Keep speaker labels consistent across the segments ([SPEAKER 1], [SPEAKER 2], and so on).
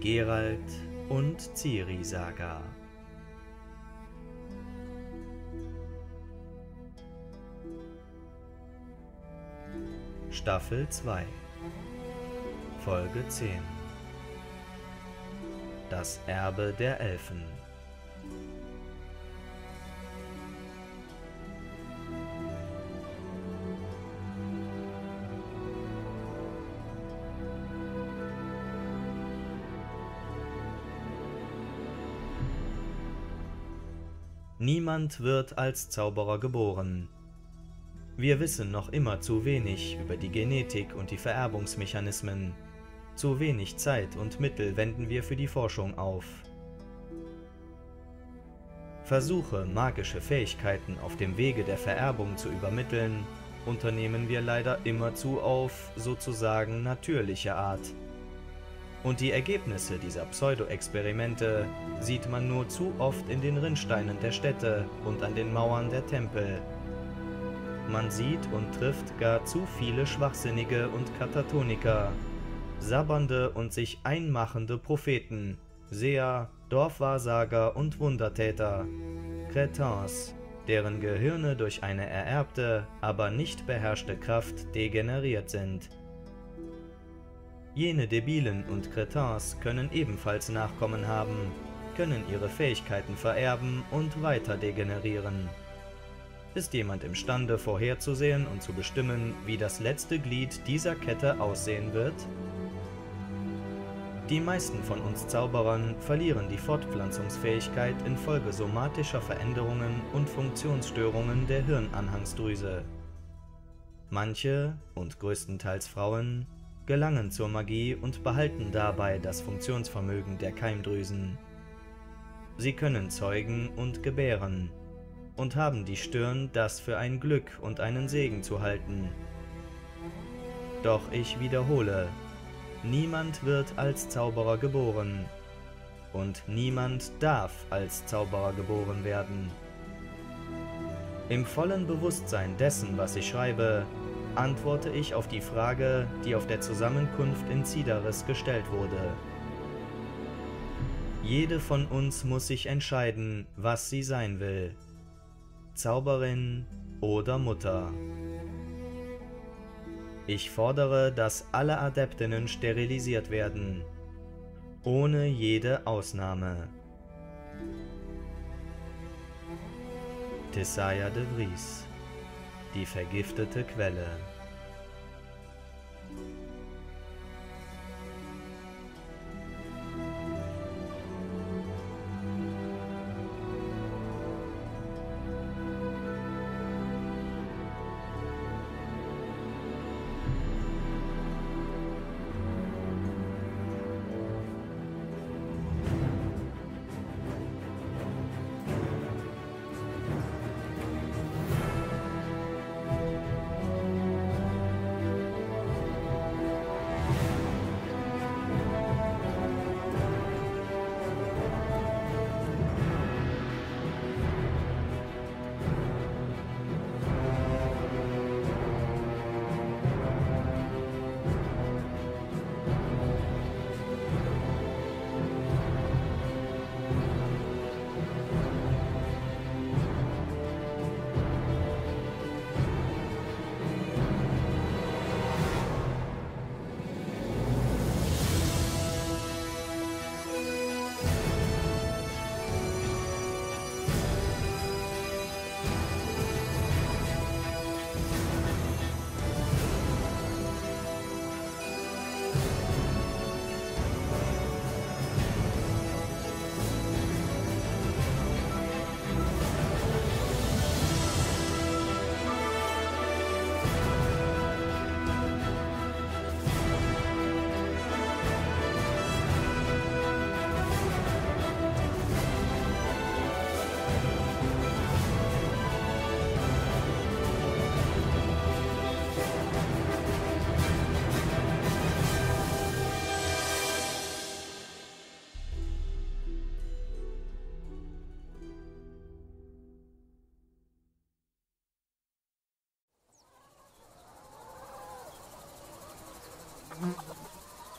[SPEAKER 1] Geralt und Ciri Saga. Staffel 2 Folge 10 Das Erbe der Elfen Niemand wird als Zauberer geboren. Wir wissen noch immer zu wenig über die Genetik und die Vererbungsmechanismen. Zu wenig Zeit und Mittel wenden wir für die Forschung auf. Versuche, magische Fähigkeiten auf dem Wege der Vererbung zu übermitteln, unternehmen wir leider immerzu auf sozusagen natürliche Art. Und die Ergebnisse dieser Pseudo-Experimente sieht man nur zu oft in den Rinnsteinen der Städte und an den Mauern der Tempel. Man sieht und trifft gar zu viele Schwachsinnige und Katatoniker, sabbernde und sich einmachende Propheten, Seher, Dorfwahrsager und Wundertäter, Cretins, deren Gehirne durch eine ererbte, aber nicht beherrschte Kraft degeneriert sind. Jene Debilen und Cretins können ebenfalls Nachkommen haben, können ihre Fähigkeiten vererben und weiter degenerieren. Ist jemand imstande vorherzusehen und zu bestimmen, wie das letzte Glied dieser Kette aussehen wird? Die meisten von uns Zauberern verlieren die Fortpflanzungsfähigkeit infolge somatischer Veränderungen und Funktionsstörungen der Hirnanhangsdrüse. Manche, und größtenteils Frauen, gelangen zur Magie und behalten dabei das Funktionsvermögen der Keimdrüsen. Sie können zeugen und gebären und haben die Stirn, das für ein Glück und einen Segen zu halten. Doch ich wiederhole, niemand wird als Zauberer geboren und niemand darf als Zauberer geboren werden. Im vollen Bewusstsein dessen, was ich schreibe, antworte ich auf die Frage, die auf der Zusammenkunft in Zidaris gestellt wurde. Jede von uns muss sich entscheiden, was sie sein will. Zauberin oder Mutter. Ich fordere, dass alle Adeptinnen sterilisiert werden, ohne jede Ausnahme. Tessaya de Vries die vergiftete Quelle.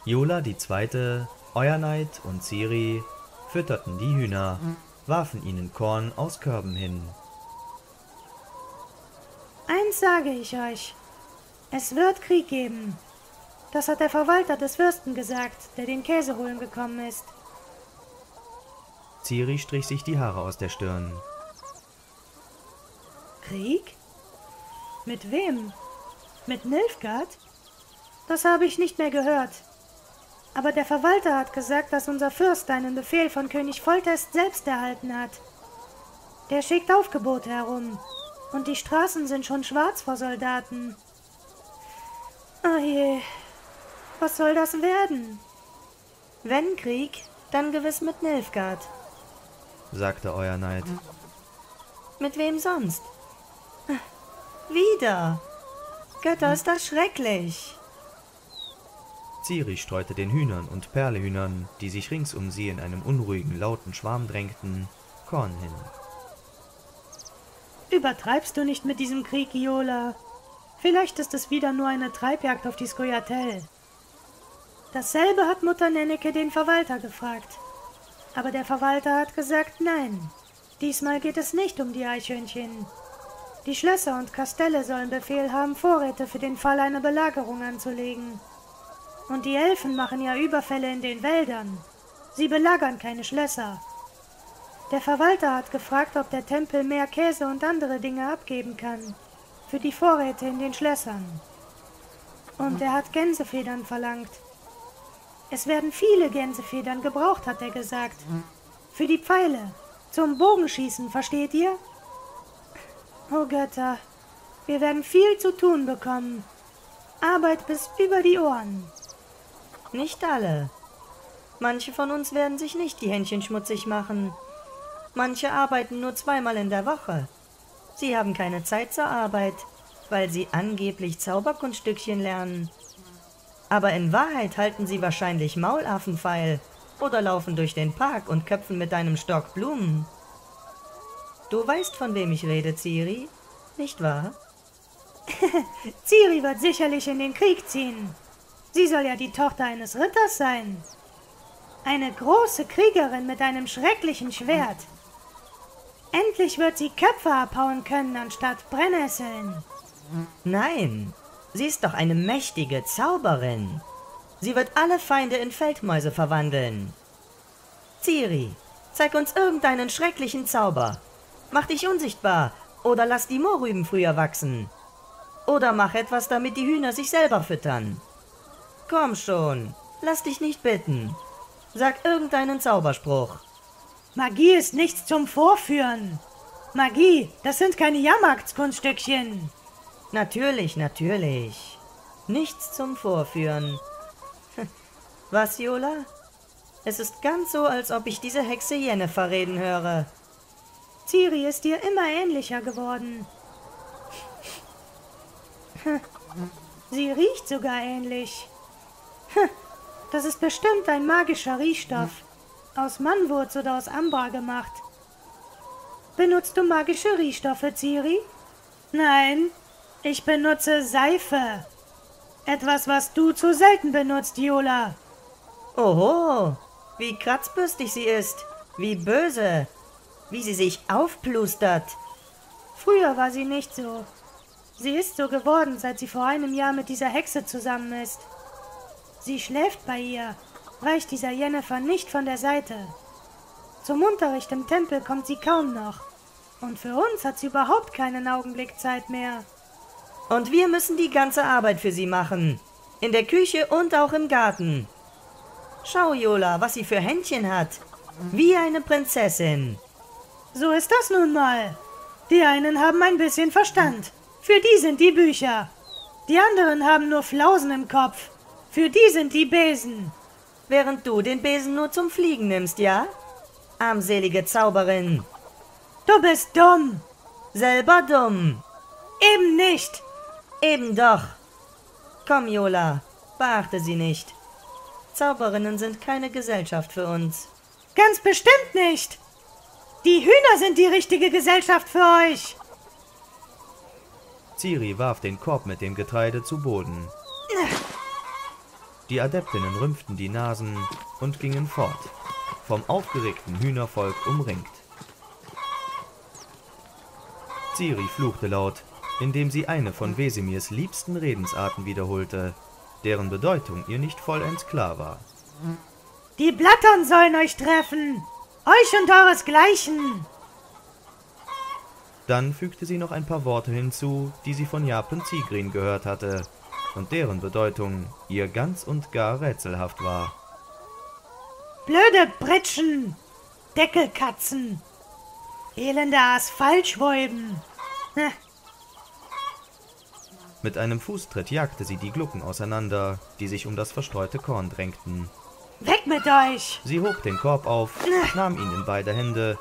[SPEAKER 1] Jola II. Euerneid und Ciri fütterten die Hühner, warfen ihnen Korn aus Körben hin.
[SPEAKER 2] Eins sage ich euch. Es wird Krieg geben. Das hat der Verwalter des Fürsten gesagt, der den Käse holen gekommen ist.
[SPEAKER 1] Ciri strich sich die Haare aus der Stirn.
[SPEAKER 2] Krieg? Mit wem? Mit Nilfgaard? Das habe ich nicht mehr gehört. Aber der Verwalter hat gesagt, dass unser Fürst einen Befehl von König Foltest selbst erhalten hat. Der schickt Aufgebote herum. Und die Straßen sind schon schwarz vor Soldaten. Oh je, was soll das werden?
[SPEAKER 3] Wenn Krieg, dann gewiss mit Nilfgaard,
[SPEAKER 1] sagte euer Neid.
[SPEAKER 3] Mit wem sonst? Wieder. Götter, ist das schrecklich.
[SPEAKER 1] Ciri streute den Hühnern und Perlehühnern, die sich rings um sie in einem unruhigen, lauten Schwarm drängten, Korn hin.
[SPEAKER 2] Übertreibst du nicht mit diesem Krieg, Iola? Vielleicht ist es wieder nur eine Treibjagd auf die Skoyatel. Dasselbe hat Mutter Nenneke den Verwalter gefragt. Aber der Verwalter hat gesagt nein. Diesmal geht es nicht um die Eichhörnchen. Die Schlösser und Kastelle sollen Befehl haben, Vorräte für den Fall einer Belagerung anzulegen. Und die Elfen machen ja Überfälle in den Wäldern. Sie belagern keine Schlösser. Der Verwalter hat gefragt, ob der Tempel mehr Käse und andere Dinge abgeben kann. Für die Vorräte in den Schlössern. Und er hat Gänsefedern verlangt. Es werden viele Gänsefedern gebraucht, hat er gesagt. Für die Pfeile. Zum Bogenschießen, versteht ihr? Oh Götter, wir werden viel zu tun bekommen. Arbeit bis über die Ohren.
[SPEAKER 3] Nicht alle. Manche von uns werden sich nicht die Händchen schmutzig machen. Manche arbeiten nur zweimal in der Woche. Sie haben keine Zeit zur Arbeit, weil sie angeblich Zauberkunststückchen lernen. Aber in Wahrheit halten sie wahrscheinlich Maulaffenpfeil oder laufen durch den Park und köpfen mit einem Stock Blumen. Du weißt, von wem ich rede, Ciri, nicht wahr?
[SPEAKER 2] Ciri wird sicherlich in den Krieg ziehen. Sie soll ja die Tochter eines Ritters sein. Eine große Kriegerin mit einem schrecklichen Schwert. Endlich wird sie Köpfe abhauen können anstatt Brennnesseln.
[SPEAKER 3] Nein, sie ist doch eine mächtige Zauberin. Sie wird alle Feinde in Feldmäuse verwandeln. Ciri, zeig uns irgendeinen schrecklichen Zauber. Mach dich unsichtbar oder lass die Mohrrüben früher wachsen. Oder mach etwas, damit die Hühner sich selber füttern. Komm schon, lass dich nicht bitten. Sag irgendeinen Zauberspruch.
[SPEAKER 2] Magie ist nichts zum Vorführen. Magie, das sind keine Jahrmarktskunststückchen.
[SPEAKER 3] Natürlich, natürlich. Nichts zum Vorführen. Was, Jola? Es ist ganz so, als ob ich diese Hexe Jennifer reden höre.
[SPEAKER 2] Ciri ist dir immer ähnlicher geworden. Sie riecht sogar ähnlich. Das ist bestimmt ein magischer Riechstoff. Aus Mannwurz oder aus Ambra gemacht. Benutzt du magische Riechstoffe, Ciri? Nein, ich benutze Seife. Etwas, was du zu selten benutzt, Jola.
[SPEAKER 3] Oho, wie kratzbürstig sie ist. Wie böse. Wie sie sich aufplustert.
[SPEAKER 2] Früher war sie nicht so. Sie ist so geworden, seit sie vor einem Jahr mit dieser Hexe zusammen ist. Sie schläft bei ihr, weicht dieser Jennifer nicht von der Seite. Zum Unterricht im Tempel kommt sie kaum noch. Und für uns hat sie überhaupt keinen Augenblick Zeit mehr.
[SPEAKER 3] Und wir müssen die ganze Arbeit für sie machen. In der Küche und auch im Garten. Schau, Jola, was sie für Händchen hat. Wie eine Prinzessin.
[SPEAKER 2] So ist das nun mal. Die einen haben ein bisschen Verstand. Für die sind die Bücher. Die anderen haben nur Flausen im Kopf. Für die sind die Besen.
[SPEAKER 3] Während du den Besen nur zum Fliegen nimmst, ja? Armselige Zauberin.
[SPEAKER 2] Du bist dumm.
[SPEAKER 3] Selber dumm.
[SPEAKER 2] Eben nicht.
[SPEAKER 3] Eben doch. Komm, Jola, beachte sie nicht. Zauberinnen sind keine Gesellschaft für uns.
[SPEAKER 2] Ganz bestimmt nicht. Die Hühner sind die richtige Gesellschaft für euch.
[SPEAKER 1] Ciri warf den Korb mit dem Getreide zu Boden. Die Adeptinnen rümpften die Nasen und gingen fort, vom aufgeregten Hühnervolk umringt. Ciri fluchte laut, indem sie eine von Wesemirs liebsten Redensarten wiederholte, deren Bedeutung ihr nicht vollends klar war.
[SPEAKER 2] Die Blattern sollen euch treffen! Euch und euresgleichen!
[SPEAKER 1] Dann fügte sie noch ein paar Worte hinzu, die sie von Japan Zigrin gehört hatte und deren Bedeutung ihr ganz und gar rätselhaft war.
[SPEAKER 2] Blöde Britschen! Deckelkatzen! Elende Asphaltschwäuben! Hm.
[SPEAKER 1] Mit einem Fußtritt jagte sie die Glucken auseinander, die sich um das verstreute Korn drängten.
[SPEAKER 2] Weg mit euch!
[SPEAKER 1] Sie hob den Korb auf, nahm ihn in beide Hände,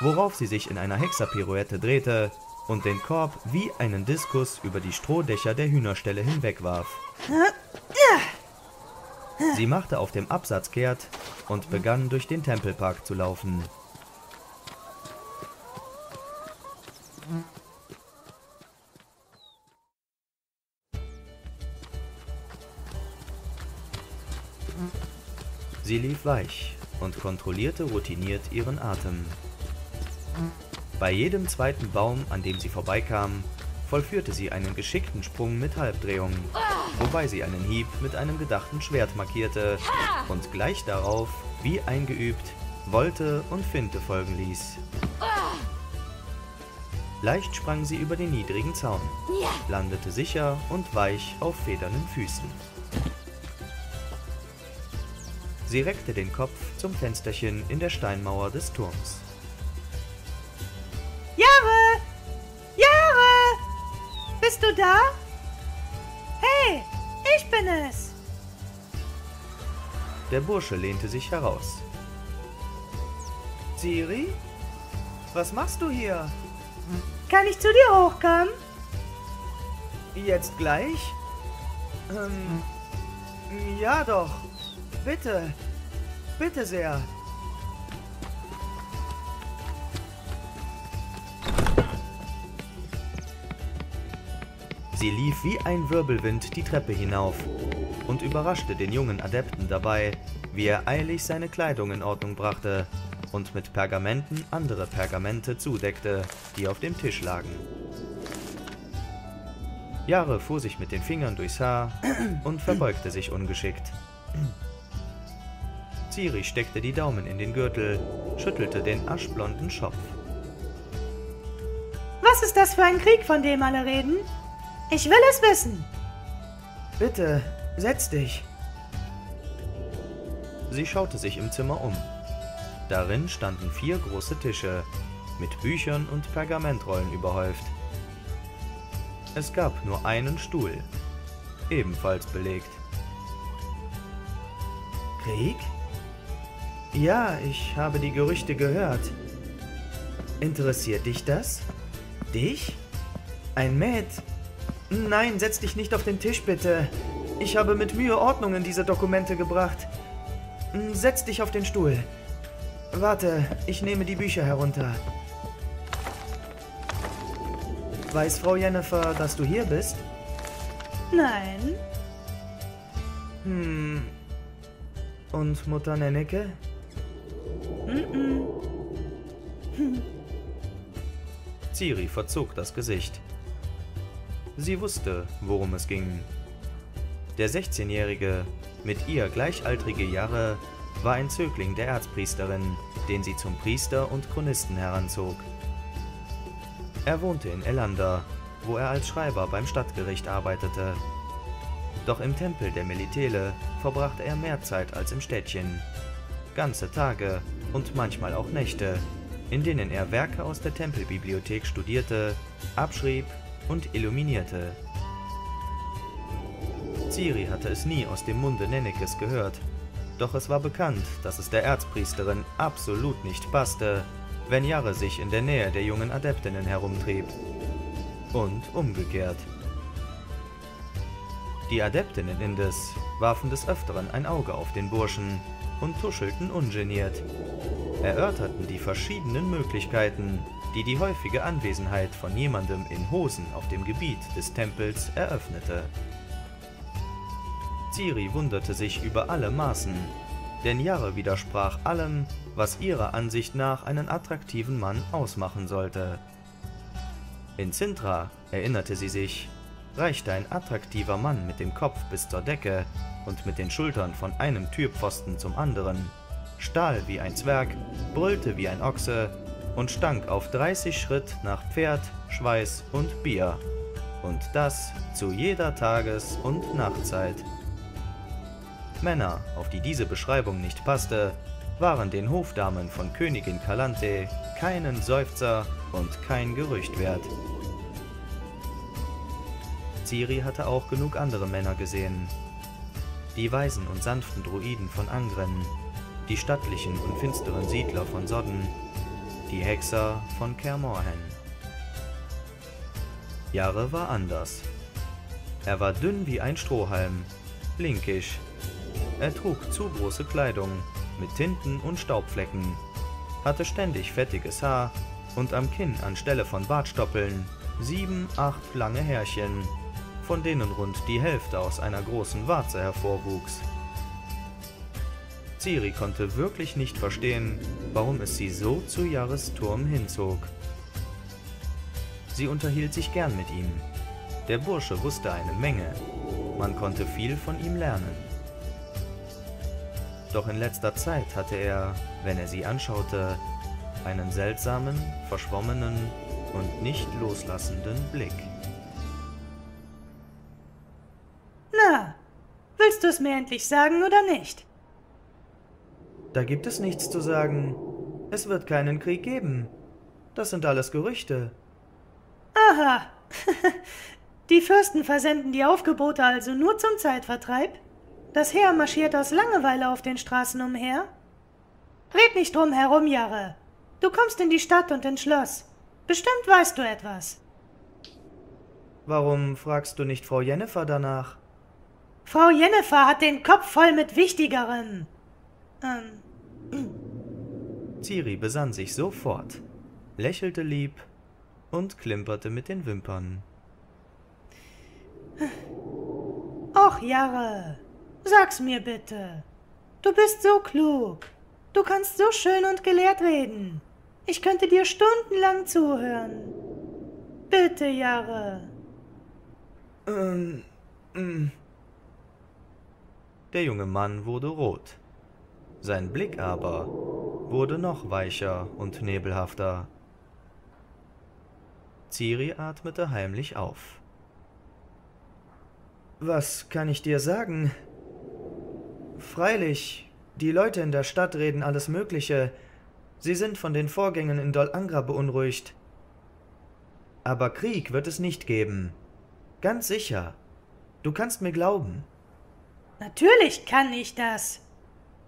[SPEAKER 1] worauf sie sich in einer Hexerpirouette drehte und den Korb wie einen Diskus über die Strohdächer der Hühnerstelle hinwegwarf. Sie machte auf dem Absatz kehrt und begann durch den Tempelpark zu laufen. Sie lief weich und kontrollierte routiniert ihren Atem. Bei jedem zweiten Baum, an dem sie vorbeikam, vollführte sie einen geschickten Sprung mit Halbdrehung, wobei sie einen Hieb mit einem gedachten Schwert markierte und gleich darauf, wie eingeübt, Wolte und Finte folgen ließ. Leicht sprang sie über den niedrigen Zaun, landete sicher und weich auf federnden Füßen. Sie reckte den Kopf zum Fensterchen in der Steinmauer des Turms.
[SPEAKER 2] Da? Hey, ich bin es!
[SPEAKER 1] Der Bursche lehnte sich heraus.
[SPEAKER 4] Siri? Was machst du hier?
[SPEAKER 2] Kann ich zu dir hochkommen?
[SPEAKER 4] Jetzt gleich? Ähm, ja doch. Bitte. Bitte sehr.
[SPEAKER 1] Sie lief wie ein Wirbelwind die Treppe hinauf und überraschte den jungen Adepten dabei, wie er eilig seine Kleidung in Ordnung brachte und mit Pergamenten andere Pergamente zudeckte, die auf dem Tisch lagen. Jahre fuhr sich mit den Fingern durchs Haar und verbeugte sich ungeschickt. Ciri steckte die Daumen in den Gürtel, schüttelte den aschblonden Schopf.
[SPEAKER 2] Was ist das für ein Krieg, von dem alle reden? Ich will es wissen.
[SPEAKER 4] Bitte, setz dich.
[SPEAKER 1] Sie schaute sich im Zimmer um. Darin standen vier große Tische, mit Büchern und Pergamentrollen überhäuft. Es gab nur einen Stuhl, ebenfalls belegt.
[SPEAKER 4] Krieg? Ja, ich habe die Gerüchte gehört. Interessiert dich das? Dich? Ein Med? Nein, setz dich nicht auf den Tisch, bitte. Ich habe mit Mühe Ordnung in diese Dokumente gebracht. Setz dich auf den Stuhl. Warte, ich nehme die Bücher herunter. Weiß Frau Jennifer, dass du hier bist?
[SPEAKER 2] Nein.
[SPEAKER 4] Hm. Und Mutter Nenneke?
[SPEAKER 2] Mm
[SPEAKER 1] Ciri verzog das Gesicht. Sie wusste, worum es ging. Der 16-jährige, mit ihr gleichaltrige Jarre, war ein Zögling der Erzpriesterin, den sie zum Priester und Chronisten heranzog. Er wohnte in Elander, wo er als Schreiber beim Stadtgericht arbeitete. Doch im Tempel der Melitele verbrachte er mehr Zeit als im Städtchen. Ganze Tage und manchmal auch Nächte, in denen er Werke aus der Tempelbibliothek studierte, abschrieb und illuminierte. Ciri hatte es nie aus dem Munde Nennekes gehört, doch es war bekannt, dass es der Erzpriesterin absolut nicht passte, wenn Jarre sich in der Nähe der jungen Adeptinnen herumtrieb. Und umgekehrt. Die Adeptinnen indes warfen des Öfteren ein Auge auf den Burschen und tuschelten ungeniert, erörterten die verschiedenen Möglichkeiten, die die häufige Anwesenheit von jemandem in Hosen auf dem Gebiet des Tempels eröffnete. Ciri wunderte sich über alle Maßen, denn Jarre widersprach allem, was ihrer Ansicht nach einen attraktiven Mann ausmachen sollte. In Sintra, erinnerte sie sich, reichte ein attraktiver Mann mit dem Kopf bis zur Decke und mit den Schultern von einem Türpfosten zum anderen, stahl wie ein Zwerg, brüllte wie ein Ochse und stank auf 30 Schritt nach Pferd, Schweiß und Bier. Und das zu jeder Tages- und Nachtzeit. Männer, auf die diese Beschreibung nicht passte, waren den Hofdamen von Königin Kalante keinen Seufzer und kein Gerücht wert. Ciri hatte auch genug andere Männer gesehen. Die weisen und sanften Druiden von Angren, die stattlichen und finsteren Siedler von Sodden, die Hexer von Kermorhen. Jahre war anders. Er war dünn wie ein Strohhalm, linkisch. Er trug zu große Kleidung mit Tinten und Staubflecken, hatte ständig fettiges Haar und am Kinn anstelle von Bartstoppeln sieben, acht lange Härchen, von denen rund die Hälfte aus einer großen Warze hervorwuchs. Ciri konnte wirklich nicht verstehen, warum es sie so zu Jahresturm hinzog. Sie unterhielt sich gern mit ihm. Der Bursche wusste eine Menge. Man konnte viel von ihm lernen. Doch in letzter Zeit hatte er, wenn er sie anschaute, einen seltsamen, verschwommenen und nicht loslassenden Blick.
[SPEAKER 2] Du es mir endlich sagen oder nicht?
[SPEAKER 3] Da gibt es nichts zu sagen. Es wird keinen Krieg geben. Das sind alles Gerüchte.
[SPEAKER 2] Aha. die Fürsten versenden die Aufgebote also nur zum Zeitvertreib? Das Heer marschiert aus Langeweile auf den Straßen umher? Red nicht drum herum, Jahre. Du kommst in die Stadt und ins Schloss. Bestimmt weißt du etwas.
[SPEAKER 3] Warum fragst du nicht Frau Jennifer danach?
[SPEAKER 2] Frau Jennifer hat den Kopf voll mit Wichtigerem. Ähm.
[SPEAKER 1] Ciri besann sich sofort, lächelte lieb und klimperte mit den Wimpern.
[SPEAKER 2] Och, Jarre, sag's mir bitte. Du bist so klug. Du kannst so schön und gelehrt reden. Ich könnte dir stundenlang zuhören. Bitte, Jarre.
[SPEAKER 3] Ähm, mm.
[SPEAKER 1] Der junge Mann wurde rot. Sein Blick aber wurde noch weicher und nebelhafter. Ciri atmete heimlich auf.
[SPEAKER 3] Was kann ich dir sagen? Freilich, die Leute in der Stadt reden alles Mögliche. Sie sind von den Vorgängen in Dol Angra beunruhigt. Aber Krieg wird es nicht geben. Ganz sicher. Du kannst mir glauben.
[SPEAKER 2] Natürlich kann ich das.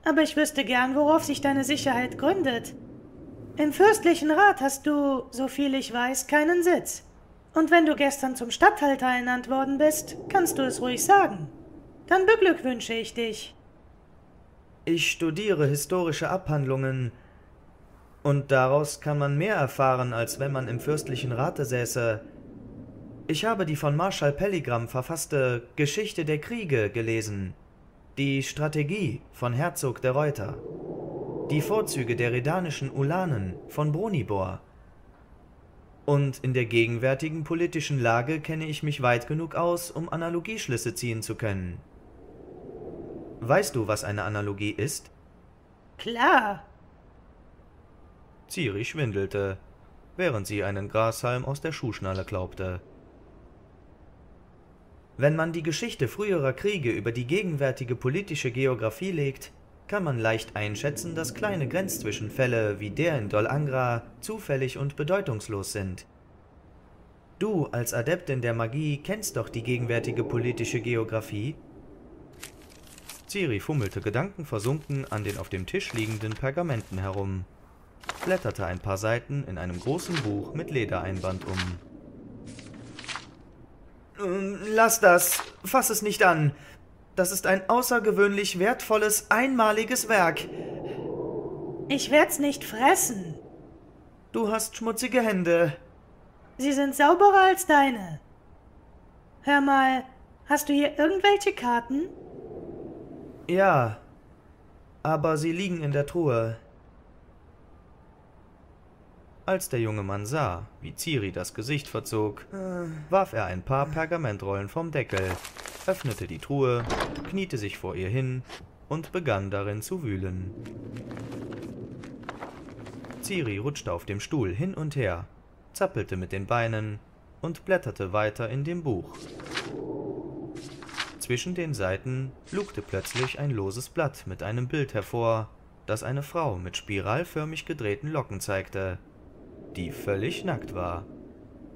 [SPEAKER 2] Aber ich wüsste gern, worauf sich deine Sicherheit gründet. Im fürstlichen Rat hast du, so viel ich weiß, keinen Sitz. Und wenn du gestern zum Statthalter ernannt worden bist, kannst du es ruhig sagen. Dann beglückwünsche ich dich.
[SPEAKER 3] Ich studiere historische Abhandlungen, und daraus kann man mehr erfahren, als wenn man im fürstlichen Rate säße. Ich habe die von Marschall Pelligram verfasste Geschichte der Kriege gelesen, die Strategie von Herzog der Reuter, die Vorzüge der redanischen Ulanen von Brunibor. Und in der gegenwärtigen politischen Lage kenne ich mich weit genug aus, um Analogieschlüsse ziehen zu können. Weißt du, was eine Analogie ist?
[SPEAKER 2] Klar.
[SPEAKER 1] Ciri schwindelte, während sie einen Grashalm aus der Schuhschnalle klaubte.
[SPEAKER 3] Wenn man die Geschichte früherer Kriege über die gegenwärtige politische Geographie legt, kann man leicht einschätzen, dass kleine Grenzzwischenfälle wie der in Dol Angra zufällig und bedeutungslos sind. Du als Adeptin der Magie kennst doch die gegenwärtige politische Geographie?
[SPEAKER 1] Ciri fummelte gedankenversunken an den auf dem Tisch liegenden Pergamenten herum, blätterte ein paar Seiten in einem großen Buch mit Ledereinband um.
[SPEAKER 3] Ähm, lass das, fass es nicht an. Das ist ein außergewöhnlich wertvolles, einmaliges Werk.
[SPEAKER 2] Ich werd's nicht fressen.
[SPEAKER 3] Du hast schmutzige Hände.
[SPEAKER 2] Sie sind sauberer als deine. Hör mal, hast du hier irgendwelche Karten?
[SPEAKER 3] Ja, aber sie liegen in der Truhe.
[SPEAKER 1] Als der junge Mann sah, wie Ciri das Gesicht verzog, warf er ein paar Pergamentrollen vom Deckel, öffnete die Truhe, kniete sich vor ihr hin und begann darin zu wühlen. Ciri rutschte auf dem Stuhl hin und her, zappelte mit den Beinen und blätterte weiter in dem Buch. Zwischen den Seiten lugte plötzlich ein loses Blatt mit einem Bild hervor, das eine Frau mit spiralförmig gedrehten Locken zeigte die völlig nackt war,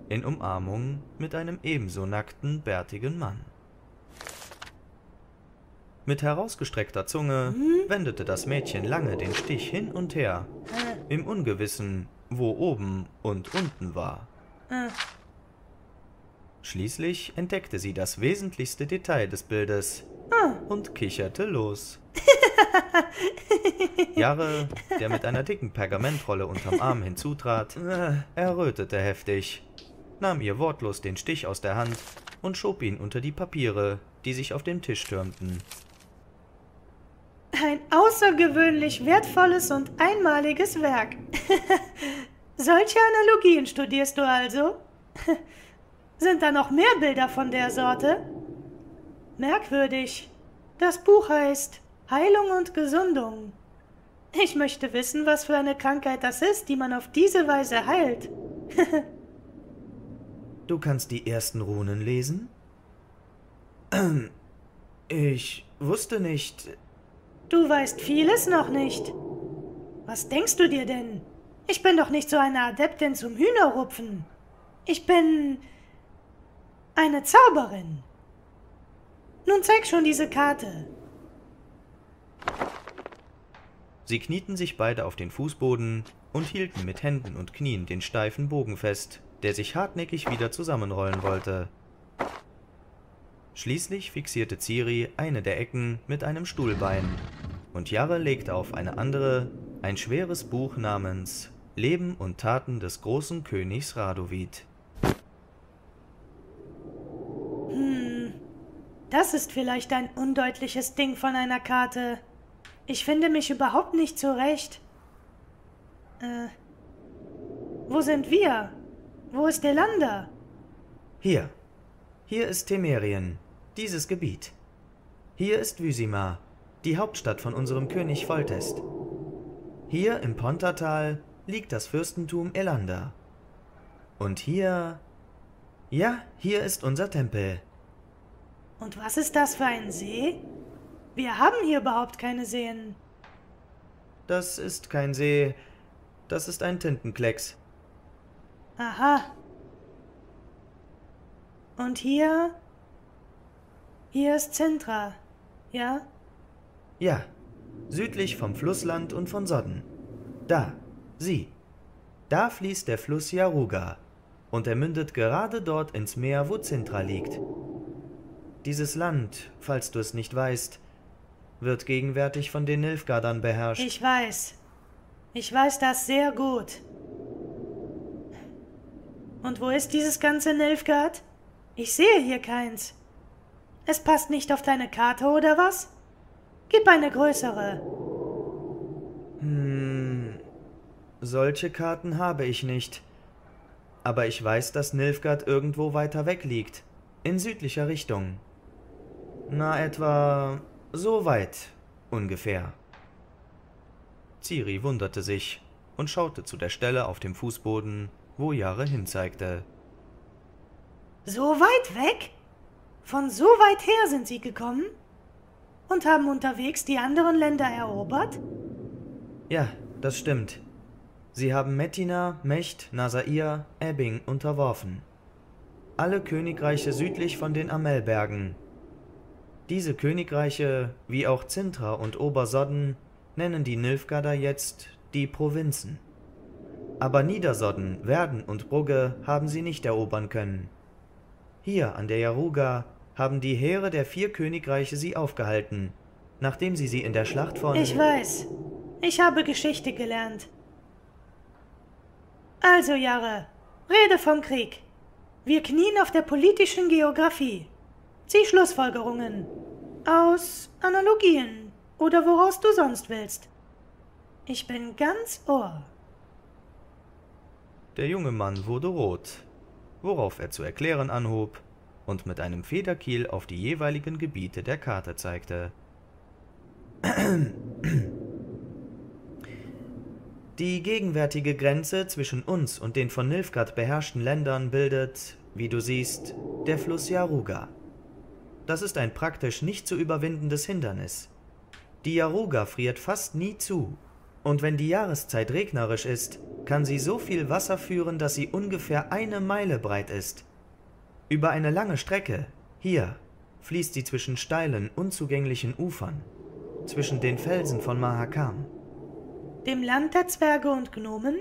[SPEAKER 1] in Umarmung mit einem ebenso nackten, bärtigen Mann. Mit herausgestreckter Zunge wendete das Mädchen lange den Stich hin und her, im Ungewissen, wo oben und unten war. Schließlich entdeckte sie das wesentlichste Detail des Bildes und kicherte los. Jarre, der mit einer dicken Pergamentrolle unterm Arm hinzutrat, errötete heftig, nahm ihr wortlos den Stich aus der Hand und schob ihn unter die Papiere, die sich auf dem Tisch türmten.
[SPEAKER 2] Ein außergewöhnlich wertvolles und einmaliges Werk. Solche Analogien studierst du also? Sind da noch mehr Bilder von der Sorte? Merkwürdig. Das Buch heißt Heilung und Gesundung. Ich möchte wissen, was für eine Krankheit das ist, die man auf diese Weise heilt.
[SPEAKER 3] du kannst die ersten Runen lesen? Ich wusste nicht.
[SPEAKER 2] Du weißt vieles noch nicht. Was denkst du dir denn? Ich bin doch nicht so eine Adeptin zum Hühnerrupfen. Ich bin eine Zauberin. Nun zeig schon diese Karte.
[SPEAKER 1] Sie knieten sich beide auf den Fußboden und hielten mit Händen und Knien den steifen Bogen fest, der sich hartnäckig wieder zusammenrollen wollte. Schließlich fixierte Ciri eine der Ecken mit einem Stuhlbein, und Jarre legte auf eine andere ein schweres Buch namens Leben und Taten des großen Königs Radovid.
[SPEAKER 2] Hm, das ist vielleicht ein undeutliches Ding von einer Karte. Ich finde mich überhaupt nicht zurecht. Äh. Wo sind wir? Wo ist Delander?
[SPEAKER 3] Hier. Hier ist Temerien, dieses Gebiet. Hier ist Wysima, die Hauptstadt von unserem König Foltest. Hier im Pontatal liegt das Fürstentum Elander. Und hier. Ja, hier ist unser Tempel.
[SPEAKER 2] Und was ist das für ein See? Wir haben hier überhaupt keine Seen.
[SPEAKER 3] Das ist kein See. Das ist ein Tintenklecks.
[SPEAKER 2] Aha. Und hier? Hier ist Zintra, ja?
[SPEAKER 3] Ja, südlich vom Flussland und von Sodden. Da, sieh. Da fließt der Fluss Yaruga und er mündet gerade dort ins Meer, wo Zintra liegt. Dieses Land, falls du es nicht weißt, wird gegenwärtig von den Nilfgaardern beherrscht.
[SPEAKER 2] Ich weiß. Ich weiß das sehr gut. Und wo ist dieses ganze Nilfgaard? Ich sehe hier keins. Es passt nicht auf deine Karte, oder was? Gib eine größere.
[SPEAKER 3] Hm. Solche Karten habe ich nicht. Aber ich weiß, dass Nilfgaard irgendwo weiter weg liegt. In südlicher Richtung. Na, etwa so weit ungefähr.
[SPEAKER 1] Ciri wunderte sich und schaute zu der Stelle auf dem Fußboden, wo Jahre hinzeigte.
[SPEAKER 2] So weit weg? Von so weit her sind sie gekommen? Und haben unterwegs die anderen Länder erobert?
[SPEAKER 3] Ja, das stimmt. Sie haben Mettina, Mecht, Nasair, Ebbing unterworfen. Alle Königreiche südlich von den Amelbergen diese Königreiche, wie auch Zintra und Obersodden, nennen die Nilfgaarder jetzt die Provinzen. Aber Niedersodden, Werden und Brugge haben sie nicht erobern können. Hier an der Jaruga haben die Heere der vier Königreiche sie aufgehalten, nachdem sie sie in der Schlacht von...
[SPEAKER 2] Ich weiß. Ich habe Geschichte gelernt. Also, Jahre, rede vom Krieg. Wir knien auf der politischen Geographie. Zieh Schlussfolgerungen. Aus Analogien oder woraus du sonst willst. Ich bin ganz Ohr.
[SPEAKER 1] Der junge Mann wurde rot, worauf er zu erklären anhob und mit einem Federkiel auf die jeweiligen Gebiete der Karte zeigte. Die gegenwärtige Grenze zwischen uns und den von Nilfgaard beherrschten Ländern bildet, wie du siehst, der Fluss Yaruga. Das ist ein praktisch nicht zu überwindendes Hindernis. Die Yaruga friert fast nie zu, und wenn die Jahreszeit regnerisch ist, kann sie so viel Wasser führen, dass sie ungefähr eine Meile breit ist. Über eine lange Strecke, hier, fließt sie zwischen steilen, unzugänglichen Ufern, zwischen den Felsen von Mahakam.
[SPEAKER 2] Dem Land der Zwerge und Gnomen?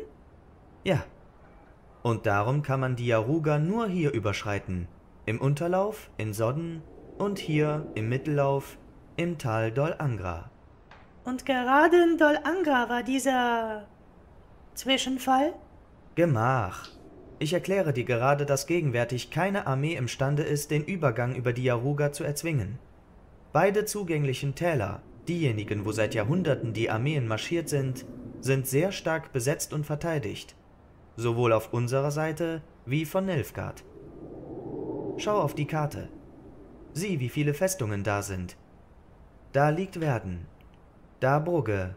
[SPEAKER 1] Ja. Und darum kann man die Yaruga nur hier überschreiten. Im Unterlauf, in Sodden und hier im Mittellauf, im Tal Dol Angra.
[SPEAKER 2] Und gerade in Dol Angra war dieser Zwischenfall?
[SPEAKER 1] Gemach. Ich erkläre dir gerade, dass gegenwärtig keine Armee imstande ist, den Übergang über die Yaruga zu erzwingen. Beide zugänglichen Täler, diejenigen, wo seit Jahrhunderten die Armeen marschiert sind, sind sehr stark besetzt und verteidigt, sowohl auf unserer Seite wie von Nilfgaard. Schau auf die Karte. Sieh, wie viele Festungen da sind. Da liegt Werden, da Brugge,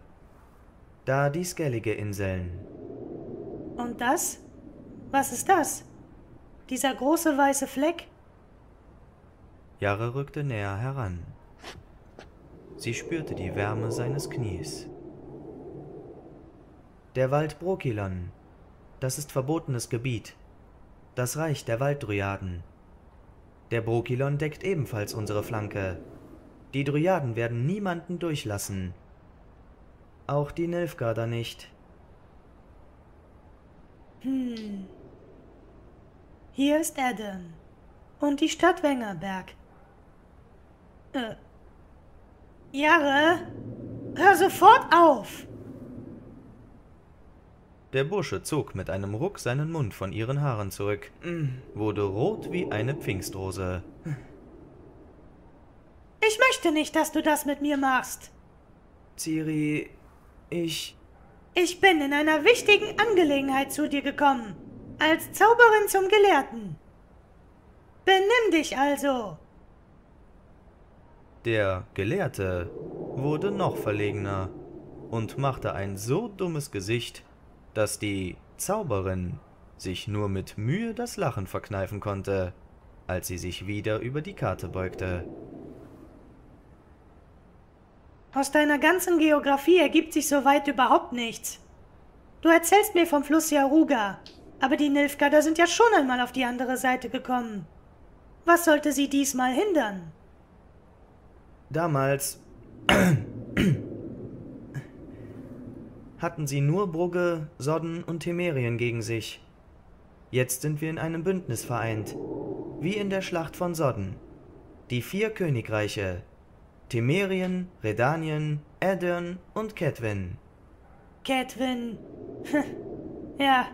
[SPEAKER 1] da die Skellige Inseln.
[SPEAKER 2] Und das? Was ist das? Dieser große weiße Fleck?
[SPEAKER 1] Jarre rückte näher heran. Sie spürte die Wärme seines Knies. Der Wald Brokilon, das ist verbotenes Gebiet, das Reich der Walddryaden. Der Brokilon deckt ebenfalls unsere Flanke. Die Dryaden werden niemanden durchlassen. Auch die Nilfgaarder nicht.
[SPEAKER 2] Hm. Hier ist Eddon. Und die Stadt Wengerberg. Äh. Jahre, hör sofort auf!
[SPEAKER 1] Der Bursche zog mit einem Ruck seinen Mund von ihren Haaren zurück, wurde rot wie eine Pfingstrose.
[SPEAKER 2] Ich möchte nicht, dass du das mit mir machst.
[SPEAKER 4] Ciri, ich.
[SPEAKER 2] Ich bin in einer wichtigen Angelegenheit zu dir gekommen. Als Zauberin zum Gelehrten. Benimm dich also.
[SPEAKER 1] Der Gelehrte wurde noch verlegener und machte ein so dummes Gesicht, dass die Zauberin sich nur mit Mühe das Lachen verkneifen konnte, als sie sich wieder über die Karte beugte.
[SPEAKER 2] Aus deiner ganzen Geographie ergibt sich soweit überhaupt nichts. Du erzählst mir vom Fluss Yaruga, aber die Nilfgaarder sind ja schon einmal auf die andere Seite gekommen. Was sollte sie diesmal hindern?
[SPEAKER 1] Damals hatten sie nur Brugge, Sodden und Temerien gegen sich. Jetzt sind wir in einem Bündnis vereint, wie in der Schlacht von Sodden. Die vier Königreiche Temerien, Redanien, Edirn und Kedwin.
[SPEAKER 2] Kedwin. ja,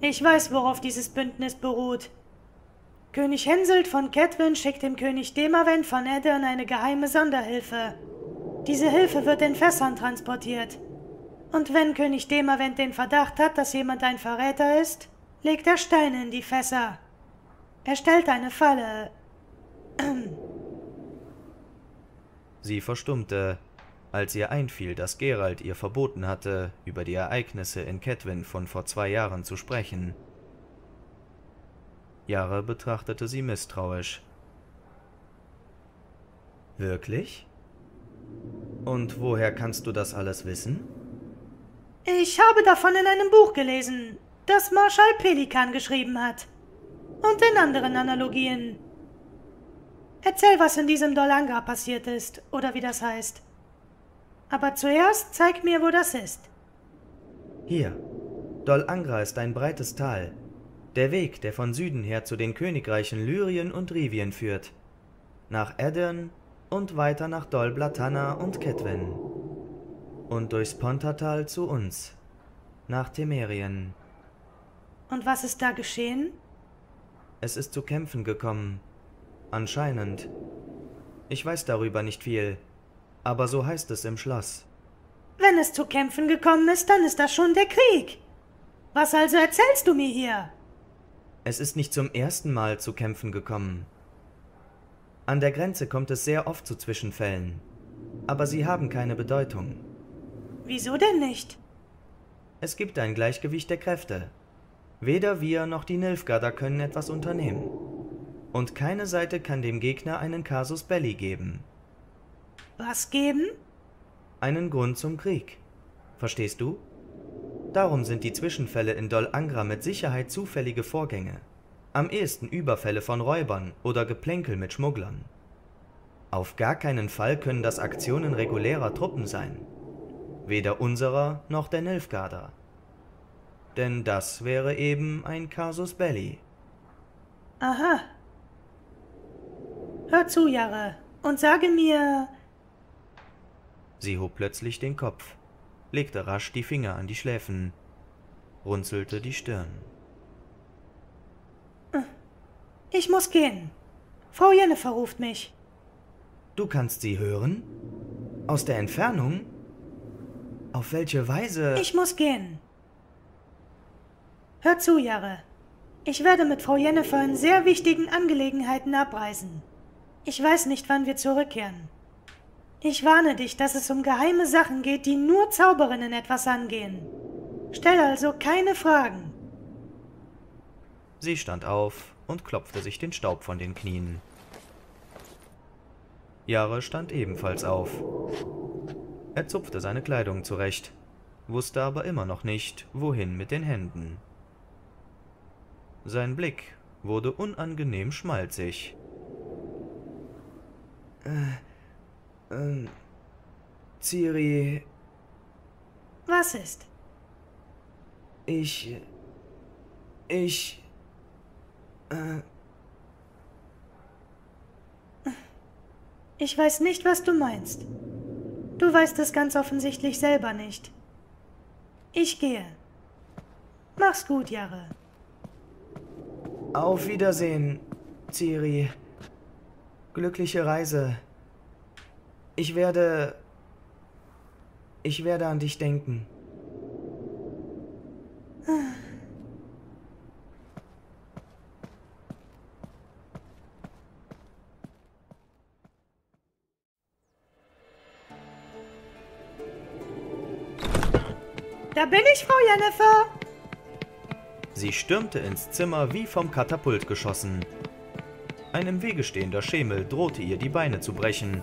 [SPEAKER 2] ich weiß, worauf dieses Bündnis beruht. König Henselt von Kedwin schickt dem König Demavent von Edirn eine geheime Sonderhilfe. Diese Hilfe wird in Fässern transportiert. Und wenn König Demavent den Verdacht hat, dass jemand ein Verräter ist, legt er Steine in die Fässer. Er stellt eine Falle.
[SPEAKER 1] Sie verstummte, als ihr einfiel, dass Gerald ihr verboten hatte, über die Ereignisse in Kedwin von vor zwei Jahren zu sprechen. Jahre betrachtete sie misstrauisch. Wirklich? Und woher kannst du das alles wissen?
[SPEAKER 2] Ich habe davon in einem Buch gelesen, das Marschall Pelikan geschrieben hat. Und in anderen Analogien. Erzähl, was in diesem Dolanga passiert ist, oder wie das heißt. Aber zuerst zeig mir, wo das ist.
[SPEAKER 1] Hier. Dol Angra ist ein breites Tal. Der Weg, der von Süden her zu den Königreichen Lyrien und Rivien führt. Nach Edirn und weiter nach Dol Blatana und Ketwen. Und durchs Pontatal zu uns. Nach Temerien.
[SPEAKER 2] Und was ist da geschehen?
[SPEAKER 1] Es ist zu Kämpfen gekommen. Anscheinend. Ich weiß darüber nicht viel, aber so heißt es im Schloss.
[SPEAKER 2] Wenn es zu Kämpfen gekommen ist, dann ist das schon der Krieg. Was also erzählst du mir hier?
[SPEAKER 1] Es ist nicht zum ersten Mal zu Kämpfen gekommen. An der Grenze kommt es sehr oft zu Zwischenfällen, aber sie haben keine Bedeutung.
[SPEAKER 2] Wieso denn nicht?
[SPEAKER 1] Es gibt ein Gleichgewicht der Kräfte. Weder wir noch die Nilfgaarder können etwas unternehmen. Und keine Seite kann dem Gegner einen Casus Belli geben.
[SPEAKER 2] Was geben?
[SPEAKER 1] Einen Grund zum Krieg. Verstehst du? Darum sind die Zwischenfälle in Dol Angra mit Sicherheit zufällige Vorgänge. Am ehesten Überfälle von Räubern oder Geplänkel mit Schmugglern. Auf gar keinen Fall können das Aktionen regulärer Truppen sein. Weder unserer noch der Nilfgaarder. Denn das wäre eben ein Casus Belli.
[SPEAKER 2] Aha. Hör zu, Jare, und sage mir.
[SPEAKER 1] Sie hob plötzlich den Kopf, legte rasch die Finger an die Schläfen, runzelte die Stirn.
[SPEAKER 2] Ich muss gehen. Frau Jennifer ruft mich.
[SPEAKER 1] Du kannst sie hören? Aus der Entfernung? Auf welche Weise?
[SPEAKER 2] Ich muss gehen. Hör zu, Jare. Ich werde mit Frau Jennifer in sehr wichtigen Angelegenheiten abreisen. Ich weiß nicht, wann wir zurückkehren. Ich warne dich, dass es um geheime Sachen geht, die nur Zauberinnen etwas angehen. Stell also keine Fragen.
[SPEAKER 1] Sie stand auf und klopfte sich den Staub von den Knien. Jahre stand ebenfalls auf. Er zupfte seine Kleidung zurecht, wusste aber immer noch nicht, wohin mit den Händen. Sein Blick wurde unangenehm schmalzig. Äh, ähm, Ciri,
[SPEAKER 2] Was ist?
[SPEAKER 1] ich. Ich. Äh,
[SPEAKER 2] Ich weiß nicht, was du meinst. Du weißt es ganz offensichtlich selber nicht. Ich gehe. Mach's gut, Jare.
[SPEAKER 1] auf Wiedersehen, Ciri. Glückliche Reise. Ich werde. Ich werde an dich denken.
[SPEAKER 2] Bin ich, Frau Jennifer.
[SPEAKER 1] Sie stürmte ins Zimmer wie vom Katapult geschossen. Ein im Wege stehender Schemel drohte ihr die Beine zu brechen,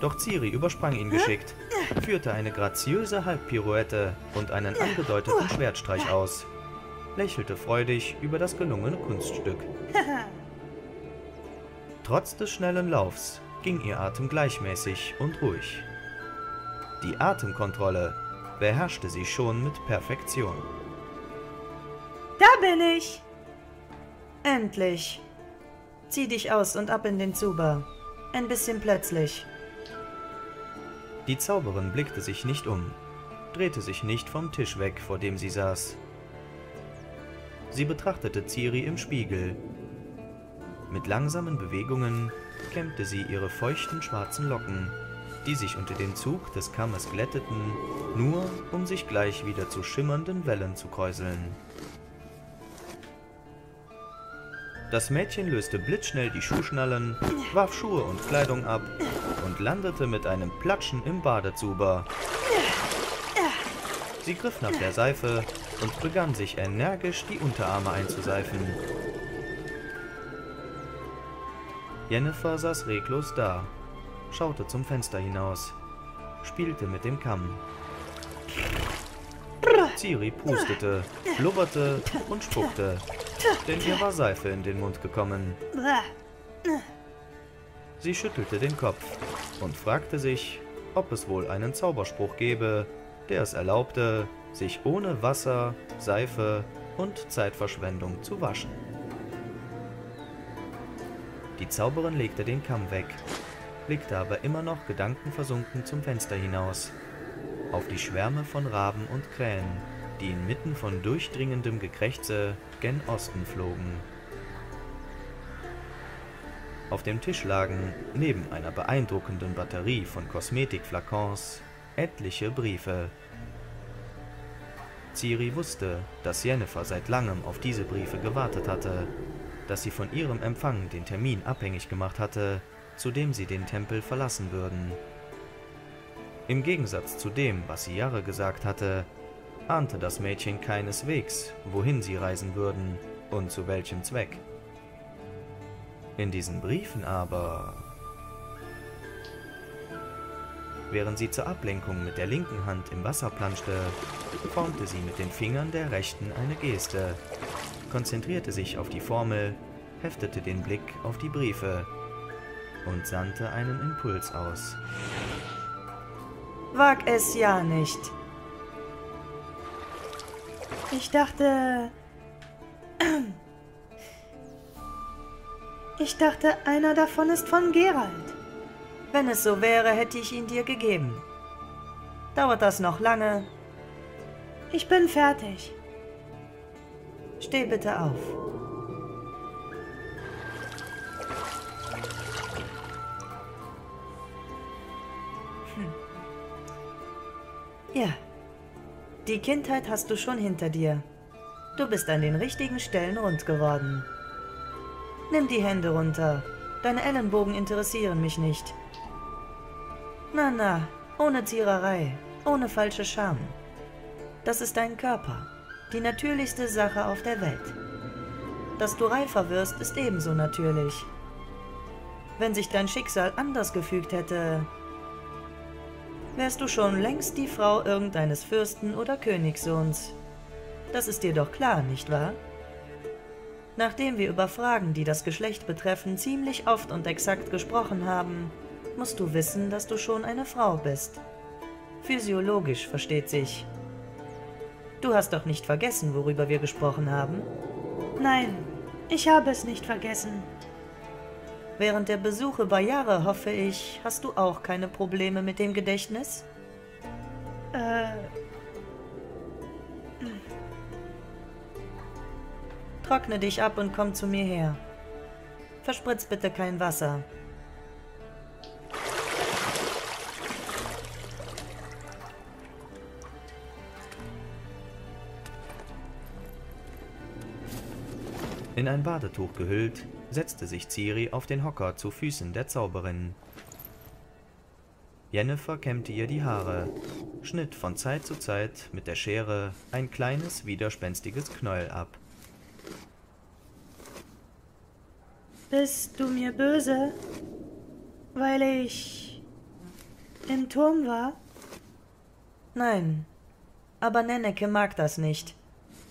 [SPEAKER 1] doch Ciri übersprang ihn geschickt, führte eine graziöse Halbpirouette und einen angedeuteten Schwertstreich aus, lächelte freudig über das gelungene Kunststück. Trotz des schnellen Laufs ging ihr Atem gleichmäßig und ruhig. Die Atemkontrolle beherrschte sie schon mit Perfektion.
[SPEAKER 2] Da bin ich.
[SPEAKER 3] Endlich. Zieh dich aus und ab in den Zuber. Ein bisschen plötzlich.
[SPEAKER 1] Die Zauberin blickte sich nicht um, drehte sich nicht vom Tisch weg, vor dem sie saß. Sie betrachtete Ciri im Spiegel. Mit langsamen Bewegungen kämmte sie ihre feuchten schwarzen Locken, die sich unter dem Zug des Kammes glätteten, nur um sich gleich wieder zu schimmernden Wellen zu kräuseln. Das Mädchen löste blitzschnell die Schuhschnallen, warf Schuhe und Kleidung ab und landete mit einem Platschen im Badezuber. Sie griff nach der Seife und begann sich energisch die Unterarme einzuseifen. Jennifer saß reglos da, schaute zum Fenster hinaus, spielte mit dem Kamm. Ciri pustete, blubberte und spuckte, denn ihr war Seife in den Mund gekommen. Sie schüttelte den Kopf und fragte sich, ob es wohl einen Zauberspruch gäbe, der es erlaubte, sich ohne Wasser, Seife und Zeitverschwendung zu waschen. Die Zauberin legte den Kamm weg, blickte aber immer noch gedankenversunken zum Fenster hinaus, auf die Schwärme von Raben und Krähen, die inmitten von durchdringendem Gekrächze gen Osten flogen. Auf dem Tisch lagen, neben einer beeindruckenden Batterie von Kosmetikflakons, etliche Briefe. Ciri wusste, dass Jennifer seit langem auf diese Briefe gewartet hatte, dass sie von ihrem Empfang den Termin abhängig gemacht hatte, zu dem sie den Tempel verlassen würden. Im Gegensatz zu dem, was Jarre gesagt hatte, ahnte das Mädchen keineswegs, wohin sie reisen würden und zu welchem Zweck. In diesen Briefen aber... Während sie zur Ablenkung mit der linken Hand im Wasser planschte, formte sie mit den Fingern der rechten eine Geste, konzentrierte sich auf die Formel, heftete den Blick auf die Briefe und sandte einen Impuls aus.
[SPEAKER 3] Wag es ja nicht.
[SPEAKER 2] Ich dachte... Ich dachte, einer davon ist von Gerald.
[SPEAKER 3] Wenn es so wäre, hätte ich ihn dir gegeben. Dauert das noch lange?
[SPEAKER 2] Ich bin fertig.
[SPEAKER 3] Steh bitte auf. Ja, die Kindheit hast du schon hinter dir. Du bist an den richtigen Stellen rund geworden. Nimm die Hände runter. Deine Ellenbogen interessieren mich nicht. Na, na, ohne Ziererei, ohne falsche Scham. Das ist dein Körper, die natürlichste Sache auf der Welt. Dass du reifer wirst, ist ebenso natürlich. Wenn sich dein Schicksal anders gefügt hätte, wärst du schon längst die Frau irgendeines Fürsten oder Königssohns. Das ist dir doch klar, nicht wahr? Nachdem wir über Fragen, die das Geschlecht betreffen, ziemlich oft und exakt gesprochen haben, musst du wissen, dass du schon eine Frau bist. Physiologisch versteht sich. Du hast doch nicht vergessen, worüber wir gesprochen haben?
[SPEAKER 2] Nein, ich habe es nicht vergessen.
[SPEAKER 3] Während der Besuche bei Jahre, hoffe ich, hast du auch keine Probleme mit dem Gedächtnis?
[SPEAKER 2] Äh.
[SPEAKER 3] Trockne dich ab und komm zu mir her. Verspritz bitte kein Wasser.
[SPEAKER 1] In ein Badetuch gehüllt, setzte sich Ciri auf den Hocker zu Füßen der Zauberin. Jennifer kämmte ihr die Haare, schnitt von Zeit zu Zeit mit der Schere ein kleines, widerspenstiges Knäuel ab.
[SPEAKER 2] Bist du mir böse, weil ich im Turm war?
[SPEAKER 3] Nein, aber Nenneke mag das nicht.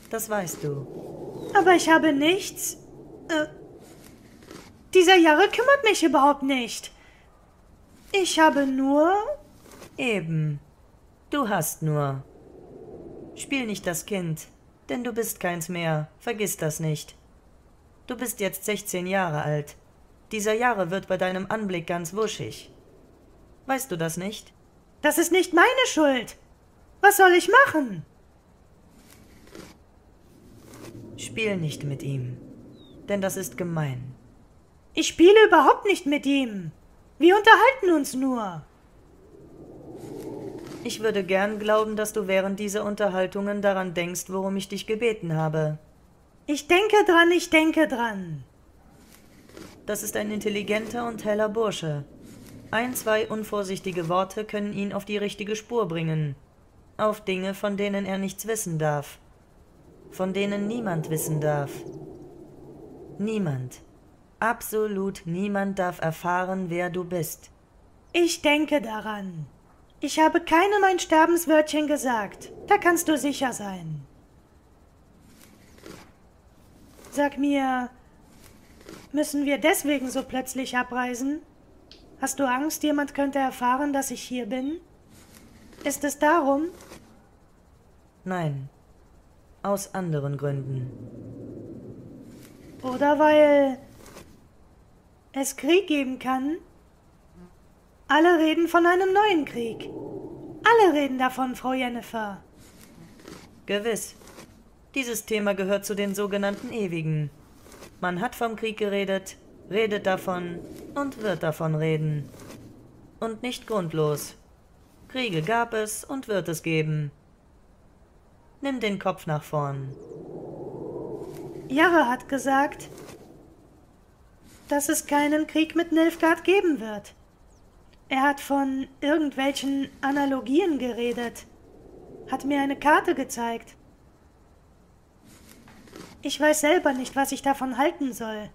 [SPEAKER 3] Das weißt du.
[SPEAKER 2] Aber ich habe nichts. Dieser Jahre kümmert mich überhaupt nicht. Ich habe nur.
[SPEAKER 3] Eben. Du hast nur. Spiel nicht das Kind, denn du bist keins mehr. Vergiss das nicht. Du bist jetzt 16 Jahre alt. Dieser Jahre wird bei deinem Anblick ganz wuschig. Weißt du das nicht?
[SPEAKER 2] Das ist nicht meine Schuld. Was soll ich machen?
[SPEAKER 3] Spiel nicht mit ihm, denn das ist gemein.
[SPEAKER 2] Ich spiele überhaupt nicht mit ihm. Wir unterhalten uns nur.
[SPEAKER 3] Ich würde gern glauben, dass du während dieser Unterhaltungen daran denkst, worum ich dich gebeten habe.
[SPEAKER 2] Ich denke dran, ich denke dran.
[SPEAKER 3] Das ist ein intelligenter und heller Bursche. Ein, zwei unvorsichtige Worte können ihn auf die richtige Spur bringen. Auf Dinge, von denen er nichts wissen darf. Von denen niemand wissen darf. Niemand. Absolut niemand darf erfahren, wer du bist.
[SPEAKER 2] Ich denke daran. Ich habe keinem ein Sterbenswörtchen gesagt. Da kannst du sicher sein. Sag mir, müssen wir deswegen so plötzlich abreisen? Hast du Angst, jemand könnte erfahren, dass ich hier bin? Ist es darum?
[SPEAKER 3] Nein, aus anderen Gründen.
[SPEAKER 2] Oder weil es Krieg geben kann? Alle reden von einem neuen Krieg. Alle reden davon, Frau Jennifer.
[SPEAKER 3] Gewiss. Dieses Thema gehört zu den sogenannten Ewigen. Man hat vom Krieg geredet, redet davon und wird davon reden. Und nicht grundlos. Kriege gab es und wird es geben. Nimm den Kopf nach vorn.
[SPEAKER 2] Jarre hat gesagt, dass es keinen Krieg mit Nilfgaard geben wird. Er hat von irgendwelchen Analogien geredet, hat mir eine Karte gezeigt. Ich weiß selber nicht, was ich davon halten soll.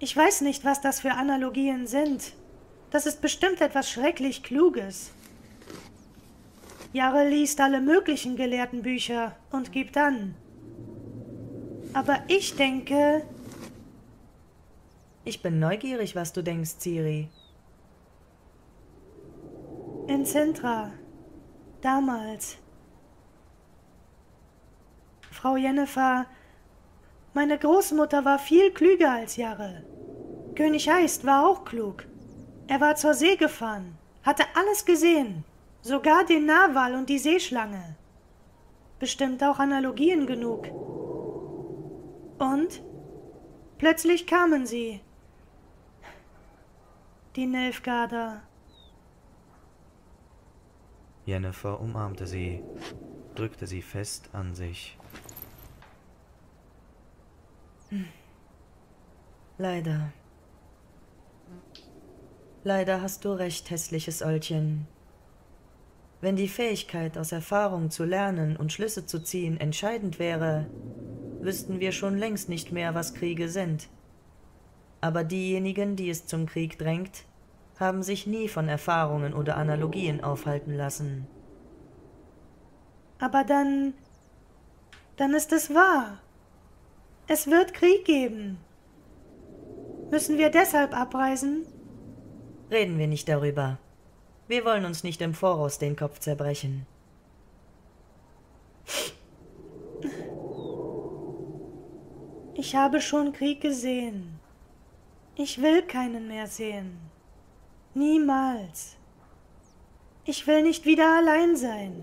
[SPEAKER 2] Ich weiß nicht, was das für Analogien sind. Das ist bestimmt etwas schrecklich Kluges. Jarre liest alle möglichen Gelehrtenbücher und gibt an. Aber ich denke.
[SPEAKER 3] Ich bin neugierig, was du denkst, Ciri.
[SPEAKER 2] In Sintra. Damals. Frau Jennifer, meine Großmutter war viel klüger als Jarre. König Heist war auch klug. Er war zur See gefahren, hatte alles gesehen, sogar den Narwal und die Seeschlange. Bestimmt auch Analogien genug. Und plötzlich kamen sie. Die Nilfgaarder.
[SPEAKER 1] Jennifer umarmte sie, drückte sie fest an sich.
[SPEAKER 3] Leider. Leider hast du recht, hässliches Oldchen. Wenn die Fähigkeit, aus Erfahrung zu lernen und Schlüsse zu ziehen, entscheidend wäre, wüssten wir schon längst nicht mehr, was Kriege sind. Aber diejenigen, die es zum Krieg drängt, haben sich nie von Erfahrungen oder Analogien aufhalten lassen.
[SPEAKER 2] Aber dann. dann ist es wahr. Es wird Krieg geben. Müssen wir deshalb abreisen?
[SPEAKER 3] Reden wir nicht darüber. Wir wollen uns nicht im Voraus den Kopf zerbrechen.
[SPEAKER 2] Ich habe schon Krieg gesehen. Ich will keinen mehr sehen. Niemals. Ich will nicht wieder allein sein.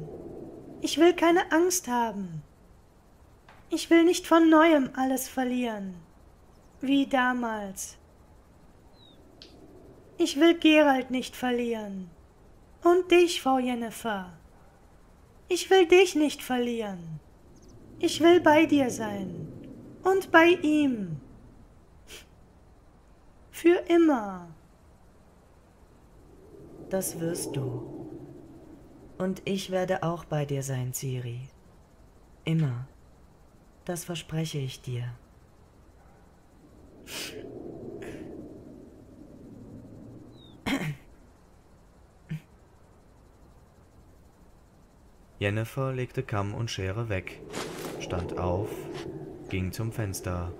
[SPEAKER 2] Ich will keine Angst haben. Ich will nicht von neuem alles verlieren, wie damals. Ich will Gerald nicht verlieren. Und dich, Frau Jennifer. Ich will dich nicht verlieren. Ich will bei dir sein. Und bei ihm. Für immer.
[SPEAKER 3] Das wirst du. Und ich werde auch bei dir sein, Ciri. Immer. Das verspreche ich dir.
[SPEAKER 1] Jennifer legte Kamm und Schere weg, stand auf, ging zum Fenster.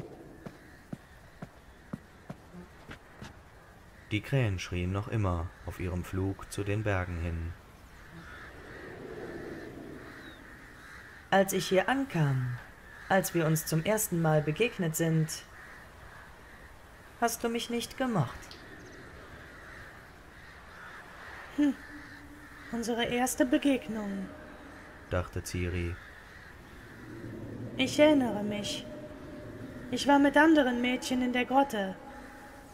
[SPEAKER 1] Die Krähen schrien noch immer auf ihrem Flug zu den Bergen hin.
[SPEAKER 3] Als ich hier ankam, als wir uns zum ersten Mal begegnet sind, hast du mich nicht gemocht.
[SPEAKER 2] Hm, unsere erste Begegnung,
[SPEAKER 1] dachte Ciri.
[SPEAKER 2] Ich erinnere mich. Ich war mit anderen Mädchen in der Grotte.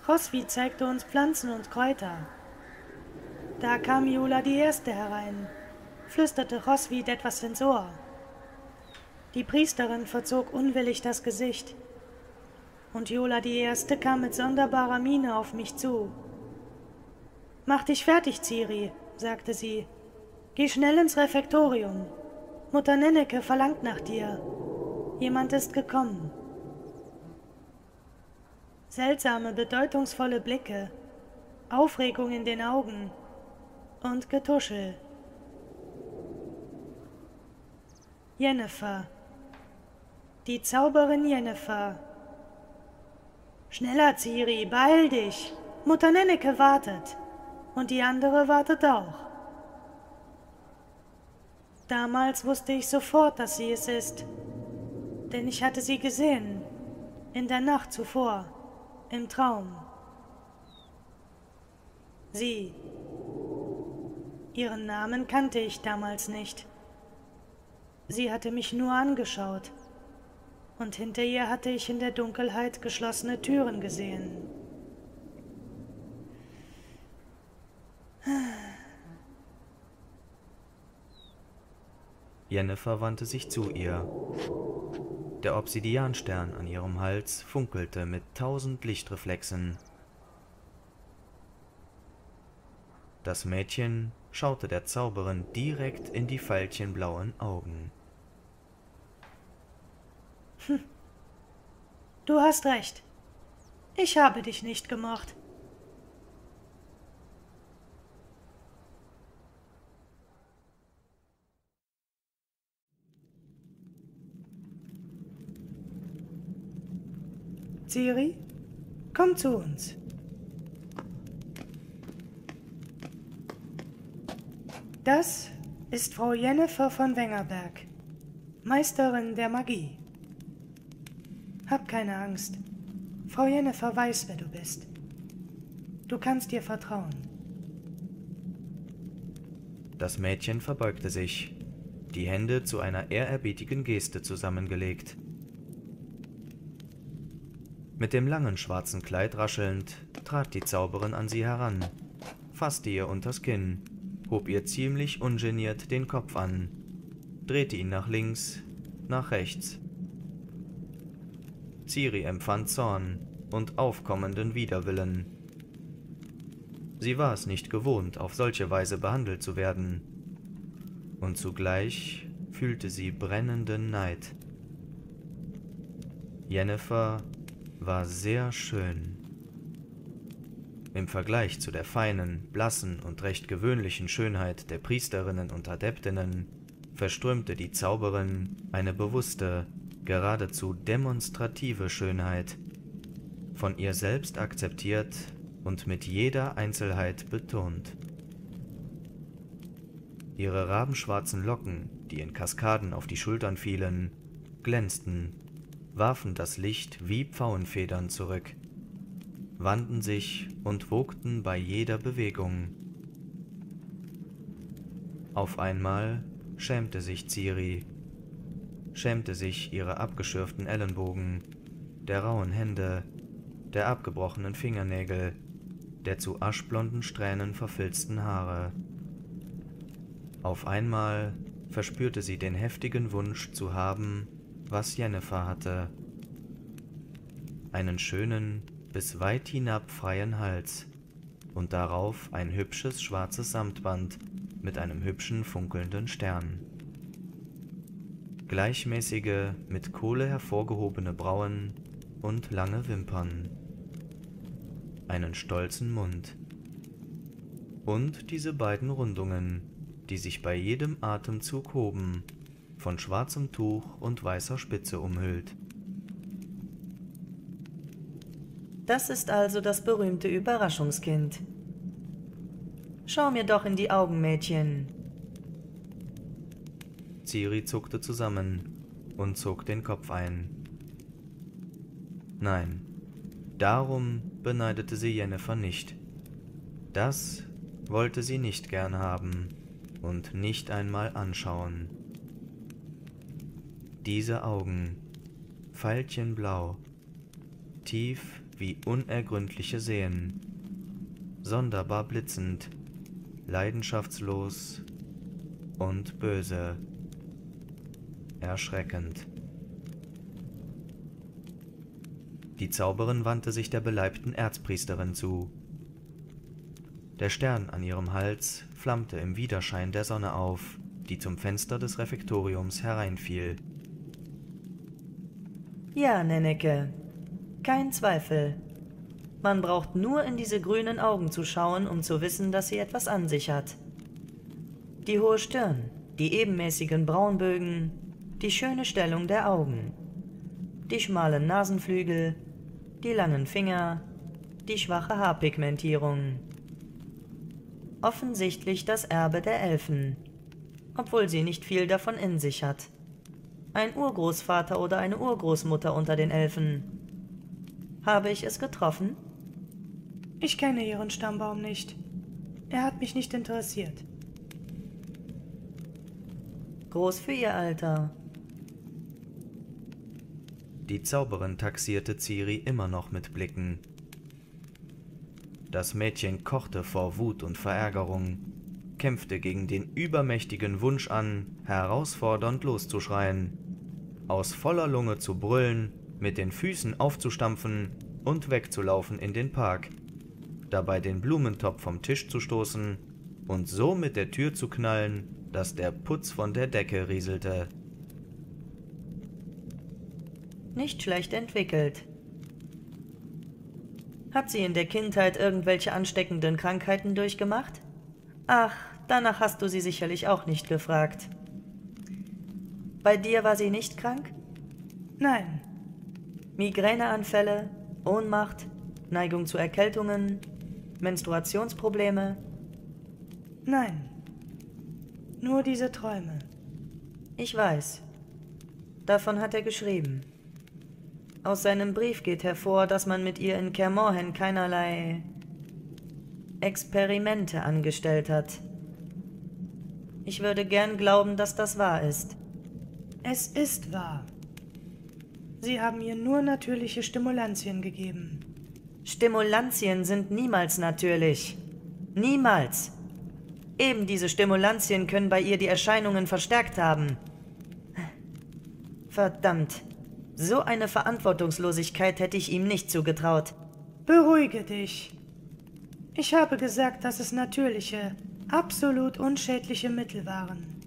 [SPEAKER 2] Rosvi zeigte uns Pflanzen und Kräuter. Da kam Jula die Erste herein, flüsterte Rosvid etwas ins Ohr. Die Priesterin verzog unwillig das Gesicht, und Jola die Erste kam mit sonderbarer Miene auf mich zu. Mach dich fertig, Ciri, sagte sie. Geh schnell ins Refektorium. Mutter Nenneke verlangt nach dir. Jemand ist gekommen. Seltsame, bedeutungsvolle Blicke, Aufregung in den Augen und Getuschel. Jennifer, die Zauberin Jennifer. Schneller, Ciri, beeil dich. Mutter Nenneke wartet. Und die andere wartet auch. Damals wusste ich sofort, dass sie es ist. Denn ich hatte sie gesehen. In der Nacht zuvor im Traum. Sie. Ihren Namen kannte ich damals nicht. Sie hatte mich nur angeschaut. Und hinter ihr hatte ich in der Dunkelheit geschlossene Türen gesehen.
[SPEAKER 1] Jennifer wandte sich zu ihr. Der Obsidianstern an ihrem Hals funkelte mit tausend Lichtreflexen. Das Mädchen schaute der Zauberin direkt in die veilchenblauen Augen.
[SPEAKER 2] Hm. Du hast recht. Ich habe dich nicht gemocht. Ciri, komm zu uns. Das ist Frau Jennifer von Wengerberg, Meisterin der Magie. Hab keine Angst. Frau Jennifer weiß, wer du bist. Du kannst ihr vertrauen.
[SPEAKER 1] Das Mädchen verbeugte sich, die Hände zu einer ehrerbietigen Geste zusammengelegt. Mit dem langen schwarzen Kleid raschelnd trat die Zauberin an sie heran, fasste ihr unters Kinn, hob ihr ziemlich ungeniert den Kopf an, drehte ihn nach links, nach rechts. Ciri empfand Zorn und aufkommenden Widerwillen. Sie war es nicht gewohnt, auf solche Weise behandelt zu werden, und zugleich fühlte sie brennenden Neid. Jennifer war sehr schön. Im Vergleich zu der feinen, blassen und recht gewöhnlichen Schönheit der Priesterinnen und Adeptinnen verströmte die Zauberin eine bewusste, geradezu demonstrative Schönheit, von ihr selbst akzeptiert und mit jeder Einzelheit betont. Ihre rabenschwarzen Locken, die in Kaskaden auf die Schultern fielen, glänzten warfen das Licht wie Pfauenfedern zurück, wandten sich und wogten bei jeder Bewegung. Auf einmal schämte sich Ciri, schämte sich ihrer abgeschürften Ellenbogen, der rauen Hände, der abgebrochenen Fingernägel, der zu aschblonden Strähnen verfilzten Haare. Auf einmal verspürte sie den heftigen Wunsch zu haben, was Jennifer hatte. Einen schönen, bis weit hinab freien Hals und darauf ein hübsches schwarzes Samtband mit einem hübschen funkelnden Stern. Gleichmäßige, mit Kohle hervorgehobene Brauen und lange Wimpern. Einen stolzen Mund. Und diese beiden Rundungen, die sich bei jedem Atemzug hoben von schwarzem Tuch und weißer Spitze umhüllt.
[SPEAKER 3] Das ist also das berühmte Überraschungskind. Schau mir doch in die Augen, Mädchen.
[SPEAKER 1] Ciri zuckte zusammen und zog den Kopf ein. Nein, darum beneidete sie Jennifer nicht. Das wollte sie nicht gern haben und nicht einmal anschauen. Diese Augen, veilchenblau, tief wie unergründliche Seen, sonderbar blitzend, leidenschaftslos und böse, erschreckend. Die Zauberin wandte sich der beleibten Erzpriesterin zu. Der Stern an ihrem Hals flammte im Widerschein der Sonne auf, die zum Fenster des Refektoriums hereinfiel.
[SPEAKER 3] Ja, Nennecke, kein Zweifel. Man braucht nur in diese grünen Augen zu schauen, um zu wissen, dass sie etwas an sich hat. Die hohe Stirn, die ebenmäßigen Braunbögen, die schöne Stellung der Augen, die schmalen Nasenflügel, die langen Finger, die schwache Haarpigmentierung. Offensichtlich das Erbe der Elfen, obwohl sie nicht viel davon in sich hat ein Urgroßvater oder eine Urgroßmutter unter den Elfen. Habe ich es getroffen?
[SPEAKER 2] Ich kenne Ihren Stammbaum nicht. Er hat mich nicht interessiert.
[SPEAKER 3] Groß für Ihr Alter.
[SPEAKER 1] Die Zauberin taxierte Ciri immer noch mit Blicken. Das Mädchen kochte vor Wut und Verärgerung, kämpfte gegen den übermächtigen Wunsch an, herausfordernd loszuschreien, aus voller Lunge zu brüllen, mit den Füßen aufzustampfen und wegzulaufen in den Park, dabei den Blumentopf vom Tisch zu stoßen und so mit der Tür zu knallen, dass der Putz von der Decke rieselte.
[SPEAKER 3] Nicht schlecht entwickelt. Hat sie in der Kindheit irgendwelche ansteckenden Krankheiten durchgemacht? Ach, danach hast du sie sicherlich auch nicht gefragt. Bei dir war sie nicht krank?
[SPEAKER 2] Nein,
[SPEAKER 3] Migräneanfälle, Ohnmacht, Neigung zu Erkältungen, Menstruationsprobleme?
[SPEAKER 2] nein. Nur diese Träume.
[SPEAKER 3] Ich weiß. Davon hat er geschrieben. Aus seinem Brief geht hervor, dass man mit ihr in Kermorhen keinerlei Experimente angestellt hat. Ich würde gern glauben, dass das wahr ist.
[SPEAKER 2] Es ist wahr. Sie haben ihr nur natürliche Stimulantien gegeben.
[SPEAKER 3] Stimulantien sind niemals natürlich. Niemals. Eben diese Stimulantien können bei ihr die Erscheinungen verstärkt haben. Verdammt. So eine Verantwortungslosigkeit hätte ich ihm nicht zugetraut.
[SPEAKER 2] Beruhige dich. Ich habe gesagt, dass es natürliche, absolut unschädliche Mittel waren.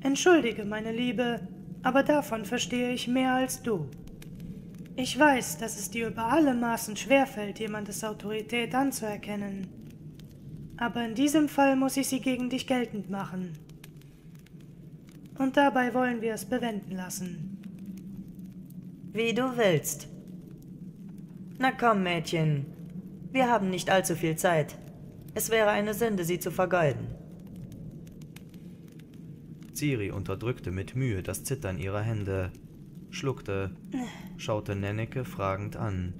[SPEAKER 2] Entschuldige, meine Liebe, aber davon verstehe ich mehr als du. Ich weiß, dass es dir über alle Maßen schwerfällt, jemandes Autorität anzuerkennen. Aber in diesem Fall muss ich sie gegen dich geltend machen. Und dabei wollen wir es bewenden lassen.
[SPEAKER 3] Wie du willst. Na komm, Mädchen. Wir haben nicht allzu viel Zeit. Es wäre eine Sünde, sie zu vergeuden.
[SPEAKER 1] Ciri unterdrückte mit Mühe das Zittern ihrer Hände, schluckte, schaute Nenneke fragend an.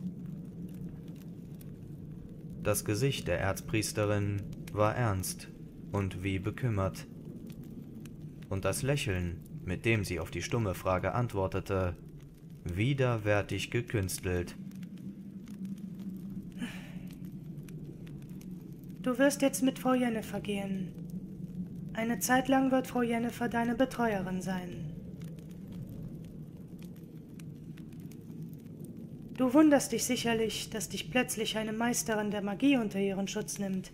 [SPEAKER 1] Das Gesicht der Erzpriesterin war ernst und wie bekümmert. Und das Lächeln, mit dem sie auf die stumme Frage antwortete, widerwärtig gekünstelt.
[SPEAKER 2] Du wirst jetzt mit Frau Jennifer gehen. Eine Zeit lang wird Frau Jennifer deine Betreuerin sein. Du wunderst dich sicherlich, dass dich plötzlich eine Meisterin der Magie unter ihren Schutz nimmt.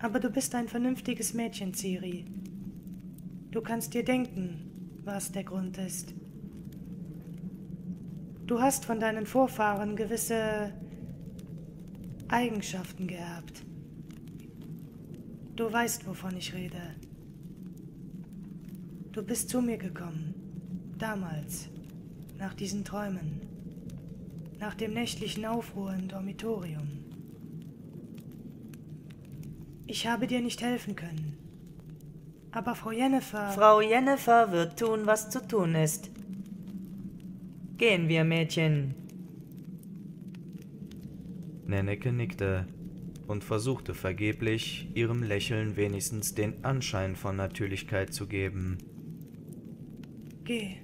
[SPEAKER 2] Aber du bist ein vernünftiges Mädchen, Ciri. Du kannst dir denken, was der Grund ist. Du hast von deinen Vorfahren gewisse Eigenschaften geerbt. Du weißt, wovon ich rede. Du bist zu mir gekommen. Damals. Nach diesen Träumen. Nach dem nächtlichen Aufruhr im Dormitorium. Ich habe dir nicht helfen können. Aber Frau Jennifer.
[SPEAKER 3] Frau Jennifer wird tun, was zu tun ist. Gehen wir, Mädchen.
[SPEAKER 1] Nenneke nickte und versuchte vergeblich, ihrem Lächeln wenigstens den Anschein von Natürlichkeit zu geben.
[SPEAKER 2] Geh.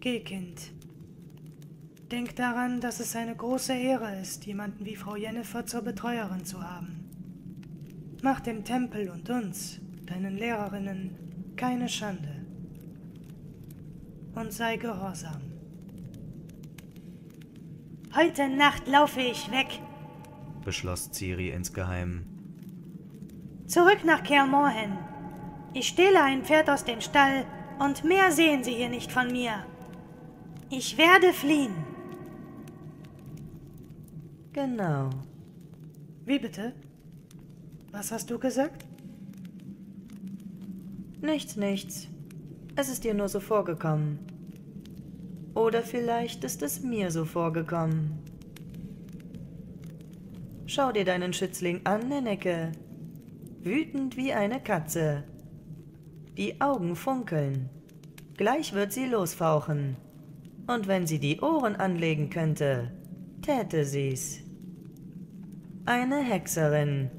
[SPEAKER 2] Geh, Kind. Denk daran, dass es eine große Ehre ist, jemanden wie Frau Jennifer zur Betreuerin zu haben. Mach dem Tempel und uns, deinen Lehrerinnen, keine Schande. Und sei gehorsam. Heute Nacht laufe ich weg.
[SPEAKER 1] Beschloss Ciri insgeheim.
[SPEAKER 2] Zurück nach Kermorhen. Ich stehle ein Pferd aus dem Stall und mehr sehen Sie hier nicht von mir. Ich werde fliehen.
[SPEAKER 3] Genau.
[SPEAKER 2] Wie bitte? Was hast du gesagt?
[SPEAKER 3] Nichts, nichts. Es ist dir nur so vorgekommen. Oder vielleicht ist es mir so vorgekommen. Schau dir deinen Schützling an, Nennecke. Wütend wie eine Katze. Die Augen funkeln. Gleich wird sie losfauchen. Und wenn sie die Ohren anlegen könnte, täte sie's. Eine Hexerin.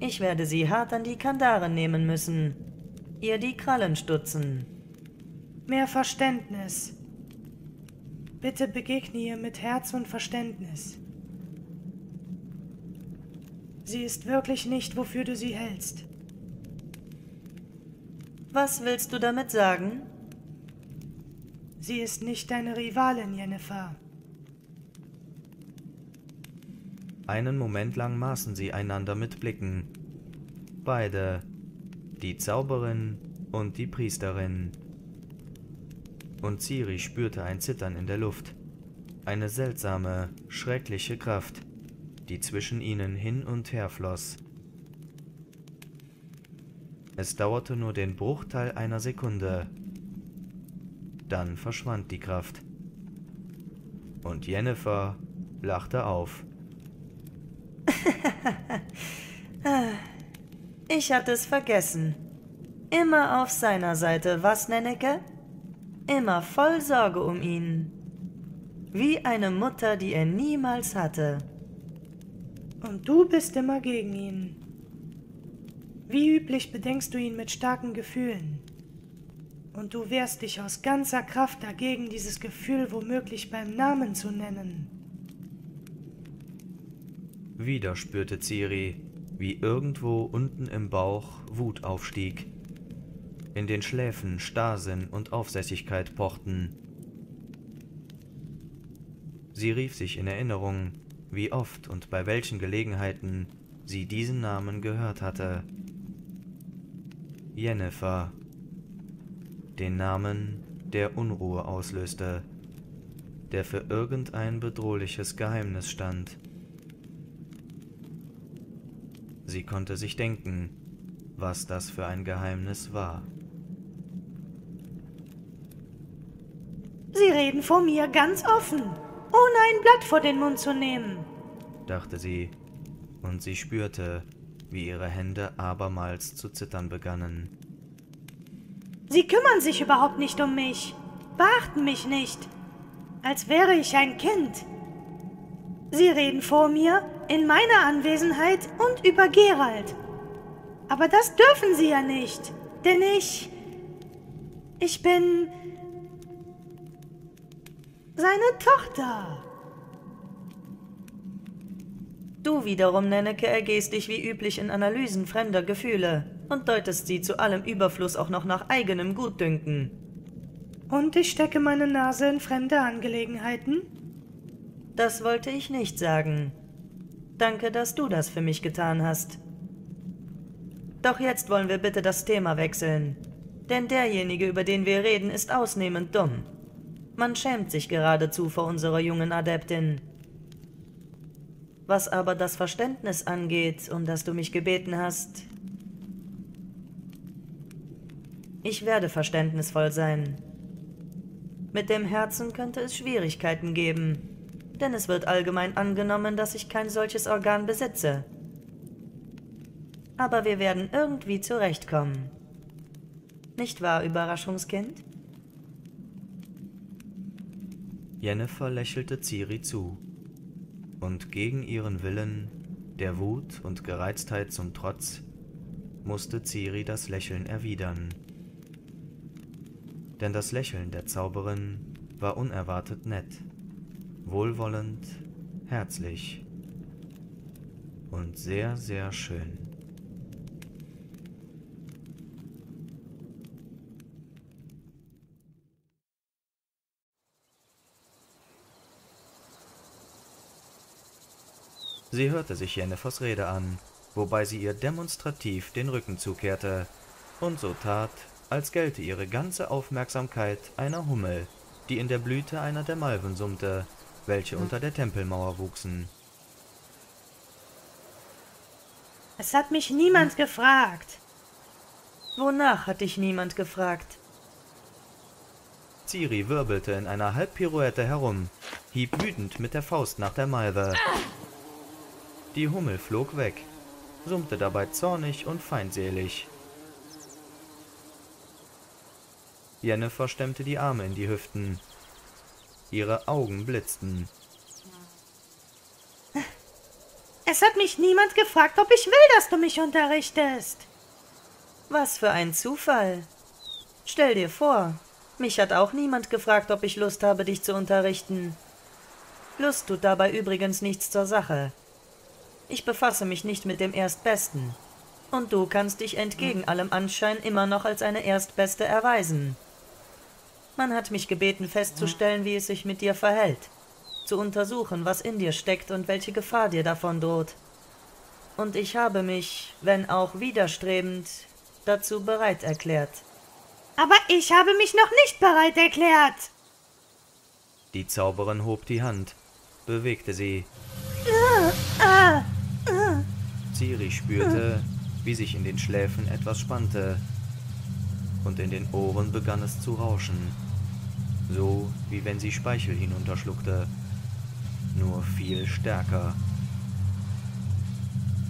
[SPEAKER 3] Ich werde sie hart an die Kandare nehmen müssen. Ihr die Krallen stutzen.
[SPEAKER 2] Mehr Verständnis. Bitte begegne ihr mit Herz und Verständnis. Sie ist wirklich nicht, wofür du sie hältst.
[SPEAKER 3] Was willst du damit sagen?
[SPEAKER 2] Sie ist nicht deine Rivalin, Jennifer.
[SPEAKER 1] Einen Moment lang maßen sie einander mit Blicken. Beide, die Zauberin und die Priesterin. Und Ciri spürte ein Zittern in der Luft, eine seltsame, schreckliche Kraft, die zwischen ihnen hin und her floss. Es dauerte nur den Bruchteil einer Sekunde. Dann verschwand die Kraft. Und Jennifer lachte auf.
[SPEAKER 3] ich hatte es vergessen. Immer auf seiner Seite, was, Nenneke? Immer voll Sorge um ihn. Wie eine Mutter, die er niemals hatte.
[SPEAKER 2] Und du bist immer gegen ihn. Wie üblich bedenkst du ihn mit starken Gefühlen. Und du wehrst dich aus ganzer Kraft dagegen, dieses Gefühl womöglich beim Namen zu nennen.
[SPEAKER 1] Wieder spürte Ciri, wie irgendwo unten im Bauch Wut aufstieg. In den Schläfen Starrsinn und Aufsässigkeit pochten. Sie rief sich in Erinnerung, wie oft und bei welchen Gelegenheiten sie diesen Namen gehört hatte. Jennifer. Den Namen, der Unruhe auslöste, der für irgendein bedrohliches Geheimnis stand. Sie konnte sich denken, was das für ein Geheimnis war.
[SPEAKER 2] Sie reden vor mir ganz offen, ohne ein Blatt vor den Mund zu nehmen,
[SPEAKER 1] dachte sie, und sie spürte, wie ihre Hände abermals zu zittern begannen.
[SPEAKER 2] Sie kümmern sich überhaupt nicht um mich, beachten mich nicht, als wäre ich ein Kind. Sie reden vor mir, in meiner Anwesenheit und über Gerald. Aber das dürfen Sie ja nicht, denn ich... Ich bin... seine Tochter.
[SPEAKER 3] Du wiederum, Nenneke, ergehst dich wie üblich in Analysen fremder Gefühle und deutest sie zu allem Überfluss auch noch nach eigenem Gutdünken.
[SPEAKER 2] Und ich stecke meine Nase in fremde Angelegenheiten?
[SPEAKER 3] Das wollte ich nicht sagen. Danke, dass du das für mich getan hast. Doch jetzt wollen wir bitte das Thema wechseln. Denn derjenige, über den wir reden, ist ausnehmend dumm. Man schämt sich geradezu vor unserer jungen Adeptin. Was aber das Verständnis angeht, um das du mich gebeten hast, ich werde verständnisvoll sein. Mit dem Herzen könnte es Schwierigkeiten geben, denn es wird allgemein angenommen, dass ich kein solches Organ besitze. Aber wir werden irgendwie zurechtkommen. Nicht wahr, Überraschungskind?
[SPEAKER 1] Jennifer lächelte Ciri zu, und gegen ihren Willen, der Wut und Gereiztheit zum Trotz, musste Ciri das Lächeln erwidern. Denn das Lächeln der Zauberin war unerwartet nett wohlwollend, herzlich und sehr, sehr schön. Sie hörte sich Jennefers Rede an, wobei sie ihr demonstrativ den Rücken zukehrte und so tat, als gelte ihre ganze Aufmerksamkeit einer Hummel, die in der Blüte einer der Malven summte welche unter der Tempelmauer wuchsen.
[SPEAKER 2] Es hat mich niemand gefragt.
[SPEAKER 3] Wonach hat dich niemand gefragt?
[SPEAKER 1] Ciri wirbelte in einer Halbpirouette herum, hieb wütend mit der Faust nach der Malve. Die Hummel flog weg, summte dabei zornig und feindselig. Jennifer stemmte die Arme in die Hüften Ihre Augen blitzten.
[SPEAKER 2] Es hat mich niemand gefragt, ob ich will, dass du mich unterrichtest.
[SPEAKER 3] Was für ein Zufall. Stell dir vor, mich hat auch niemand gefragt, ob ich Lust habe, dich zu unterrichten. Lust tut dabei übrigens nichts zur Sache. Ich befasse mich nicht mit dem Erstbesten. Und du kannst dich entgegen allem Anschein immer noch als eine Erstbeste erweisen. Man hat mich gebeten festzustellen, wie es sich mit dir verhält, zu untersuchen, was in dir steckt und welche Gefahr dir davon droht. Und ich habe mich, wenn auch widerstrebend, dazu bereit erklärt.
[SPEAKER 2] Aber ich habe mich noch nicht bereit erklärt.
[SPEAKER 1] Die Zauberin hob die Hand, bewegte sie. Ciri spürte, wie sich in den Schläfen etwas spannte, und in den Ohren begann es zu rauschen, so wie wenn sie Speichel hinunterschluckte, nur viel stärker.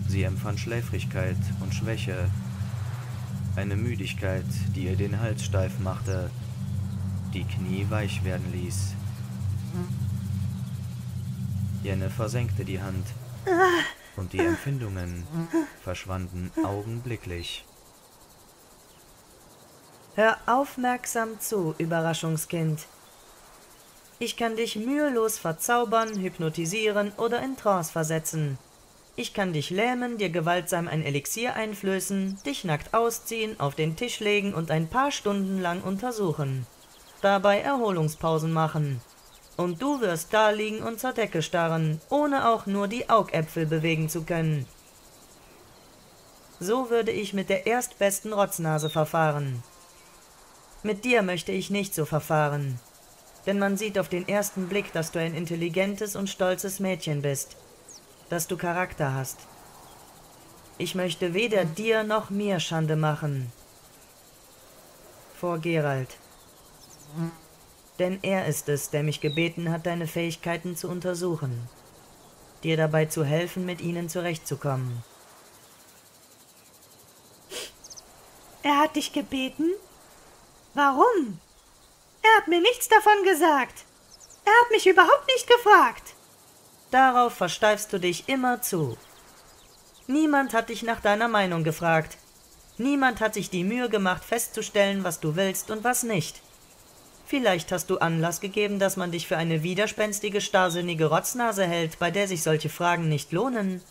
[SPEAKER 1] Sie empfand Schläfrigkeit und Schwäche, eine Müdigkeit, die ihr den Hals steif machte, die Knie weich werden ließ. Jenne versenkte die Hand und die Empfindungen verschwanden augenblicklich.
[SPEAKER 3] Hör aufmerksam zu, Überraschungskind. Ich kann dich mühelos verzaubern, hypnotisieren oder in Trance versetzen. Ich kann dich lähmen, dir gewaltsam ein Elixier einflößen, dich nackt ausziehen, auf den Tisch legen und ein paar Stunden lang untersuchen. Dabei Erholungspausen machen. Und du wirst da liegen und zur Decke starren, ohne auch nur die Augäpfel bewegen zu können. So würde ich mit der erstbesten Rotznase verfahren. Mit dir möchte ich nicht so verfahren. Denn man sieht auf den ersten Blick, dass du ein intelligentes und stolzes Mädchen bist. Dass du Charakter hast. Ich möchte weder dir noch mir Schande machen. Vor Gerald. Denn er ist es, der mich gebeten hat, deine Fähigkeiten zu untersuchen. Dir dabei zu helfen, mit ihnen zurechtzukommen.
[SPEAKER 2] Er hat dich gebeten? Warum? Er hat mir nichts davon gesagt. Er hat mich überhaupt nicht gefragt.
[SPEAKER 3] Darauf versteifst du dich immer zu. Niemand hat dich nach deiner Meinung gefragt. Niemand hat sich die Mühe gemacht, festzustellen, was du willst und was nicht. Vielleicht hast du Anlass gegeben, dass man dich für eine widerspenstige, starrsinnige Rotznase hält, bei der sich solche Fragen nicht lohnen.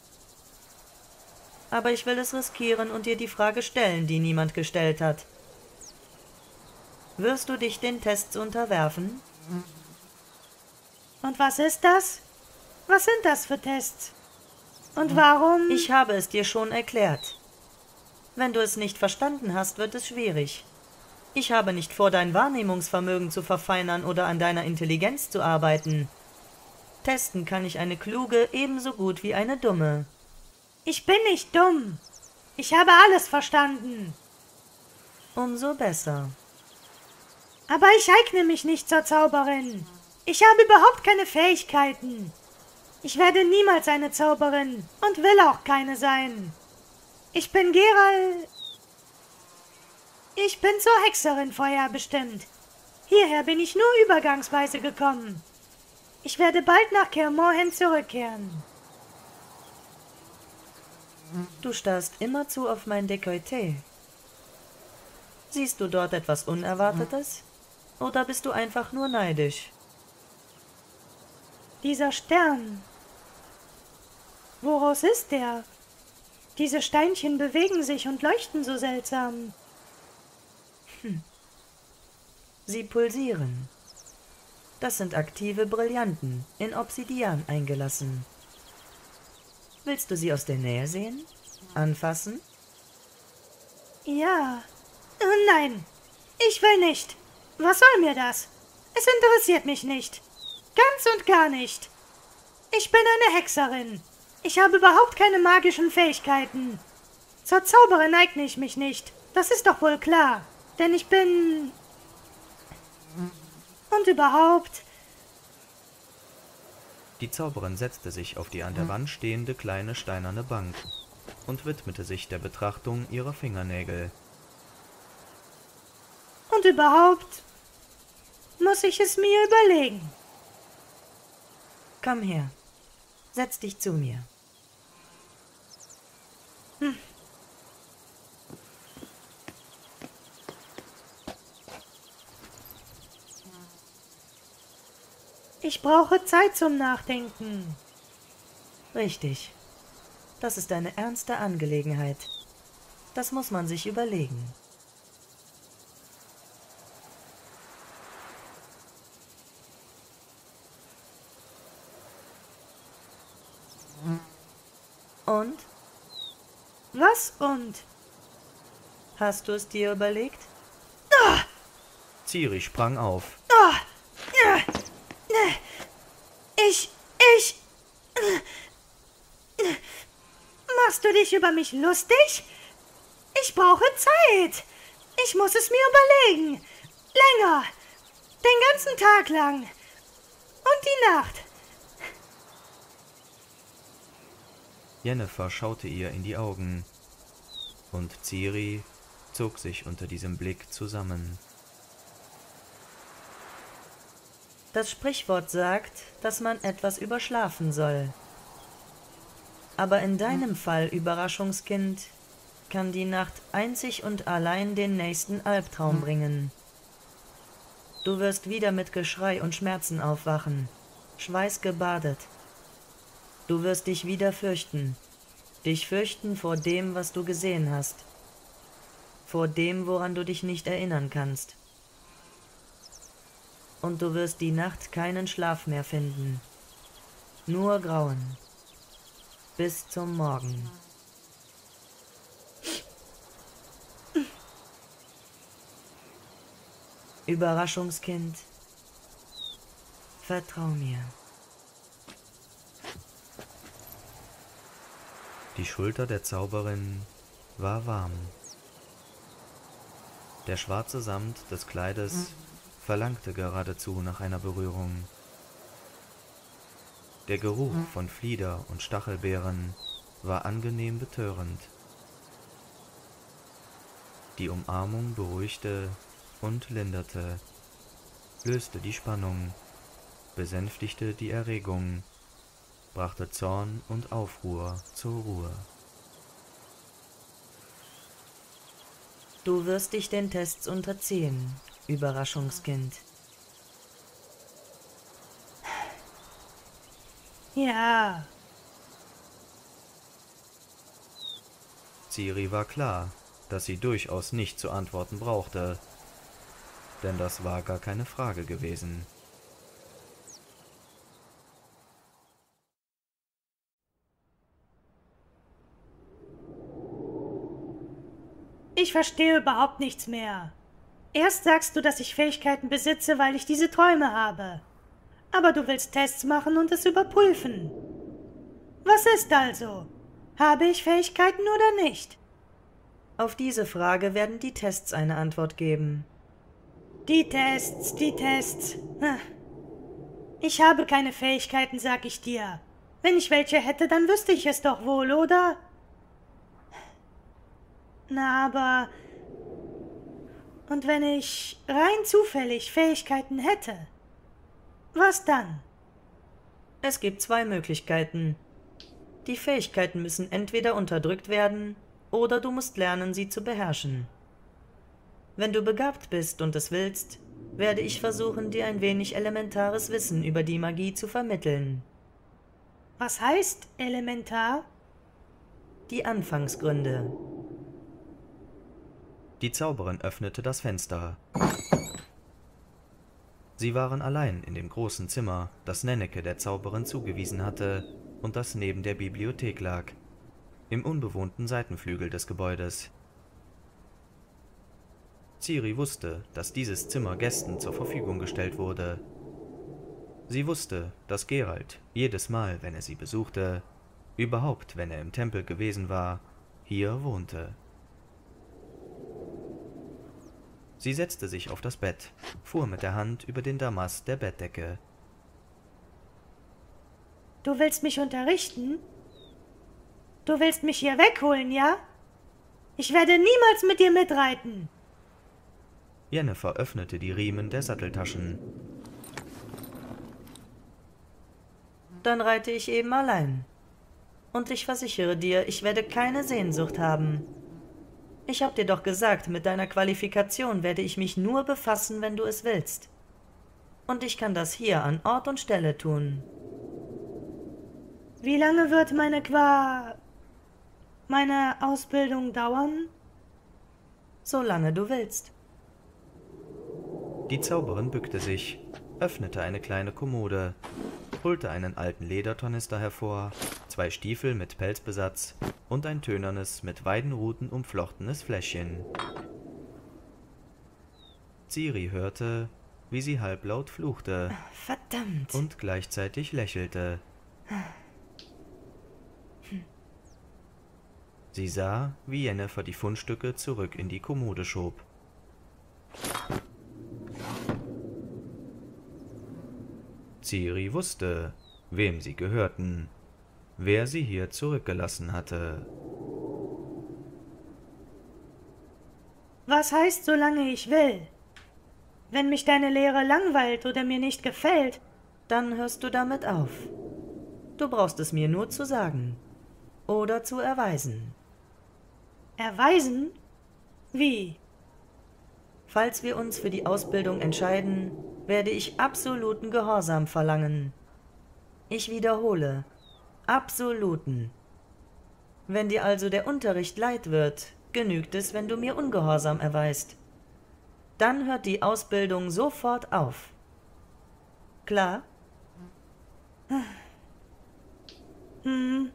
[SPEAKER 3] Aber ich will es riskieren und dir die Frage stellen, die niemand gestellt hat. Wirst du dich den Tests unterwerfen?
[SPEAKER 2] Und was ist das? Was sind das für Tests? Und warum?
[SPEAKER 3] Ich habe es dir schon erklärt. Wenn du es nicht verstanden hast, wird es schwierig. Ich habe nicht vor, dein Wahrnehmungsvermögen zu verfeinern oder an deiner Intelligenz zu arbeiten. Testen kann ich eine kluge ebenso gut wie eine dumme.
[SPEAKER 2] Ich bin nicht dumm. Ich habe alles verstanden.
[SPEAKER 3] Umso besser.
[SPEAKER 2] Aber ich eigne mich nicht zur Zauberin. Ich habe überhaupt keine Fähigkeiten. Ich werde niemals eine Zauberin und will auch keine sein. Ich bin Gerald. Ich bin zur Hexerin vorher bestimmt. Hierher bin ich nur übergangsweise gekommen. Ich werde bald nach Kermorhen zurückkehren.
[SPEAKER 3] Du starrst immerzu auf mein Dekolleté. Siehst du dort etwas Unerwartetes? Oder bist du einfach nur neidisch?
[SPEAKER 2] Dieser Stern. Woraus ist der? Diese Steinchen bewegen sich und leuchten so seltsam.
[SPEAKER 3] Hm. Sie pulsieren. Das sind aktive Brillanten, in Obsidian eingelassen. Willst du sie aus der Nähe sehen? Anfassen?
[SPEAKER 2] Ja. Oh nein, ich will nicht. Was soll mir das? Es interessiert mich nicht. Ganz und gar nicht. Ich bin eine Hexerin. Ich habe überhaupt keine magischen Fähigkeiten. Zur Zauberin eigne ich mich nicht. Das ist doch wohl klar. Denn ich bin. Und überhaupt.
[SPEAKER 1] Die Zauberin setzte sich auf die an der Wand stehende kleine steinerne Bank und widmete sich der Betrachtung ihrer Fingernägel.
[SPEAKER 2] Und überhaupt muss ich es mir überlegen.
[SPEAKER 3] Komm her. Setz dich zu mir. Hm.
[SPEAKER 2] Ich brauche Zeit zum Nachdenken.
[SPEAKER 3] Richtig. Das ist eine ernste Angelegenheit. Das muss man sich überlegen. Und?
[SPEAKER 2] Was und?
[SPEAKER 3] Hast du es dir überlegt?
[SPEAKER 2] Ah!
[SPEAKER 1] Ciri sprang auf.
[SPEAKER 2] Ah! Ja! Ich, ich. Machst du dich über mich lustig? Ich brauche Zeit. Ich muss es mir überlegen. Länger. Den ganzen Tag lang. Und die Nacht.
[SPEAKER 1] Jennifer schaute ihr in die Augen, und Ciri zog sich unter diesem Blick zusammen.
[SPEAKER 3] Das Sprichwort sagt, dass man etwas überschlafen soll. Aber in deinem Fall, Überraschungskind, kann die Nacht einzig und allein den nächsten Albtraum bringen. Du wirst wieder mit Geschrei und Schmerzen aufwachen, schweißgebadet. Du wirst dich wieder fürchten, dich fürchten vor dem, was du gesehen hast, vor dem, woran du dich nicht erinnern kannst. Und du wirst die Nacht keinen Schlaf mehr finden, nur Grauen, bis zum Morgen. Überraschungskind, vertrau mir.
[SPEAKER 1] Die Schulter der Zauberin war warm. Der schwarze Samt des Kleides verlangte geradezu nach einer Berührung. Der Geruch von Flieder und Stachelbeeren war angenehm betörend. Die Umarmung beruhigte und linderte, löste die Spannung, besänftigte die Erregung brachte Zorn und Aufruhr zur Ruhe.
[SPEAKER 3] Du wirst dich den Tests unterziehen, Überraschungskind.
[SPEAKER 2] Ja.
[SPEAKER 1] Ciri war klar, dass sie durchaus nicht zu antworten brauchte, denn das war gar keine Frage gewesen.
[SPEAKER 2] Ich verstehe überhaupt nichts mehr. Erst sagst du, dass ich Fähigkeiten besitze, weil ich diese Träume habe. Aber du willst Tests machen und es überprüfen. Was ist also? Habe ich Fähigkeiten oder nicht?
[SPEAKER 3] Auf diese Frage werden die Tests eine Antwort geben.
[SPEAKER 2] Die Tests, die Tests. Ich habe keine Fähigkeiten, sag ich dir. Wenn ich welche hätte, dann wüsste ich es doch wohl, oder? Na, aber. Und wenn ich rein zufällig Fähigkeiten hätte? Was dann?
[SPEAKER 3] Es gibt zwei Möglichkeiten. Die Fähigkeiten müssen entweder unterdrückt werden, oder du musst lernen, sie zu beherrschen. Wenn du begabt bist und es willst, werde ich versuchen, dir ein wenig elementares Wissen über die Magie zu vermitteln.
[SPEAKER 2] Was heißt elementar?
[SPEAKER 3] Die Anfangsgründe,
[SPEAKER 1] die Zauberin öffnete das Fenster. Sie waren allein in dem großen Zimmer, das Nenneke der Zauberin zugewiesen hatte und das neben der Bibliothek lag, im unbewohnten Seitenflügel des Gebäudes. Ciri wusste, dass dieses Zimmer Gästen zur Verfügung gestellt wurde. Sie wusste, dass Gerald jedes Mal, wenn er sie besuchte, überhaupt wenn er im Tempel gewesen war, hier wohnte. Sie setzte sich auf das Bett, fuhr mit der Hand über den Damast der Bettdecke.
[SPEAKER 2] Du willst mich unterrichten? Du willst mich hier wegholen, ja? Ich werde niemals mit dir mitreiten.
[SPEAKER 1] Jennifer öffnete die Riemen der Satteltaschen.
[SPEAKER 3] Dann reite ich eben allein. Und ich versichere dir, ich werde keine Sehnsucht haben. Ich hab dir doch gesagt, mit deiner Qualifikation werde ich mich nur befassen, wenn du es willst. Und ich kann das hier an Ort und Stelle tun.
[SPEAKER 2] Wie lange wird meine Qua meine Ausbildung dauern?
[SPEAKER 3] Solange du willst.
[SPEAKER 1] Die Zauberin bückte sich, öffnete eine kleine Kommode, holte einen alten Ledertornister hervor, zwei Stiefel mit Pelzbesatz und ein tönernes, mit Weidenruten umflochtenes Fläschchen. Ciri hörte, wie sie halblaut fluchte
[SPEAKER 3] Verdammt.
[SPEAKER 1] und gleichzeitig lächelte. Sie sah, wie Jennifer die Fundstücke zurück in die Kommode schob. Ciri wusste, wem sie gehörten, wer sie hier zurückgelassen hatte.
[SPEAKER 2] Was heißt, solange ich will? Wenn mich deine Lehre langweilt oder mir nicht gefällt,
[SPEAKER 3] Dann hörst du damit auf. Du brauchst es mir nur zu sagen. Oder zu erweisen.
[SPEAKER 2] erweisen? Wie?
[SPEAKER 3] Falls wir uns für die Ausbildung entscheiden, werde ich absoluten Gehorsam verlangen. Ich wiederhole, absoluten. Wenn dir also der Unterricht leid wird, genügt es, wenn du mir Ungehorsam erweist. Dann hört die Ausbildung sofort auf. Klar?
[SPEAKER 2] Hm,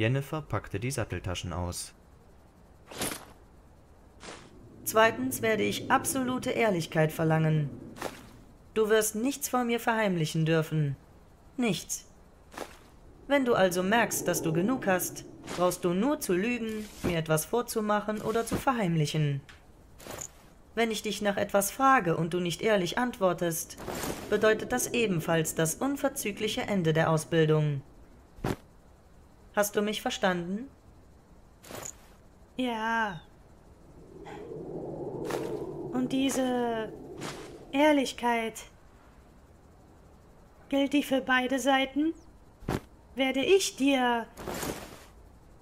[SPEAKER 1] Jennifer packte die Satteltaschen aus.
[SPEAKER 3] Zweitens werde ich absolute Ehrlichkeit verlangen. Du wirst nichts vor mir verheimlichen dürfen. Nichts. Wenn du also merkst, dass du genug hast, brauchst du nur zu lügen, mir etwas vorzumachen oder zu verheimlichen. Wenn ich dich nach etwas frage und du nicht ehrlich antwortest, bedeutet das ebenfalls das unverzügliche Ende der Ausbildung. Hast du mich verstanden?
[SPEAKER 2] ja. Und diese Ehrlichkeit, gilt die für beide Seiten? Werde ich dir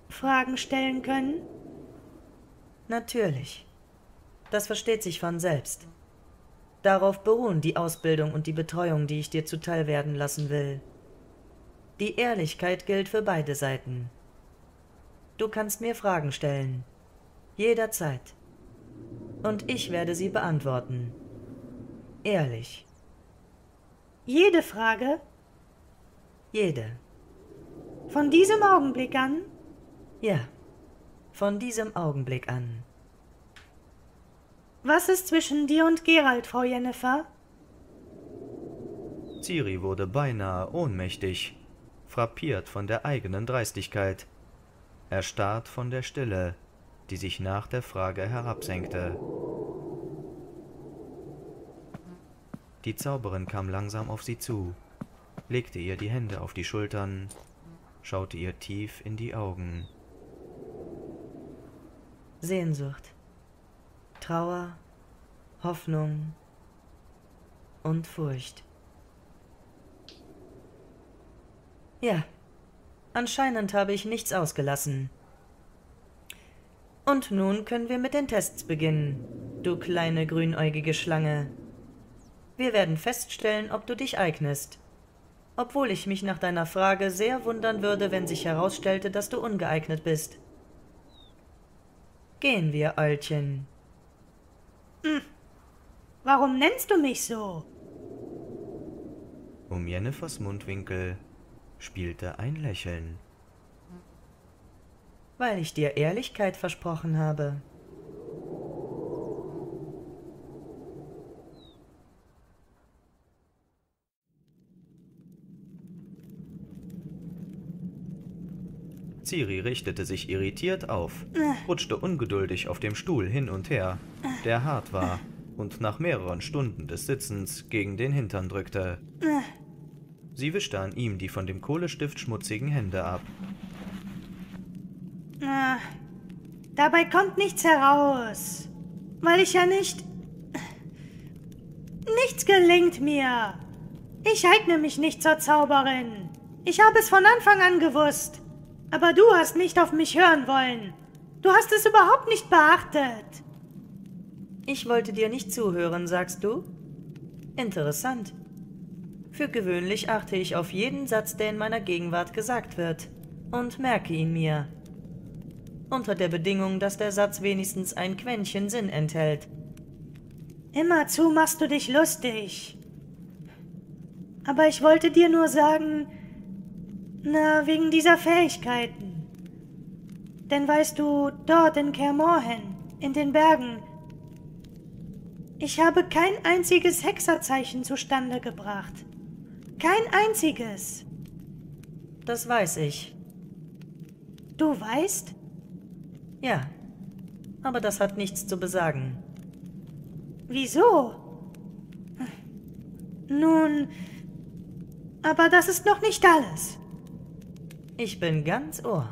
[SPEAKER 2] Fragen stellen können?
[SPEAKER 3] Natürlich. Das versteht sich von selbst. Darauf beruhen die Ausbildung und die Betreuung, die ich dir zuteil werden lassen will. Die Ehrlichkeit gilt für beide Seiten. Du kannst mir Fragen stellen. Jederzeit. Und ich werde sie beantworten. Ehrlich.
[SPEAKER 2] Jede Frage?
[SPEAKER 3] Jede.
[SPEAKER 2] Von diesem Augenblick an?
[SPEAKER 3] Ja. Von diesem Augenblick an.
[SPEAKER 2] Was ist zwischen dir und Gerald, Frau Jennifer?
[SPEAKER 1] Ciri wurde beinahe ohnmächtig, frappiert von der eigenen Dreistigkeit, erstarrt von der Stille, die sich nach der Frage herabsenkte. Die Zauberin kam langsam auf sie zu, legte ihr die Hände auf die Schultern, schaute ihr tief in die Augen.
[SPEAKER 3] Sehnsucht. Trauer, Hoffnung und Furcht. Ja, anscheinend habe ich nichts ausgelassen. Und nun können wir mit den Tests beginnen, du kleine grünäugige Schlange. Wir werden feststellen, ob du dich eignest. Obwohl ich mich nach deiner Frage sehr wundern würde, wenn sich herausstellte, dass du ungeeignet bist. Gehen wir, Eulchen.
[SPEAKER 2] Warum nennst du mich so?
[SPEAKER 1] Um Jennifers Mundwinkel spielte ein Lächeln.
[SPEAKER 3] Weil ich dir Ehrlichkeit versprochen habe.
[SPEAKER 1] Ciri richtete sich irritiert auf, rutschte ungeduldig auf dem Stuhl hin und her, der hart war und nach mehreren Stunden des Sitzens gegen den Hintern drückte. Sie wischte an ihm die von dem Kohlestift schmutzigen Hände ab.
[SPEAKER 2] Ah, dabei kommt nichts heraus. Weil ich ja nicht. Nichts gelingt mir. Ich eigne mich nicht zur Zauberin. Ich habe es von Anfang an gewusst. Aber du hast nicht auf mich hören wollen. Du hast es überhaupt nicht beachtet.
[SPEAKER 3] Ich wollte dir nicht zuhören, sagst du? Interessant. Für gewöhnlich achte ich auf jeden Satz, der in meiner Gegenwart gesagt wird. und merke ihn mir. Unter der Bedingung, dass der Satz wenigstens ein Quäntchen Sinn enthält.
[SPEAKER 2] Immerzu machst du dich lustig. Aber ich wollte dir nur sagen, na, wegen dieser Fähigkeiten. Denn weißt du, dort in Kermorhen, in den Bergen, ich habe kein einziges Hexerzeichen zustande gebracht. Kein einziges.
[SPEAKER 3] Das weiß ich.
[SPEAKER 2] Du weißt?
[SPEAKER 3] Ja, aber das hat nichts zu besagen.
[SPEAKER 2] Wieso? Nun, aber das ist noch nicht alles.
[SPEAKER 3] Ich bin ganz Ohr.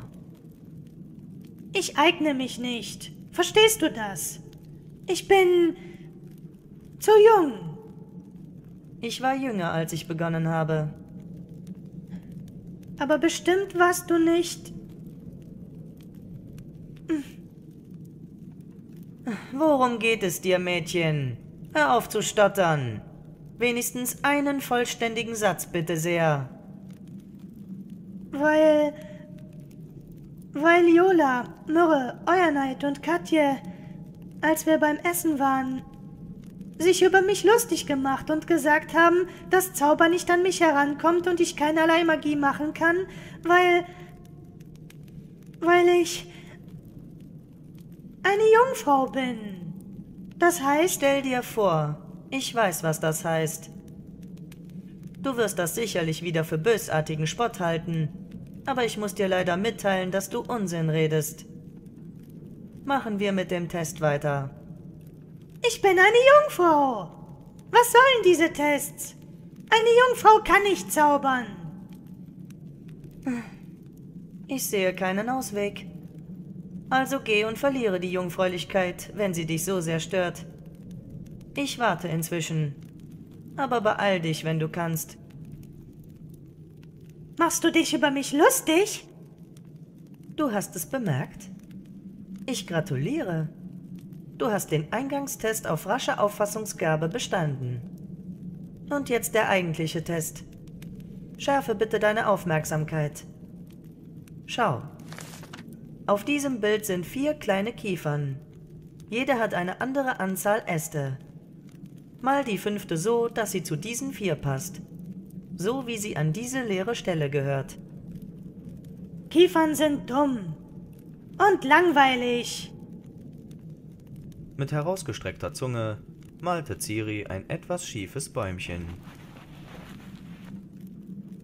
[SPEAKER 2] Ich eigne mich nicht. Verstehst du das? Ich bin zu jung.
[SPEAKER 3] Ich war jünger, als ich begonnen habe.
[SPEAKER 2] Aber bestimmt warst du nicht.
[SPEAKER 3] Worum geht es dir, Mädchen? Hör auf zu stottern. Wenigstens einen vollständigen Satz, bitte sehr.
[SPEAKER 2] Weil. Weil Jola, Myrrhe, Euerneid und Katje, als wir beim Essen waren, sich über mich lustig gemacht und gesagt haben, dass Zauber nicht an mich herankommt und ich keinerlei Magie machen kann, weil. weil ich. Eine Jungfrau bin. Das heißt.
[SPEAKER 3] Stell dir vor, ich weiß, was das heißt. Du wirst das sicherlich wieder für bösartigen Spott halten, aber ich muss dir leider mitteilen, dass du Unsinn redest. Machen wir mit dem Test weiter.
[SPEAKER 2] Ich bin eine Jungfrau. Was sollen diese Tests? Eine Jungfrau kann nicht zaubern.
[SPEAKER 3] Ich sehe keinen Ausweg. Also geh und verliere die Jungfräulichkeit, wenn sie dich so sehr stört. Ich warte inzwischen. Aber beeil dich, wenn du kannst.
[SPEAKER 2] Machst du dich über mich lustig?
[SPEAKER 3] Du hast es bemerkt? Ich gratuliere. Du hast den Eingangstest auf rasche Auffassungsgabe bestanden. Und jetzt der eigentliche Test. Schärfe bitte deine Aufmerksamkeit. Schau. Auf diesem Bild sind vier kleine Kiefern. Jede hat eine andere Anzahl Äste. Mal die fünfte so, dass sie zu diesen vier passt. So wie sie an diese leere Stelle gehört.
[SPEAKER 2] Kiefern sind dumm. Und langweilig.
[SPEAKER 1] Mit herausgestreckter Zunge malte Ciri ein etwas schiefes Bäumchen.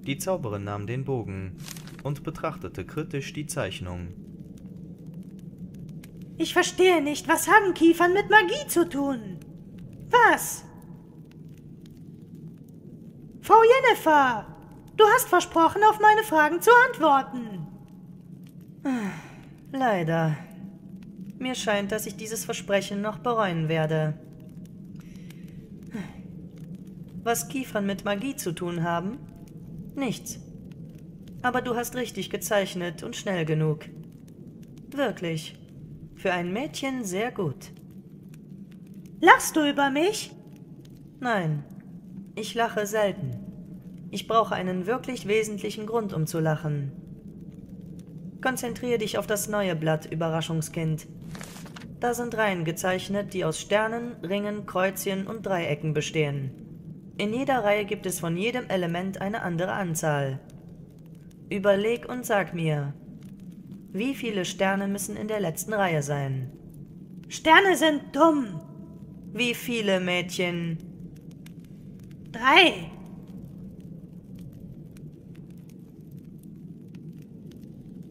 [SPEAKER 1] Die Zauberin nahm den Bogen und betrachtete kritisch die Zeichnung.
[SPEAKER 2] Ich verstehe nicht, was haben Kiefern mit Magie zu tun? Was? Frau Jennifer, du hast versprochen, auf meine Fragen zu antworten.
[SPEAKER 3] Leider. Mir scheint, dass ich dieses Versprechen noch bereuen werde. Was Kiefern mit Magie zu tun haben? Nichts. Aber du hast richtig gezeichnet und schnell genug. Wirklich. Für ein Mädchen sehr gut.
[SPEAKER 2] Lachst du über mich?
[SPEAKER 3] Nein, ich lache selten. Ich brauche einen wirklich wesentlichen Grund, um zu lachen. Konzentriere dich auf das neue Blatt, Überraschungskind. Da sind Reihen gezeichnet, die aus Sternen, Ringen, Kreuzchen und Dreiecken bestehen. In jeder Reihe gibt es von jedem Element eine andere Anzahl. Überleg und sag mir, wie viele Sterne müssen in der letzten Reihe sein?
[SPEAKER 2] Sterne sind dumm.
[SPEAKER 3] Wie viele Mädchen?
[SPEAKER 2] Drei.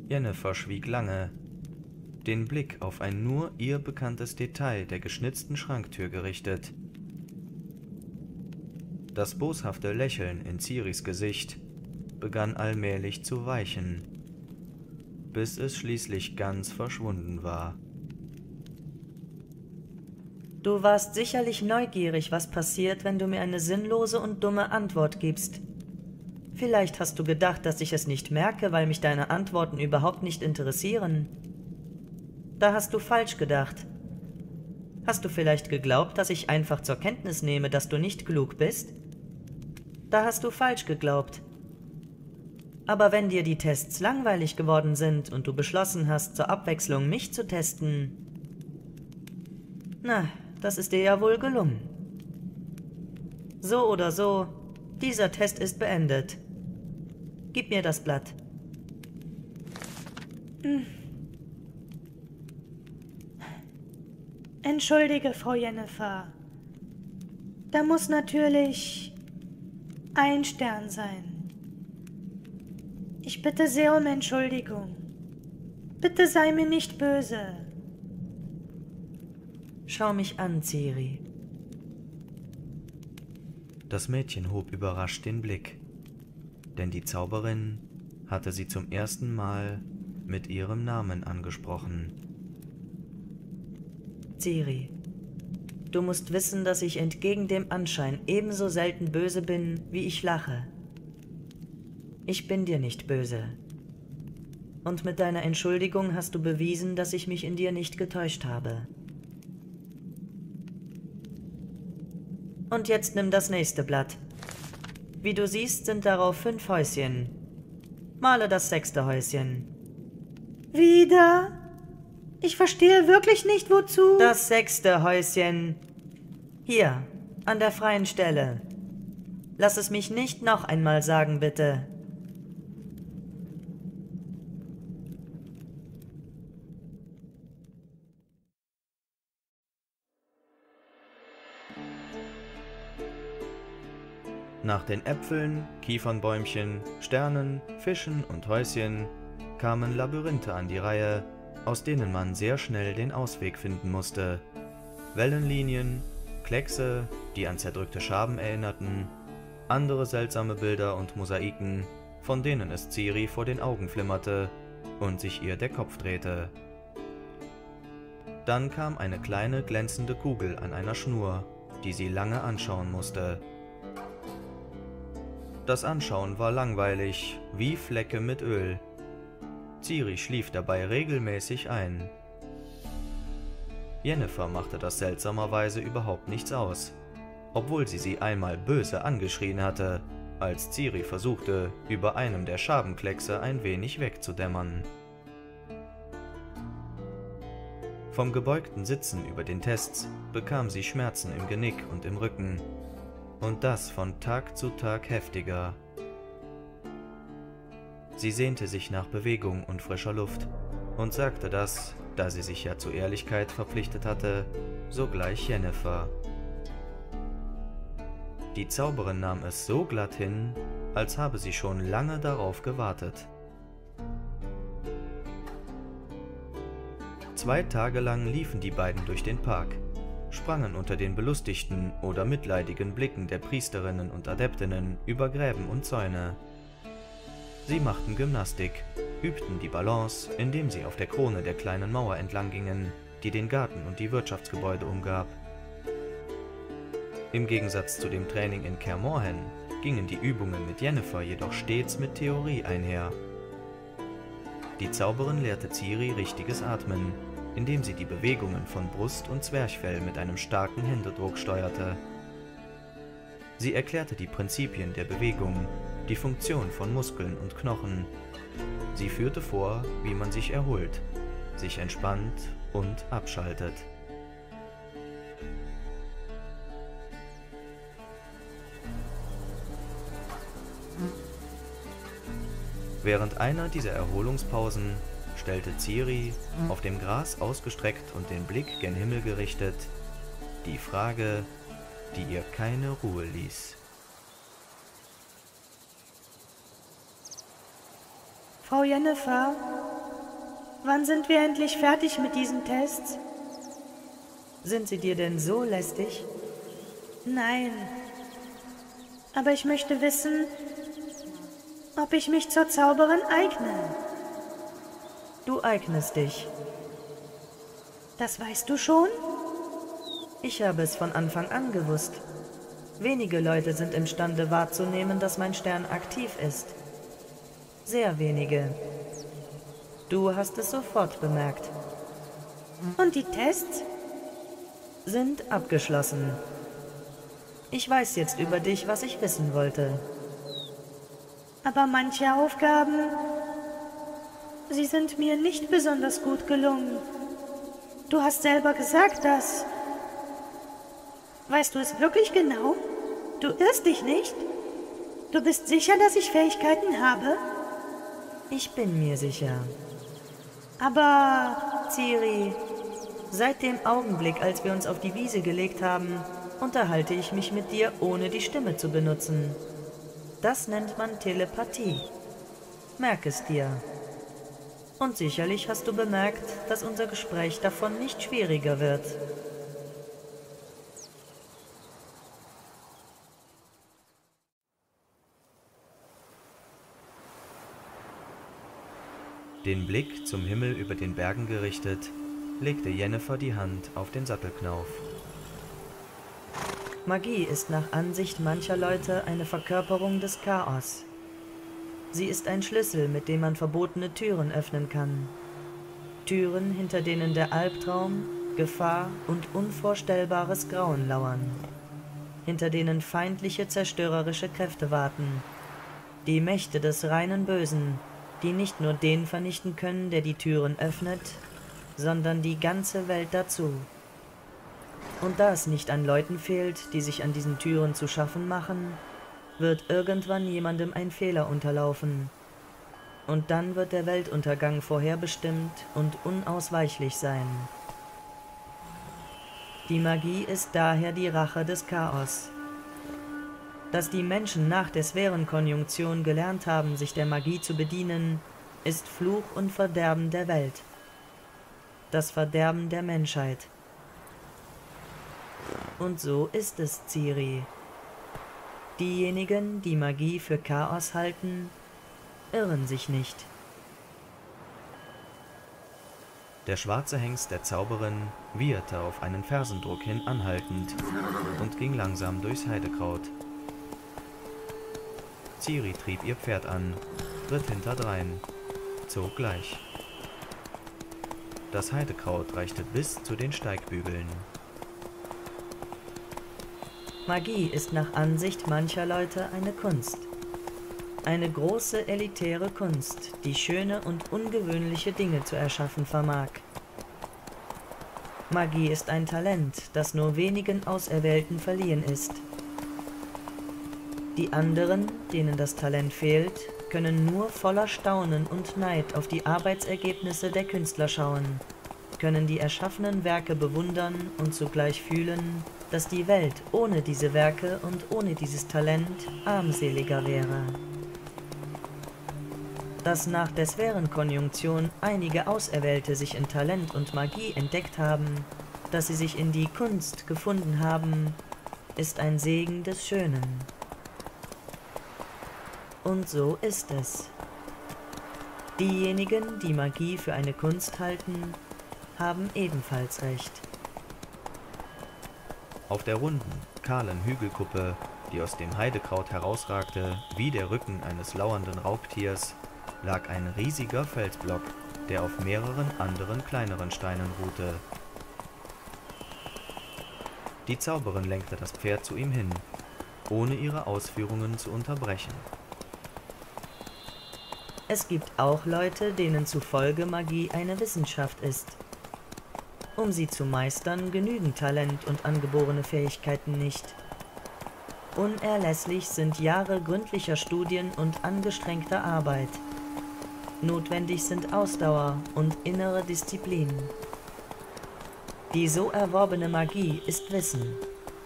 [SPEAKER 1] Jennifer schwieg lange, den Blick auf ein nur ihr bekanntes Detail der geschnitzten Schranktür gerichtet. Das boshafte Lächeln in Ciris Gesicht begann allmählich zu weichen, bis es schließlich ganz verschwunden war.
[SPEAKER 3] Du warst sicherlich neugierig, was passiert, wenn du mir eine sinnlose und dumme Antwort gibst. Vielleicht hast du gedacht, dass ich es nicht merke, weil mich deine Antworten überhaupt nicht interessieren. Da hast du falsch gedacht. Hast du vielleicht geglaubt, dass ich einfach zur Kenntnis nehme, dass du nicht klug bist? Da hast du falsch geglaubt. Aber wenn dir die Tests langweilig geworden sind und du beschlossen hast, zur Abwechslung mich zu testen, na, das ist dir ja wohl gelungen. So oder so, dieser Test ist beendet. Gib mir das Blatt.
[SPEAKER 2] Entschuldige, Frau Jennifer. Da muss natürlich ein Stern sein. Ich bitte sehr um Entschuldigung. Bitte sei mir nicht böse.
[SPEAKER 3] Schau mich an, Ciri.
[SPEAKER 1] Das Mädchen hob überrascht den Blick, denn die Zauberin hatte sie zum ersten Mal mit ihrem Namen angesprochen.
[SPEAKER 3] Ciri, du musst wissen, dass ich entgegen dem Anschein ebenso selten böse bin, wie ich lache. Ich bin dir nicht böse. Und mit deiner Entschuldigung hast du bewiesen, dass ich mich in dir nicht getäuscht habe. Und jetzt nimm das nächste Blatt. Wie du siehst, sind darauf fünf Häuschen. Male das sechste Häuschen.
[SPEAKER 2] Wieder? Ich verstehe wirklich nicht, wozu.
[SPEAKER 3] Das sechste Häuschen. Hier, an der freien Stelle. Lass es mich nicht noch einmal sagen, bitte.
[SPEAKER 1] Nach den Äpfeln, Kiefernbäumchen, Sternen, Fischen und Häuschen kamen Labyrinthe an die Reihe, aus denen man sehr schnell den Ausweg finden musste. Wellenlinien, Kleckse, die an zerdrückte Schaben erinnerten, andere seltsame Bilder und Mosaiken, von denen es Ciri vor den Augen flimmerte und sich ihr der Kopf drehte. Dann kam eine kleine glänzende Kugel an einer Schnur, die sie lange anschauen musste. Das Anschauen war langweilig, wie Flecke mit Öl. Ciri schlief dabei regelmäßig ein. Jennifer machte das seltsamerweise überhaupt nichts aus, obwohl sie sie einmal böse angeschrien hatte, als Ciri versuchte, über einem der Schabenkleckse ein wenig wegzudämmern. Vom gebeugten Sitzen über den Tests bekam sie Schmerzen im Genick und im Rücken, und das von Tag zu Tag heftiger. Sie sehnte sich nach Bewegung und frischer Luft und sagte das, da sie sich ja zur Ehrlichkeit verpflichtet hatte, sogleich Jennifer. Die Zauberin nahm es so glatt hin, als habe sie schon lange darauf gewartet. Zwei Tage lang liefen die beiden durch den Park, sprangen unter den belustigten oder mitleidigen Blicken der Priesterinnen und Adeptinnen über Gräben und Zäune. Sie machten Gymnastik, übten die Balance, indem sie auf der Krone der kleinen Mauer entlang gingen, die den Garten und die Wirtschaftsgebäude umgab. Im Gegensatz zu dem Training in Kermorhen gingen die Übungen mit Jennifer jedoch stets mit Theorie einher. Die Zauberin lehrte Ciri richtiges Atmen, indem sie die Bewegungen von Brust und Zwerchfell mit einem starken Händedruck steuerte. Sie erklärte die Prinzipien der Bewegung, die Funktion von Muskeln und Knochen. Sie führte vor, wie man sich erholt, sich entspannt und abschaltet. Während einer dieser Erholungspausen stellte Ciri, auf dem Gras ausgestreckt und den Blick gen Himmel gerichtet, die Frage, die ihr keine Ruhe ließ.
[SPEAKER 2] Frau Jennifer, wann sind wir endlich fertig mit diesen Tests?
[SPEAKER 3] Sind sie dir denn so lästig?
[SPEAKER 2] Nein. Aber ich möchte wissen, ob ich mich zur Zauberin eigne.
[SPEAKER 3] Du eignest dich.
[SPEAKER 2] Das weißt du schon?
[SPEAKER 3] Ich habe es von Anfang an gewusst. Wenige Leute sind imstande wahrzunehmen, dass mein Stern aktiv ist. Sehr wenige. Du hast es sofort bemerkt.
[SPEAKER 2] Und die Tests?
[SPEAKER 3] Sind abgeschlossen. Ich weiß jetzt über dich, was ich wissen wollte.
[SPEAKER 2] Aber manche Aufgaben, sie sind mir nicht besonders gut gelungen. Du hast selber gesagt, dass... Weißt du es wirklich genau? Du irrst dich nicht? Du bist sicher, dass ich Fähigkeiten habe?
[SPEAKER 3] Ich bin mir sicher.
[SPEAKER 2] Aber...
[SPEAKER 3] Ciri, seit dem Augenblick, als wir uns auf die Wiese gelegt haben, unterhalte ich mich mit dir, ohne die Stimme zu benutzen. Das nennt man Telepathie. Merk es dir. Und sicherlich hast du bemerkt, dass unser Gespräch davon nicht schwieriger wird.
[SPEAKER 1] Den Blick zum Himmel über den Bergen gerichtet, legte Jennifer die Hand auf den Sattelknauf.
[SPEAKER 3] Magie ist nach Ansicht mancher Leute eine Verkörperung des Chaos. Sie ist ein Schlüssel, mit dem man verbotene Türen öffnen kann. Türen, hinter denen der Albtraum, Gefahr und unvorstellbares Grauen lauern. Hinter denen feindliche zerstörerische Kräfte warten. Die Mächte des reinen Bösen, die nicht nur den vernichten können, der die Türen öffnet, sondern die ganze Welt dazu. Und da es nicht an Leuten fehlt, die sich an diesen Türen zu schaffen machen, wird irgendwann jemandem ein Fehler unterlaufen. Und dann wird der Weltuntergang vorherbestimmt und unausweichlich sein. Die Magie ist daher die Rache des Chaos, dass die Menschen nach der Sphärenkonjunktion gelernt haben, sich der Magie zu bedienen, ist Fluch und Verderben der Welt. Das Verderben der Menschheit. Und so ist es, Ciri. Diejenigen, die Magie für Chaos halten, irren sich nicht.
[SPEAKER 1] Der schwarze Hengst der Zauberin wieherte auf einen Fersendruck hin anhaltend und ging langsam durchs Heidekraut. Ciri trieb ihr Pferd an, ritt hinterdrein, zog gleich. Das Heidekraut reichte bis zu den Steigbügeln.
[SPEAKER 3] Magie ist nach Ansicht mancher Leute eine Kunst. Eine große elitäre Kunst, die schöne und ungewöhnliche Dinge zu erschaffen vermag. Magie ist ein Talent, das nur wenigen Auserwählten verliehen ist. Die anderen, denen das Talent fehlt, können nur voller Staunen und Neid auf die Arbeitsergebnisse der Künstler schauen, können die erschaffenen Werke bewundern und zugleich fühlen, dass die Welt ohne diese Werke und ohne dieses Talent armseliger wäre. Dass nach der Sphärenkonjunktion einige Auserwählte sich in Talent und Magie entdeckt haben, dass sie sich in die Kunst gefunden haben, ist ein Segen des Schönen. Und so ist es. Diejenigen, die Magie für eine Kunst halten, haben ebenfalls recht.
[SPEAKER 1] Auf der runden, kahlen Hügelkuppe, die aus dem Heidekraut herausragte wie der Rücken eines lauernden Raubtiers, lag ein riesiger Felsblock, der auf mehreren anderen kleineren Steinen ruhte. Die Zauberin lenkte das Pferd zu ihm hin, ohne ihre Ausführungen zu unterbrechen.
[SPEAKER 3] Es gibt auch Leute, denen zufolge Magie eine Wissenschaft ist. Um sie zu meistern, genügen Talent und angeborene Fähigkeiten nicht. Unerlässlich sind Jahre gründlicher Studien und angestrengter Arbeit. Notwendig sind Ausdauer und innere Disziplin. Die so erworbene Magie ist Wissen,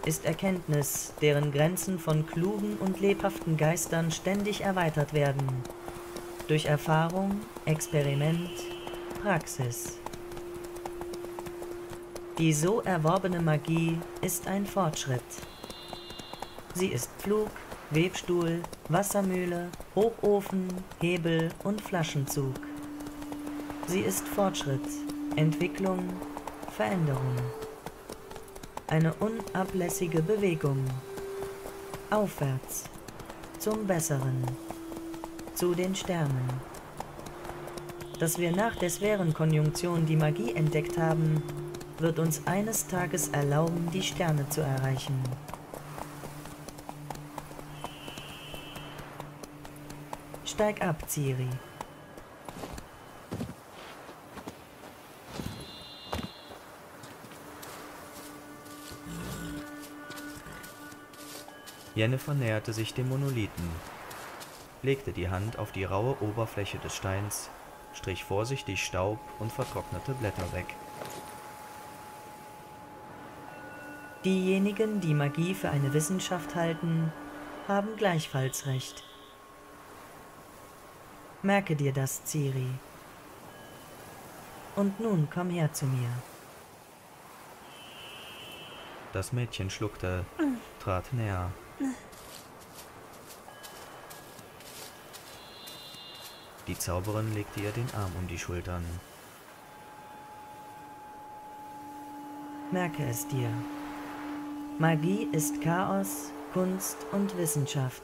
[SPEAKER 3] ist Erkenntnis, deren Grenzen von klugen und lebhaften Geistern ständig erweitert werden durch Erfahrung, Experiment, Praxis. Die so erworbene Magie ist ein Fortschritt. Sie ist Pflug, Webstuhl, Wassermühle, Hochofen, Hebel und Flaschenzug. Sie ist Fortschritt, Entwicklung, Veränderung. Eine unablässige Bewegung. Aufwärts, zum Besseren zu den Sternen. Dass wir nach der Sphärenkonjunktion die Magie entdeckt haben, wird uns eines Tages erlauben, die Sterne zu erreichen. Steig ab, Ciri.
[SPEAKER 1] Jennifer näherte sich dem Monolithen, legte die Hand auf die raue Oberfläche des Steins, strich vorsichtig Staub und vertrocknete Blätter weg.
[SPEAKER 3] Diejenigen, die Magie für eine Wissenschaft halten, haben gleichfalls recht. Merke dir das, Ciri. Und nun komm her zu mir.
[SPEAKER 1] Das Mädchen schluckte, trat näher. Die Zauberin legte ihr den Arm um die Schultern.
[SPEAKER 3] Merke es dir. Magie ist Chaos, Kunst und Wissenschaft.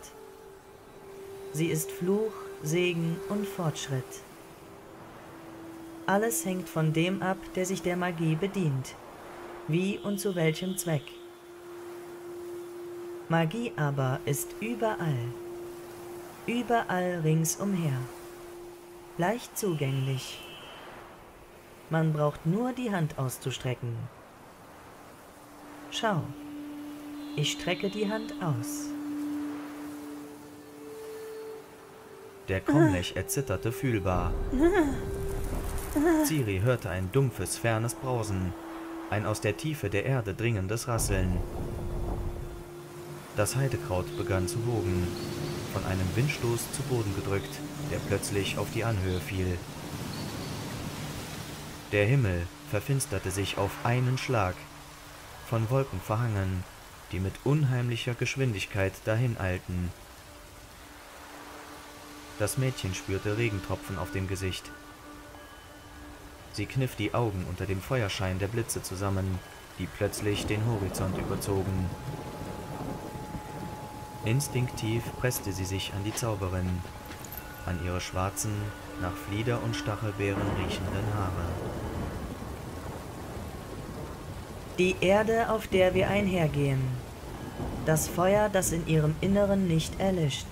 [SPEAKER 3] Sie ist Fluch, Segen und Fortschritt. Alles hängt von dem ab, der sich der Magie bedient, wie und zu welchem Zweck. Magie aber ist überall, überall ringsumher, leicht zugänglich. Man braucht nur die Hand auszustrecken. Schau, ich strecke die Hand aus.
[SPEAKER 1] Der Cromlech erzitterte fühlbar. Ciri hörte ein dumpfes, fernes Brausen, ein aus der Tiefe der Erde dringendes Rasseln. Das Heidekraut begann zu wogen, von einem Windstoß zu Boden gedrückt, der plötzlich auf die Anhöhe fiel. Der Himmel verfinsterte sich auf einen Schlag, von Wolken verhangen, die mit unheimlicher Geschwindigkeit dahineilten. Das Mädchen spürte Regentropfen auf dem Gesicht. Sie kniff die Augen unter dem Feuerschein der Blitze zusammen, die plötzlich den Horizont überzogen. Instinktiv presste sie sich an die Zauberin, an ihre schwarzen, nach Flieder und Stachelbeeren riechenden Haare.
[SPEAKER 3] Die Erde, auf der wir einhergehen. Das Feuer, das in ihrem Inneren nicht erlischt.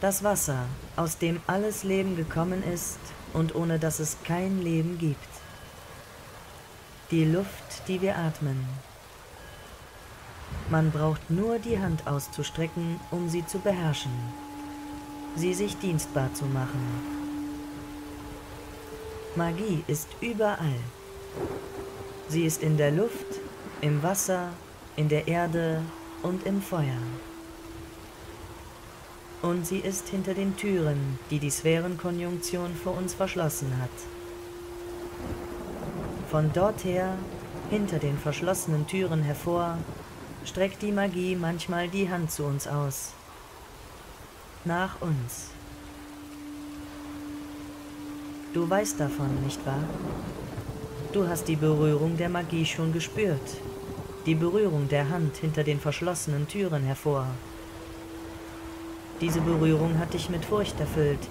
[SPEAKER 3] Das Wasser, aus dem alles Leben gekommen ist und ohne das es kein Leben gibt. Die Luft, die wir atmen. Man braucht nur die Hand auszustrecken, um sie zu beherrschen, sie sich dienstbar zu machen. Magie ist überall. Sie ist in der Luft, im Wasser, in der Erde und im Feuer. Und sie ist hinter den Türen, die die Sphärenkonjunktion vor uns verschlossen hat. Von dort her, hinter den verschlossenen Türen hervor, streckt die Magie manchmal die Hand zu uns aus. Nach uns. Du weißt davon, nicht wahr? Du hast die Berührung der Magie schon gespürt, die Berührung der Hand hinter den verschlossenen Türen hervor. Diese Berührung hat dich mit Furcht erfüllt.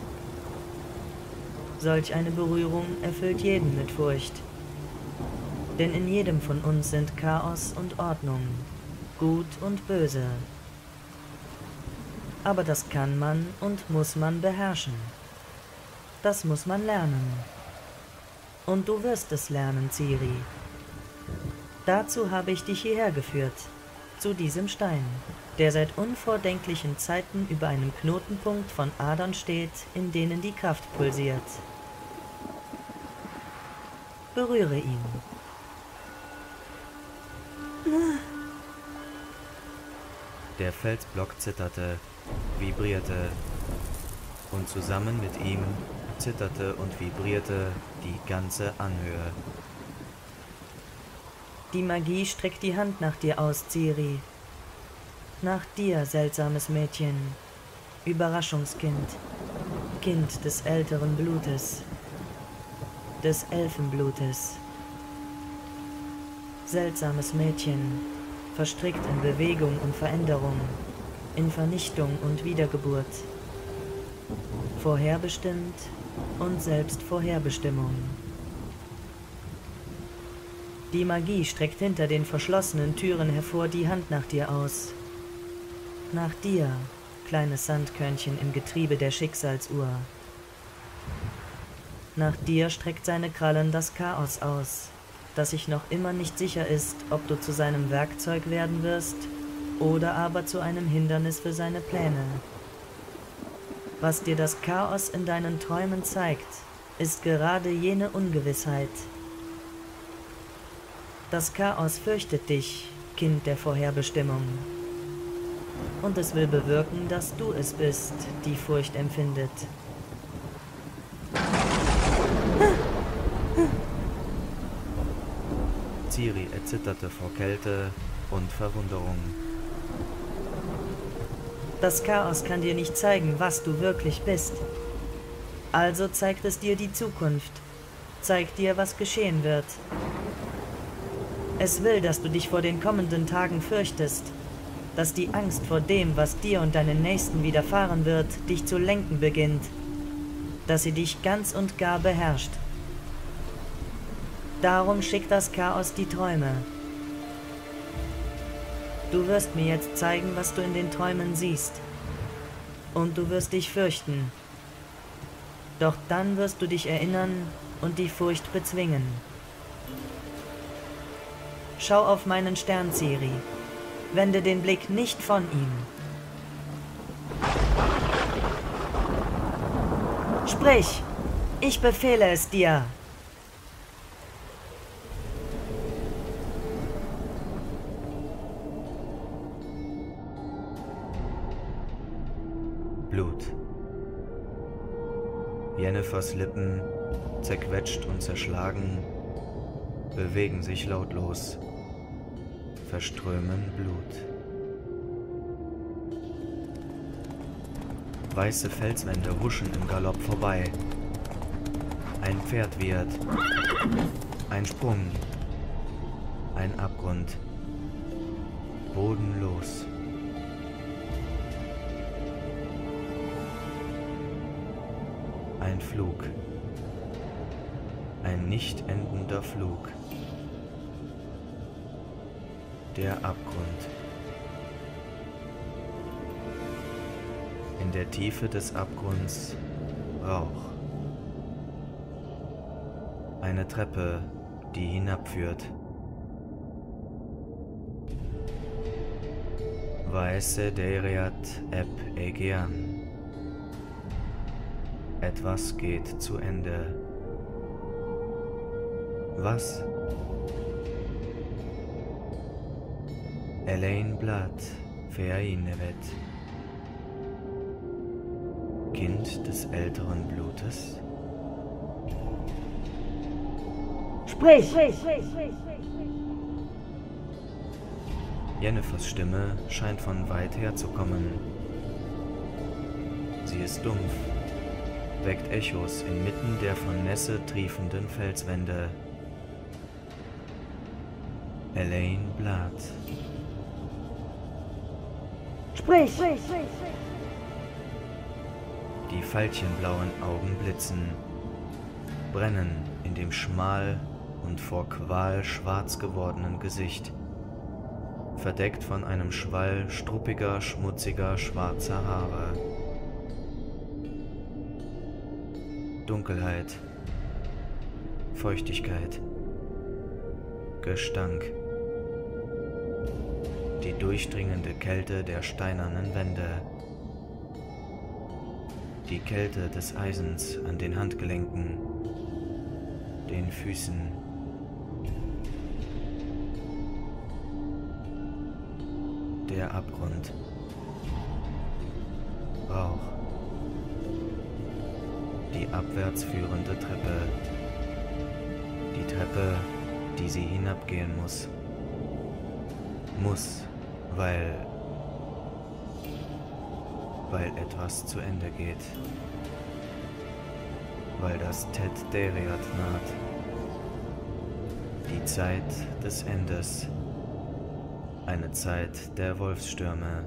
[SPEAKER 3] Solch eine Berührung erfüllt jeden mit Furcht. Denn in jedem von uns sind Chaos und Ordnung, Gut und Böse. Aber das kann man und muss man beherrschen. Das muss man lernen. Und du wirst es lernen, Ciri. Dazu habe ich dich hierher geführt, zu diesem Stein, der seit unvordenklichen Zeiten über einem Knotenpunkt von Adern steht, in denen die Kraft pulsiert. Berühre ihn.
[SPEAKER 1] Der Felsblock zitterte, vibrierte, und zusammen mit ihm zitterte und vibrierte die ganze Anhöhe.
[SPEAKER 3] Die Magie streckt die Hand nach dir aus, Ciri. Nach dir, seltsames Mädchen. Überraschungskind. Kind des älteren Blutes. Des Elfenblutes. Seltsames Mädchen, verstrickt in Bewegung und Veränderung, in Vernichtung und Wiedergeburt, vorherbestimmt und Selbstvorherbestimmung. Die Magie streckt hinter den verschlossenen Türen hervor die Hand nach dir aus. Nach dir, kleines Sandkörnchen im Getriebe der Schicksalsuhr. Nach dir streckt seine Krallen das Chaos aus, das sich noch immer nicht sicher ist, ob du zu seinem Werkzeug werden wirst oder aber zu einem Hindernis für seine Pläne. Was dir das Chaos in deinen Träumen zeigt, ist gerade jene Ungewissheit. Das Chaos fürchtet dich, Kind der Vorherbestimmung. Und es will bewirken, dass du es bist, die Furcht empfindet.
[SPEAKER 1] Ciri erzitterte vor Kälte und Verwunderung.
[SPEAKER 3] Das Chaos kann dir nicht zeigen, was du wirklich bist. Also zeigt es dir die Zukunft, zeigt dir, was geschehen wird. Es will, dass du dich vor den kommenden Tagen fürchtest, dass die Angst vor dem, was dir und deinen Nächsten widerfahren wird, dich zu lenken beginnt, dass sie dich ganz und gar beherrscht. Darum schickt das Chaos die Träume. Du wirst mir jetzt zeigen, was du in den Träumen siehst. Und du wirst dich fürchten. Doch dann wirst du dich erinnern und die Furcht bezwingen. Schau auf meinen Stern, Ciri. Wende den Blick nicht von ihm. Sprich! Ich befehle es dir!
[SPEAKER 1] Blut. Jennifers Lippen, zerquetscht und zerschlagen, bewegen sich lautlos, verströmen Blut. Weiße Felswände huschen im Galopp vorbei. Ein Pferd wird. Ein Sprung. Ein Abgrund. Bodenlos. Ein Flug. Ein nicht endender Flug. Der Abgrund. In der Tiefe des Abgrunds Rauch. Eine Treppe, die hinabführt. Weiße Deriat eb Aegean. Etwas geht zu Ende. Was? Elaine Blatt, Feainevet. Kind des älteren Blutes?
[SPEAKER 3] Sprich!
[SPEAKER 1] Jennifers Stimme scheint von weit her zu kommen. Sie ist dumpf, weckt Echos inmitten der von Nässe triefenden Felswände. Elaine Blatt.
[SPEAKER 3] Sprich!
[SPEAKER 1] Die veilchenblauen Augen blitzen, brennen in dem schmal und vor Qual schwarz gewordenen Gesicht, verdeckt von einem Schwall struppiger, schmutziger, schwarzer Haare. Dunkelheit, Feuchtigkeit, Gestank, durchdringende Kälte der steinernen Wände, die Kälte des Eisens an den Handgelenken, den Füßen. Der Abgrund. Rauch die abwärts führende Treppe. Die Treppe, die sie hinabgehen muss. Muss, weil... weil etwas zu Ende geht. Weil das Ted Deriat naht. Die Zeit des Endes. Eine Zeit der Wolfsstürme.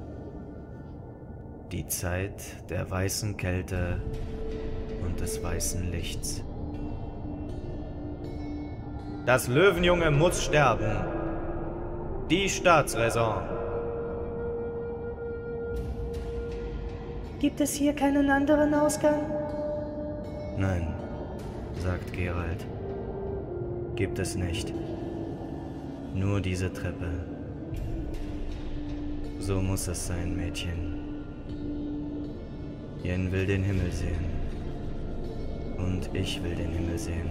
[SPEAKER 1] Die Zeit der weißen Kälte und des weißen Lichts. Das Löwenjunge muss sterben. Die Staatsräson.
[SPEAKER 2] Gibt es hier keinen anderen Ausgang?
[SPEAKER 1] Nein, sagt Gerald. Gibt es nicht. Nur diese Treppe. So muss es sein, Mädchen. Jen will den Himmel sehen. Und ich will den Himmel sehen.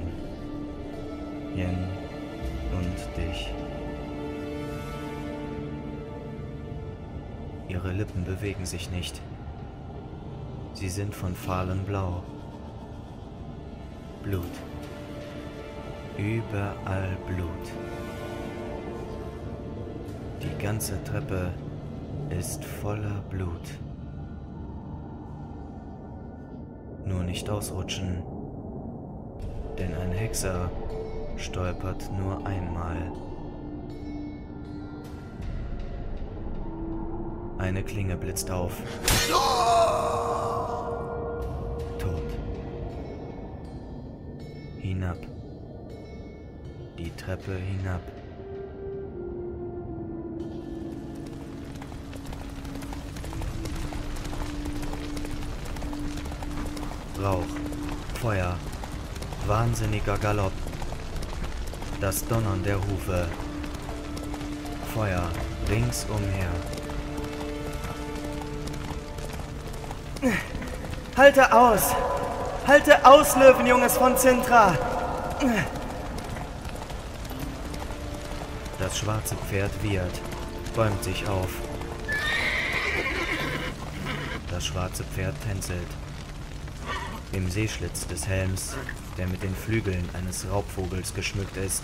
[SPEAKER 1] Jen und dich. Ihre Lippen bewegen sich nicht. Sie sind von fahlem Blau. Blut. Überall Blut. Die ganze Treppe ist voller Blut. Nur nicht ausrutschen, denn ein Hexer stolpert nur einmal. Eine Klinge blitzt auf. Tot. Hinab. Die Treppe hinab. Rauch, Feuer, wahnsinniger Galopp, das Donnern der Hufe, Feuer ringsumher.
[SPEAKER 4] Halte aus! Halte aus, Löwenjunges von Zintra!
[SPEAKER 1] Das schwarze Pferd wiehert, bäumt sich auf. Das schwarze Pferd tänzelt. Im Seeschlitz des Helms, der mit den Flügeln eines Raubvogels geschmückt ist,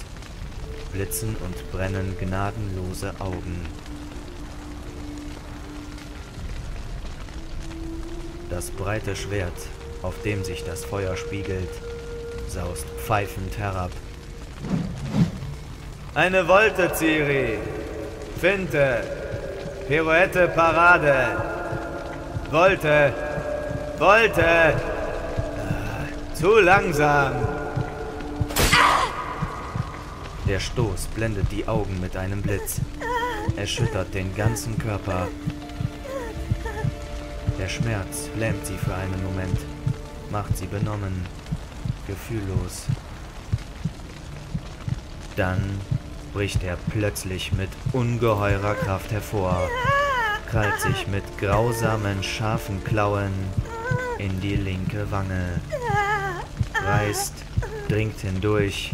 [SPEAKER 1] blitzen und brennen gnadenlose Augen. Das breite Schwert, auf dem sich das Feuer spiegelt, saust pfeifend herab.
[SPEAKER 4] Eine Wolte, Ciri! Finte! Pirouette, Parade! Wolte! Wolte! Ah, zu langsam!
[SPEAKER 1] Der Stoß blendet die Augen mit einem Blitz, erschüttert den ganzen Körper. Der Schmerz lähmt sie für einen Moment, macht sie benommen, gefühllos. Dann bricht er plötzlich mit ungeheurer Kraft hervor, krallt sich mit grausamen, scharfen Klauen in die linke Wange, reißt, dringt hindurch,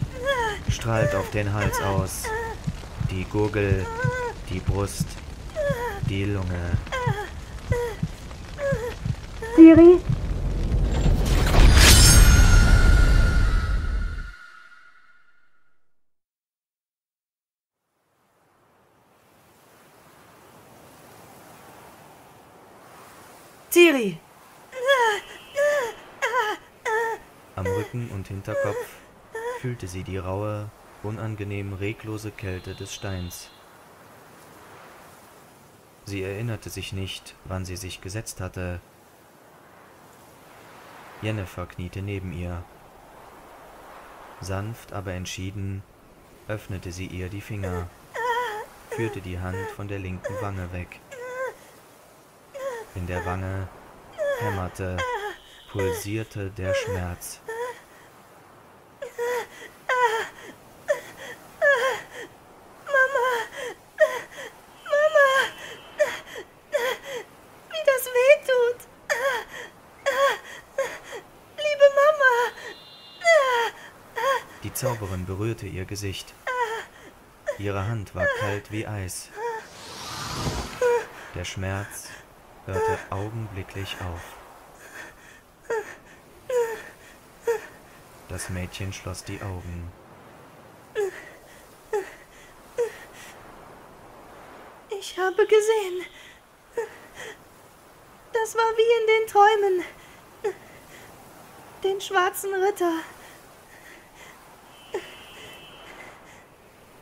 [SPEAKER 1] strahlt auf den Hals aus, die Gurgel, die Brust, die Lunge.
[SPEAKER 2] Siri?
[SPEAKER 1] Am Rücken und Hinterkopf fühlte sie die raue, unangenehm reglose Kälte des Steins. Sie erinnerte sich nicht, wann sie sich gesetzt hatte. Jennifer kniete neben ihr. Sanft, aber entschieden öffnete sie ihr die Finger, führte die Hand von der linken Wange weg. In der Wange hämmerte, pulsierte der Schmerz.
[SPEAKER 3] Wie das weh tut! Liebe Mama!
[SPEAKER 1] Die Zauberin berührte ihr Gesicht. Ihre Hand war kalt wie Eis. Der Schmerz hörte augenblicklich auf. Das Mädchen schloss die Augen.
[SPEAKER 3] Ich habe gesehen. Das war wie in den Träumen. Den schwarzen Ritter.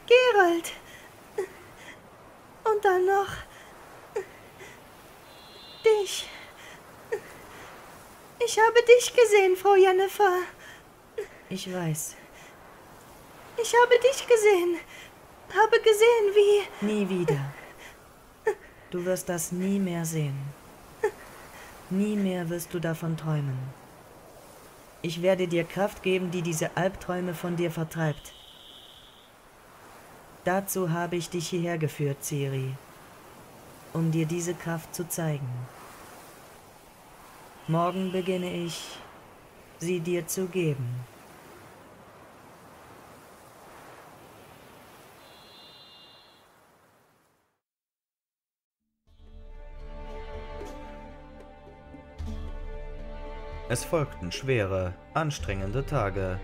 [SPEAKER 3] Gerald. Und dann noch dich. Ich habe dich gesehen, Frau Jennifer.
[SPEAKER 5] Ich weiß.
[SPEAKER 3] Ich habe dich gesehen. Habe gesehen, wie...
[SPEAKER 5] Nie wieder. Du wirst das nie mehr sehen.
[SPEAKER 3] Nie mehr wirst du davon träumen. Ich werde dir Kraft geben, die diese Albträume von dir vertreibt. Dazu habe ich dich hierher geführt, Ciri, um dir diese Kraft zu zeigen. Morgen beginne ich, sie dir zu geben.
[SPEAKER 1] Es folgten schwere, anstrengende Tage.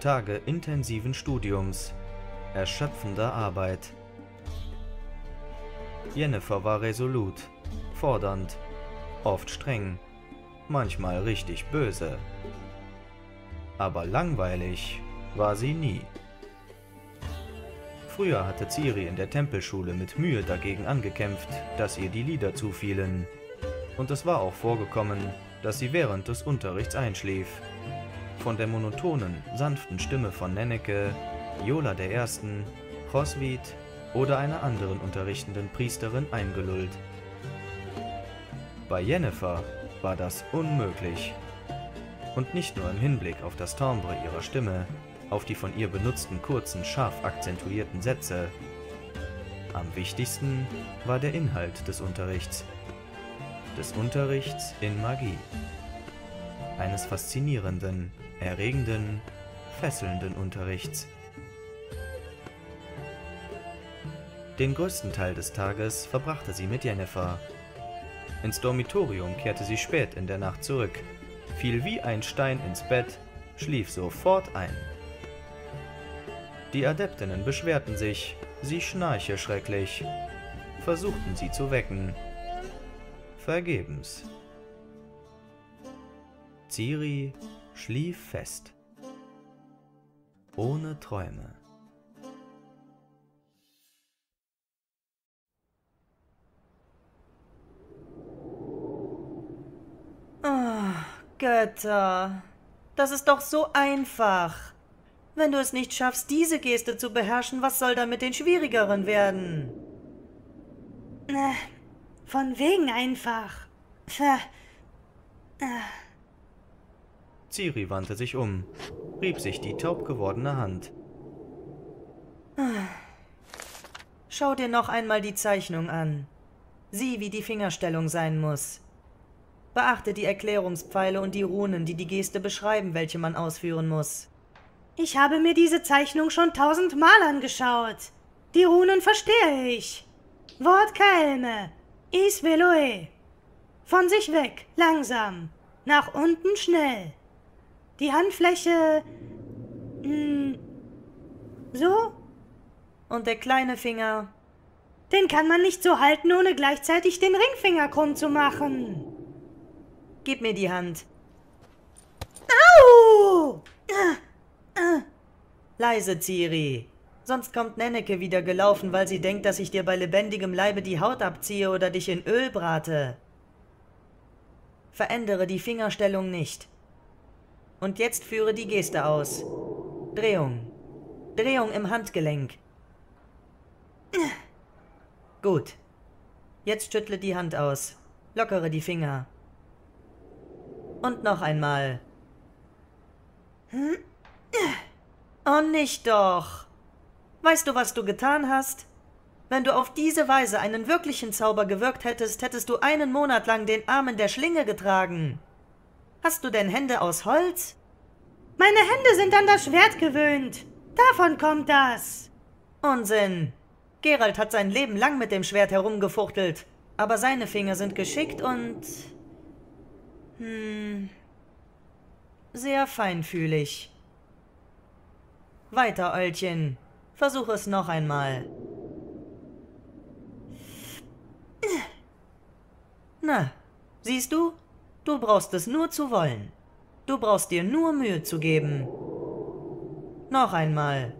[SPEAKER 1] Tage intensiven Studiums, erschöpfender Arbeit. Jennifer war resolut, fordernd, oft streng, manchmal richtig böse. Aber langweilig war sie nie. Früher hatte Ciri in der Tempelschule mit Mühe dagegen angekämpft, dass ihr die Lieder zufielen. Und es war auch vorgekommen, dass sie während des Unterrichts einschlief. Von der monotonen, sanften Stimme von Nenneke, Jola der Ersten, Roswitha oder einer anderen unterrichtenden Priesterin eingelullt. Bei Jennifer war das unmöglich. Und nicht nur im Hinblick auf das Timbre ihrer Stimme, auf die von ihr benutzten kurzen, scharf akzentuierten Sätze. Am wichtigsten war der Inhalt des Unterrichts des Unterrichts in Magie. Eines faszinierenden, erregenden, fesselnden Unterrichts. Den größten Teil des Tages verbrachte sie mit Jennifer. Ins Dormitorium kehrte sie spät in der Nacht zurück, fiel wie ein Stein ins Bett, schlief sofort ein. Die Adeptinnen beschwerten sich, sie schnarche schrecklich, versuchten sie zu wecken, Vergebens. Ciri schlief fest. Ohne Träume.
[SPEAKER 3] Oh, Götter. Das ist doch so einfach. Wenn du es nicht schaffst, diese Geste zu beherrschen, was soll dann mit den schwierigeren werden?
[SPEAKER 2] Äh, von wegen einfach. Ver. Äh.
[SPEAKER 1] Ciri wandte sich um, rieb sich die taub gewordene Hand.
[SPEAKER 3] Schau dir noch einmal die Zeichnung an. Sieh, wie die Fingerstellung sein muss. Beachte die Erklärungspfeile und die Runen, die die Geste beschreiben, welche man ausführen muss.
[SPEAKER 2] Ich habe mir diese Zeichnung schon tausendmal angeschaut. Die Runen verstehe ich. Wort Kelme, Is Veloe. Von sich weg, langsam. Nach unten schnell. Die Handfläche. Mh, hm, so?
[SPEAKER 3] Und der kleine Finger?
[SPEAKER 2] Den kann man nicht so halten, ohne gleichzeitig den Ringfinger krumm zu machen.
[SPEAKER 3] Gib mir die Hand.
[SPEAKER 2] Au!
[SPEAKER 3] Leise, Ciri. Sonst kommt Nenneke wieder gelaufen, weil sie denkt, dass ich dir bei lebendigem Leibe die Haut abziehe oder dich in Öl brate. Verändere die Fingerstellung nicht. Und jetzt führe die Geste aus. Drehung. Drehung im Handgelenk. Gut. Jetzt schüttle die Hand aus. Lockere die Finger. Und noch einmal. Oh, nicht doch. Weißt du, was du getan hast? Wenn du auf diese Weise einen wirklichen Zauber gewirkt hättest, hättest du einen Monat lang den Arm in der Schlinge getragen. Hast du denn Hände aus Holz?
[SPEAKER 2] Meine Hände sind an das Schwert gewöhnt. Davon kommt das.
[SPEAKER 3] Unsinn. Gerald hat sein Leben lang mit dem Schwert herumgefuchtelt, aber seine Finger sind geschickt und. Hm. sehr feinfühlig. Weiter, Eulchen. Versuch es noch einmal. Na, siehst du? Du brauchst es nur zu wollen. Du brauchst dir nur Mühe zu geben. Noch einmal.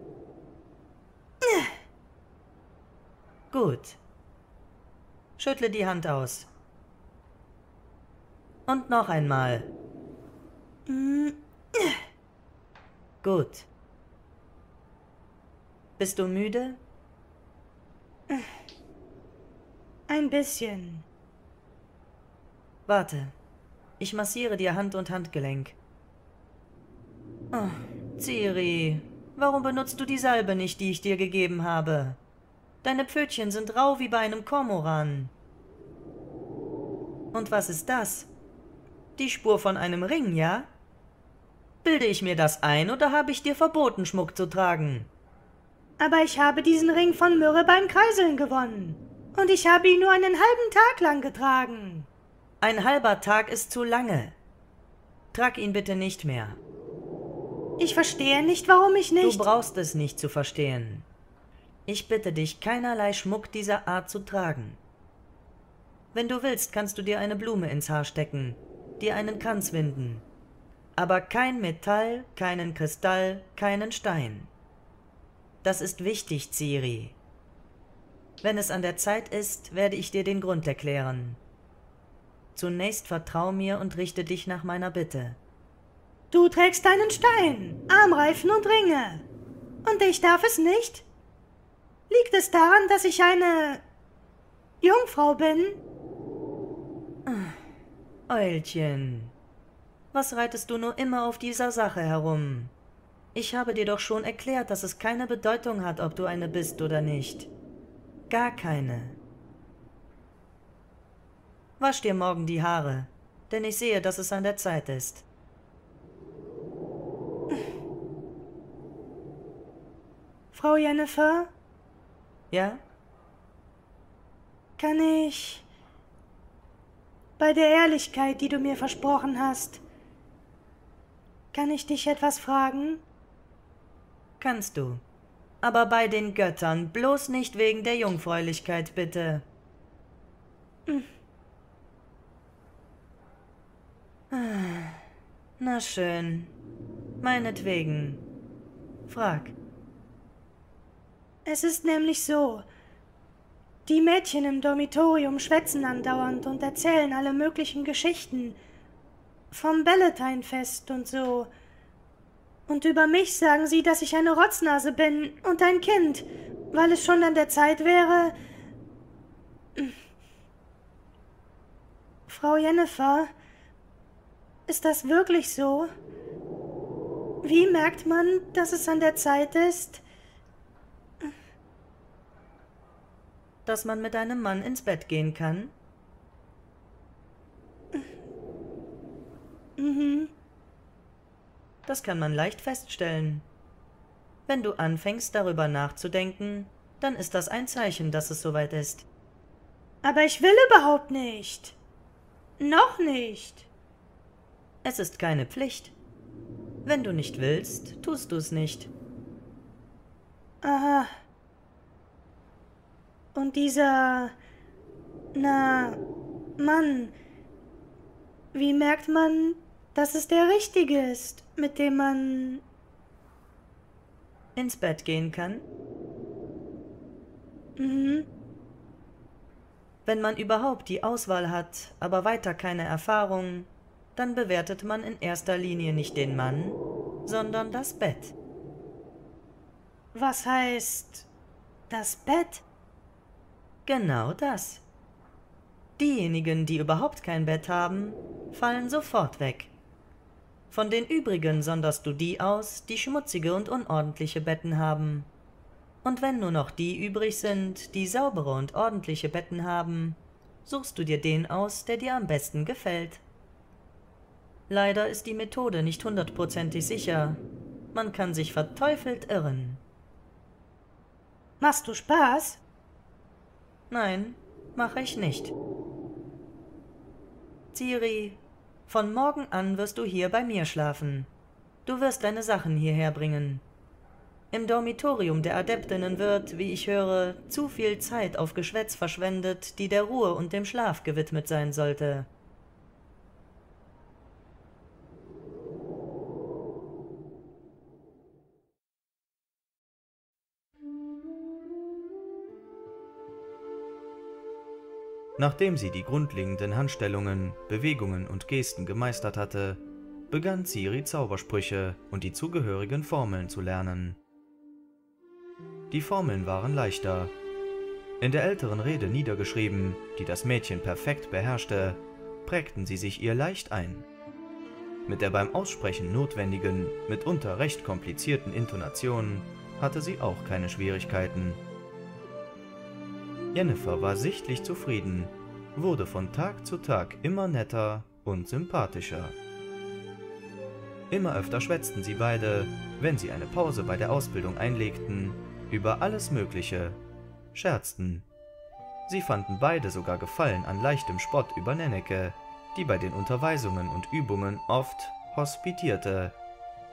[SPEAKER 3] Gut. Schüttle die Hand aus. Und noch einmal. Gut. Bist du müde?
[SPEAKER 2] Ein bisschen.
[SPEAKER 3] Warte. Ich massiere dir Hand und Handgelenk. Oh, Ciri, warum benutzt du die Salbe nicht, die ich dir gegeben habe? Deine Pfötchen sind rau wie bei einem Kormoran. Und was ist das? Die Spur von einem Ring, ja? Bilde ich mir das ein oder habe ich dir verboten, Schmuck zu tragen?
[SPEAKER 2] Aber ich habe diesen Ring von Myrrhe beim Kreiseln gewonnen. Und ich habe ihn nur einen halben Tag lang getragen.
[SPEAKER 3] Ein halber Tag ist zu lange. Trag ihn bitte nicht mehr.
[SPEAKER 2] Ich verstehe nicht, warum ich nicht.
[SPEAKER 3] Du brauchst es nicht zu verstehen. Ich bitte dich, keinerlei Schmuck dieser Art zu tragen. Wenn du willst, kannst du dir eine Blume ins Haar stecken, dir einen Kranz winden. Aber kein Metall, keinen Kristall, keinen Stein. Das ist wichtig, Ciri. Wenn es an der Zeit ist, werde ich dir den Grund erklären. Zunächst vertrau mir und richte dich nach meiner Bitte.
[SPEAKER 2] Du trägst deinen Stein, Armreifen und Ringe. Und ich darf es nicht? Liegt es daran, dass ich eine Jungfrau bin?
[SPEAKER 3] Eulchen, was reitest du nur immer auf dieser Sache herum? Ich habe dir doch schon erklärt, dass es keine Bedeutung hat, ob du eine bist oder nicht. Gar keine. Wasch dir morgen die Haare, denn ich sehe, dass es an der Zeit ist.
[SPEAKER 2] Frau Jennifer?
[SPEAKER 3] Ja?
[SPEAKER 2] Kann ich bei der Ehrlichkeit, die du mir versprochen hast, kann ich dich etwas fragen?
[SPEAKER 3] Kannst du. Aber bei den Göttern, bloß nicht wegen der Jungfräulichkeit, bitte. Na schön. Meinetwegen. Frag.
[SPEAKER 2] Es ist nämlich so. Die Mädchen im Dormitorium schwätzen andauernd und erzählen alle möglichen Geschichten. Vom Ballantyne-Fest und so. Und über mich sagen sie, dass ich eine Rotznase bin und ein Kind, weil es schon an der Zeit wäre. Frau Jennifer, ist das wirklich so? Wie merkt man, dass es an der Zeit ist?
[SPEAKER 3] Dass man mit einem Mann ins Bett gehen kann?
[SPEAKER 2] Mhm.
[SPEAKER 3] Das kann man leicht feststellen. Wenn du anfängst darüber nachzudenken, dann ist das ein Zeichen, dass es soweit ist.
[SPEAKER 2] Aber ich will überhaupt nicht. Noch nicht.
[SPEAKER 3] Es ist keine Pflicht. Wenn du nicht willst, tust du es nicht.
[SPEAKER 2] Aha. Und dieser. Na. Mann. Wie merkt man, dass es der Richtige ist, mit dem man.
[SPEAKER 3] ins Bett gehen kann?
[SPEAKER 2] Mhm.
[SPEAKER 3] Wenn man überhaupt die Auswahl hat, aber weiter keine Erfahrung, dann bewertet man in erster Linie nicht den Mann, sondern das Bett.
[SPEAKER 2] Was heißt das Bett?
[SPEAKER 3] Genau das. Diejenigen, die überhaupt kein Bett haben, fallen sofort weg. Von den übrigen sonderst du die aus, die schmutzige und unordentliche Betten haben. Und wenn nur noch die übrig sind, die saubere und ordentliche Betten haben, suchst du dir den aus, der dir am besten gefällt. Leider ist die Methode nicht hundertprozentig sicher. Man kann sich verteufelt irren.
[SPEAKER 2] Machst du Spaß?
[SPEAKER 3] Nein, mache ich nicht. Ciri, von morgen an wirst du hier bei mir schlafen. Du wirst deine Sachen hierher bringen. Im Dormitorium der Adeptinnen wird, wie ich höre, zu viel Zeit auf Geschwätz verschwendet, die der Ruhe und dem Schlaf gewidmet sein sollte.
[SPEAKER 1] Nachdem sie die grundlegenden Handstellungen, Bewegungen und Gesten gemeistert hatte, begann Ciri Zaubersprüche und die zugehörigen Formeln zu lernen. Die Formeln waren leichter. In der älteren Rede niedergeschrieben, die das Mädchen perfekt beherrschte, prägten sie sich ihr leicht ein. Mit der beim Aussprechen notwendigen, mitunter recht komplizierten Intonation hatte sie auch keine Schwierigkeiten. Jennifer war sichtlich zufrieden, wurde von Tag zu Tag immer netter und sympathischer. Immer öfter schwätzten sie beide, wenn sie eine Pause bei der Ausbildung einlegten, über alles Mögliche, scherzten. Sie fanden beide sogar Gefallen an leichtem Spott über Nenneke, die bei den Unterweisungen und Übungen oft hospitierte,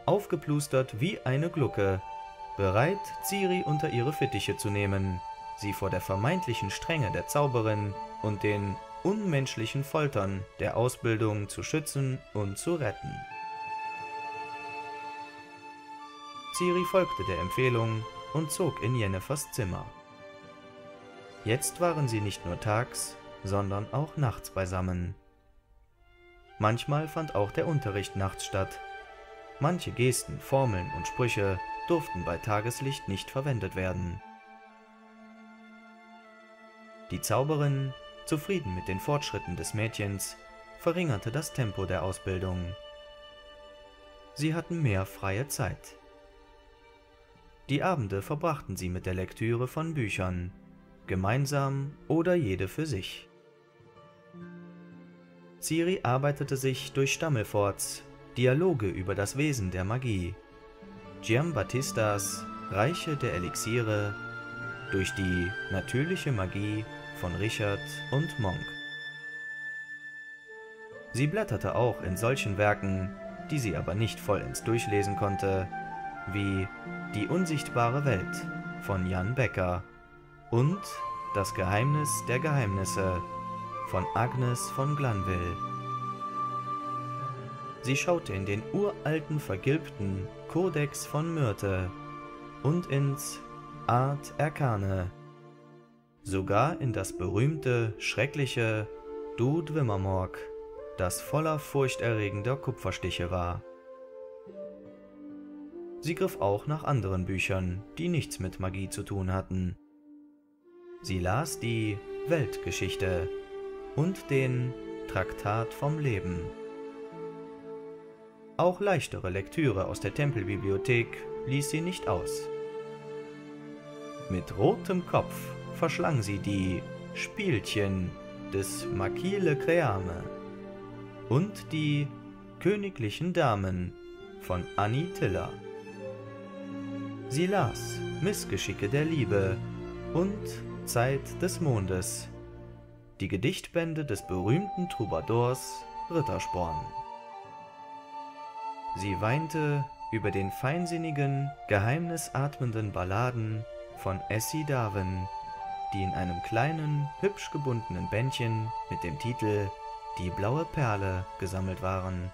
[SPEAKER 1] aufgeplustert wie eine Glucke, bereit, Ciri unter ihre Fittiche zu nehmen, sie vor der vermeintlichen Strenge der Zauberin und den unmenschlichen Foltern der Ausbildung zu schützen und zu retten. Ciri folgte der Empfehlung und zog in Jennefers Zimmer. Jetzt waren sie nicht nur tags, sondern auch nachts beisammen. Manchmal fand auch der Unterricht nachts statt. Manche Gesten, Formeln und Sprüche durften bei Tageslicht nicht verwendet werden. Die Zauberin, zufrieden mit den Fortschritten des Mädchens, verringerte das Tempo der Ausbildung. Sie hatten mehr freie Zeit. Die Abende verbrachten sie mit der Lektüre von Büchern, gemeinsam oder jede für sich. Ciri arbeitete sich durch Stammelforts Dialoge über das Wesen der Magie, Giambattistas Reiche der Elixiere, durch die natürliche Magie von Richard und Monk. Sie blätterte auch in solchen Werken, die sie aber nicht vollends durchlesen konnte, wie Die unsichtbare Welt von Jan Becker und Das Geheimnis der Geheimnisse von Agnes von Glanville. Sie schaute in den uralten vergilbten Kodex von Myrte und ins Art Erkane, sogar in das berühmte, schreckliche Dud Wimmermorg, das voller furchterregender Kupferstiche war. Sie griff auch nach anderen Büchern, die nichts mit Magie zu tun hatten. Sie las die Weltgeschichte und den Traktat vom Leben. Auch leichtere Lektüre aus der Tempelbibliothek ließ sie nicht aus. Mit rotem Kopf verschlang sie die Spielchen des Makile Creame und die Königlichen Damen von Annie Tiller. Sie las Missgeschicke der Liebe und Zeit des Mondes die Gedichtbände des berühmten Troubadours Rittersporn. Sie weinte über den feinsinnigen, geheimnisatmenden Balladen von Essie Darwin, die in einem kleinen, hübsch gebundenen Bändchen mit dem Titel Die blaue Perle gesammelt waren.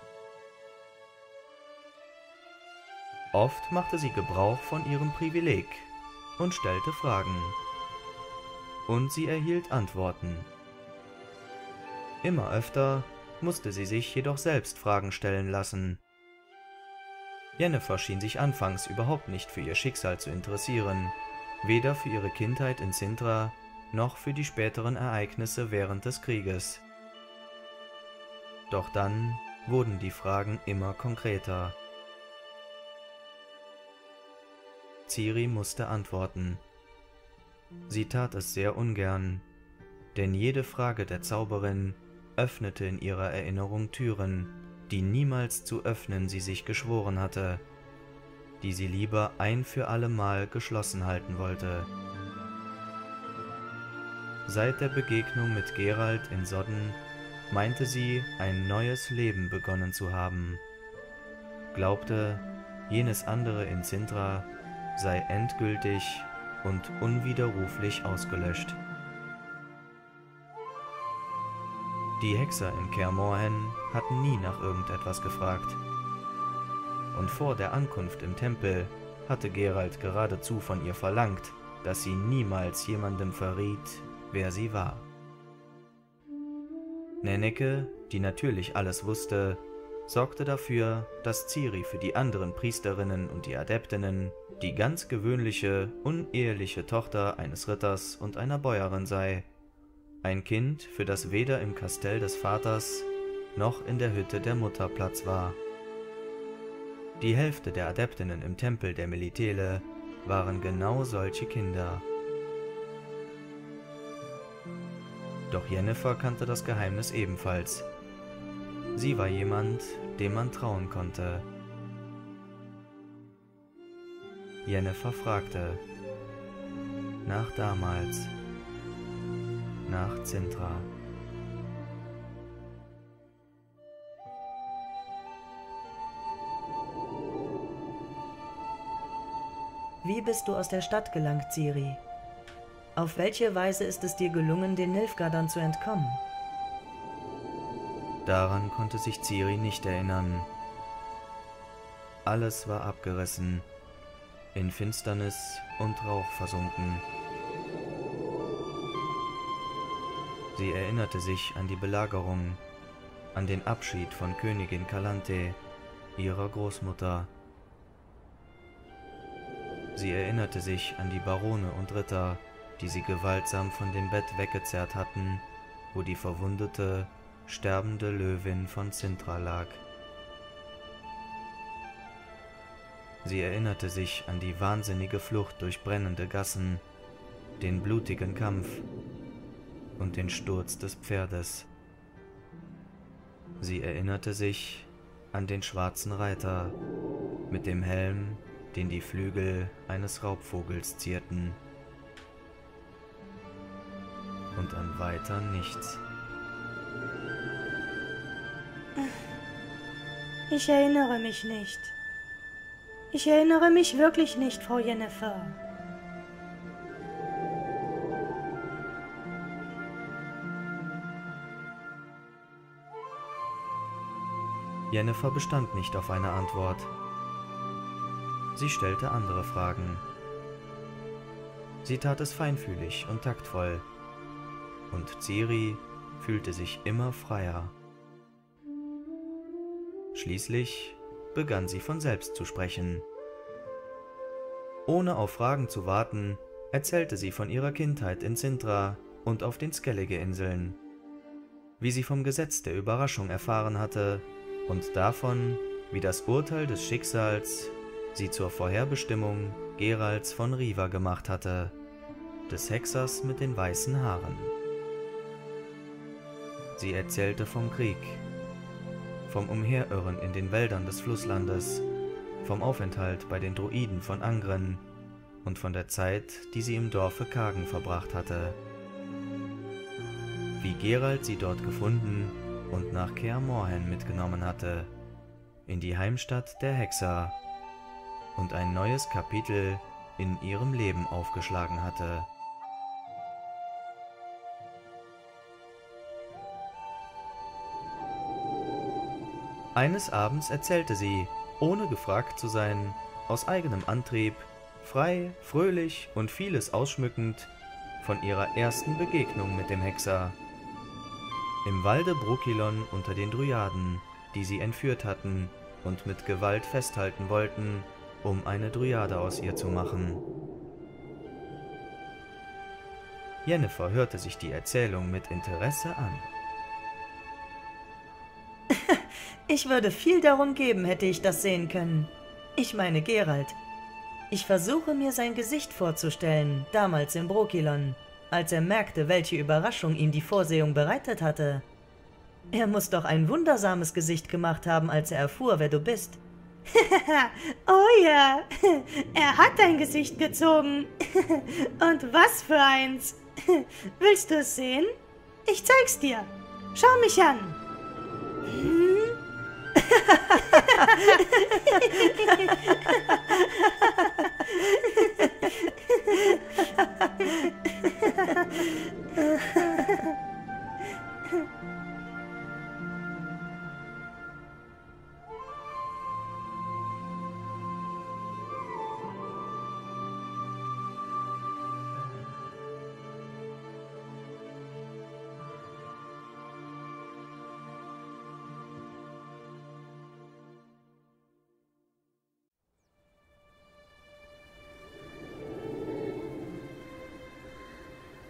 [SPEAKER 1] Oft machte sie Gebrauch von ihrem Privileg und stellte Fragen. Und sie erhielt Antworten. Immer öfter musste sie sich jedoch selbst Fragen stellen lassen. Jennifer schien sich anfangs überhaupt nicht für ihr Schicksal zu interessieren, weder für ihre Kindheit in Sintra noch für die späteren Ereignisse während des Krieges. Doch dann wurden die Fragen immer konkreter. Ciri musste antworten. Sie tat es sehr ungern, denn jede Frage der Zauberin öffnete in ihrer Erinnerung Türen, die niemals zu öffnen sie sich geschworen hatte, die sie lieber ein für allemal geschlossen halten wollte. Seit der Begegnung mit Gerald in Sodden meinte sie, ein neues Leben begonnen zu haben, glaubte, jenes andere in Sintra sei endgültig und unwiderruflich ausgelöscht. Die Hexer in Kaer hatten nie nach irgendetwas gefragt. Und vor der Ankunft im Tempel hatte Gerald geradezu von ihr verlangt, dass sie niemals jemandem verriet, wer sie war. Nenneke, die natürlich alles wusste, sorgte dafür, dass Ciri für die anderen Priesterinnen und die Adeptinnen die ganz gewöhnliche, uneheliche Tochter eines Ritters und einer Bäuerin sei Ein Kind, für das weder im Kastell des Vaters noch in der Hütte der Mutter Platz war. Die Hälfte der Adeptinnen im Tempel der Melitele waren genau solche Kinder. Doch Jennifer kannte das Geheimnis ebenfalls. Sie war jemand, dem man trauen konnte. Jennifer fragte nach damals, nach Zintra.
[SPEAKER 3] Wie bist du aus der Stadt gelangt, Ciri? Auf welche Weise ist es dir gelungen, den Nilfgaardern zu entkommen?
[SPEAKER 1] Daran konnte sich Ciri nicht erinnern. Alles war abgerissen, in Finsternis und Rauch versunken. Sie erinnerte sich an die Belagerung, an den Abschied von Königin Kalante, ihrer Großmutter. Sie erinnerte sich an die Barone und Ritter, die sie gewaltsam von dem Bett weggezerrt hatten, wo die verwundete, sterbende Löwin von Sintra lag. Sie erinnerte sich an die wahnsinnige Flucht durch brennende Gassen, den blutigen Kampf und den Sturz des Pferdes. Sie erinnerte sich an den schwarzen Reiter mit dem Helm, den die Flügel eines Raubvogels zierten, und an weiter nichts.
[SPEAKER 2] Ich erinnere mich nicht. Ich erinnere mich wirklich nicht, Frau Jennifer.
[SPEAKER 1] Jennifer bestand nicht auf eine Antwort. Sie stellte andere Fragen. Sie tat es feinfühlig und taktvoll. Und Ciri fühlte sich immer freier. Schließlich begann sie von selbst zu sprechen. Ohne auf Fragen zu warten, erzählte sie von ihrer Kindheit in Sintra und auf den Skellige-Inseln, wie sie vom Gesetz der Überraschung erfahren hatte und davon, wie das Urteil des Schicksals sie zur Vorherbestimmung Geralds von Riva gemacht hatte, des Hexers mit den weißen Haaren. Sie erzählte vom Krieg, vom Umherirren in den Wäldern des Flusslandes, vom Aufenthalt bei den Druiden von Angren und von der Zeit, die sie im Dorfe Kagen verbracht hatte. Wie Gerald sie dort gefunden und nach Kaer Morhen mitgenommen hatte, in die Heimstatt der Hexer und ein neues Kapitel in ihrem Leben aufgeschlagen hatte. Eines Abends erzählte sie, ohne gefragt zu sein, aus eigenem Antrieb, frei, fröhlich und vieles ausschmückend, von ihrer ersten Begegnung mit dem Hexer. Im Walde Brokilon unter den Dryaden, die sie entführt hatten und mit Gewalt festhalten wollten, um eine Dryade aus ihr zu machen. Jennifer hörte sich die Erzählung mit Interesse an.
[SPEAKER 3] Ich würde viel darum geben, hätte ich das sehen können. Ich meine Gerald. Ich versuche mir sein Gesicht vorzustellen, damals in Brokilon, als er merkte, welche Überraschung ihm die Vorsehung bereitet hatte. Er muss doch ein wundersames Gesicht gemacht haben, als er erfuhr, wer du bist.
[SPEAKER 2] oh ja, er hat ein Gesicht gezogen. Und was für eins. Willst du es sehen? Ich zeig's dir. Schau mich an. Hm?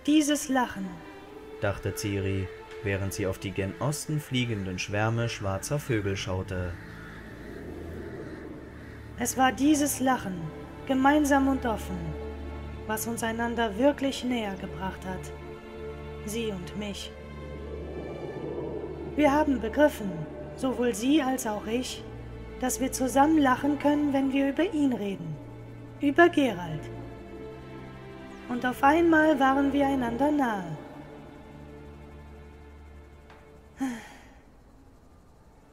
[SPEAKER 2] Dieses Lachen,
[SPEAKER 1] dachte Ciri, während sie auf die gen Osten fliegenden Schwärme schwarzer Vögel schaute.
[SPEAKER 2] Es war dieses Lachen, gemeinsam und offen, was uns einander wirklich näher gebracht hat. Sie und mich. Wir haben begriffen, sowohl sie als auch ich, dass wir zusammen lachen können, wenn wir über ihn reden. Über Gerald. Und auf einmal waren wir einander nahe.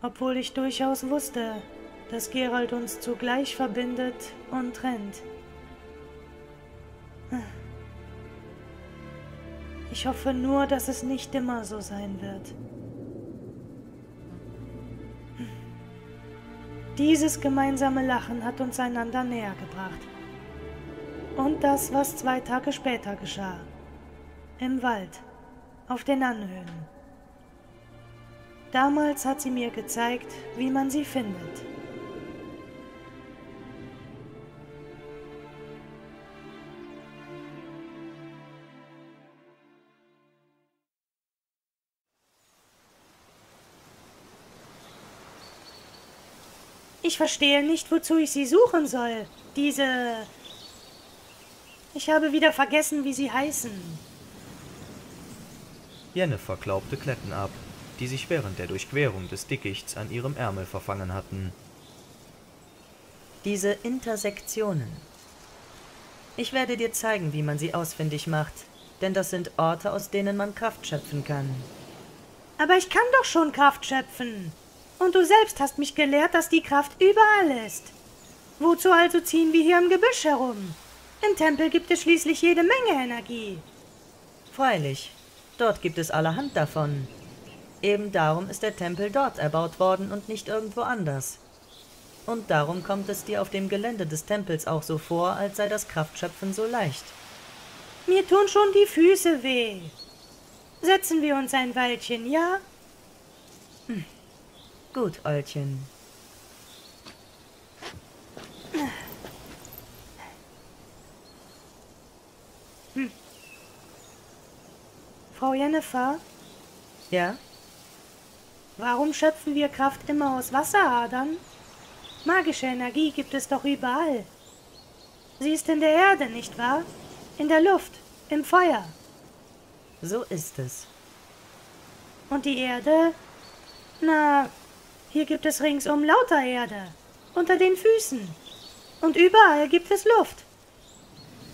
[SPEAKER 2] Obwohl ich durchaus wusste, dass Gerald uns zugleich verbindet und trennt. Ich hoffe nur, dass es nicht immer so sein wird. Dieses gemeinsame Lachen hat uns einander näher gebracht. Und das, was zwei Tage später geschah. Im Wald, auf den Anhöhen. Damals hat sie mir gezeigt, wie man sie findet. Ich verstehe nicht, wozu ich sie suchen soll. Diese... Ich habe wieder vergessen, wie sie heißen.
[SPEAKER 1] Jennifer klaubte Kletten ab, die sich während der Durchquerung des Dickichts an ihrem Ärmel verfangen hatten.
[SPEAKER 3] Diese Intersektionen. Ich werde dir zeigen, wie man sie ausfindig macht, denn das sind Orte, aus denen man Kraft schöpfen kann.
[SPEAKER 2] Aber ich kann doch schon Kraft schöpfen. Und du selbst hast mich gelehrt, dass die Kraft überall ist. Wozu also ziehen wir hier im Gebüsch herum? Im Tempel gibt es schließlich jede Menge Energie.
[SPEAKER 3] Freilich, dort gibt es allerhand davon. Eben darum ist der Tempel dort erbaut worden und nicht irgendwo anders. Und darum kommt es dir auf dem Gelände des Tempels auch so vor, als sei das Kraftschöpfen so leicht.
[SPEAKER 2] Mir tun schon die Füße weh. Setzen wir uns ein Weilchen, ja?
[SPEAKER 3] Hm. Gut, Eulchen.
[SPEAKER 2] Frau Jennifer?
[SPEAKER 3] Ja?
[SPEAKER 2] Warum schöpfen wir Kraft immer aus Wasseradern? Magische Energie gibt es doch überall. Sie ist in der Erde, nicht wahr? In der Luft, im Feuer.
[SPEAKER 3] So ist es.
[SPEAKER 2] Und die Erde? Na, hier gibt es ringsum lauter Erde, unter den Füßen. Und überall gibt es Luft.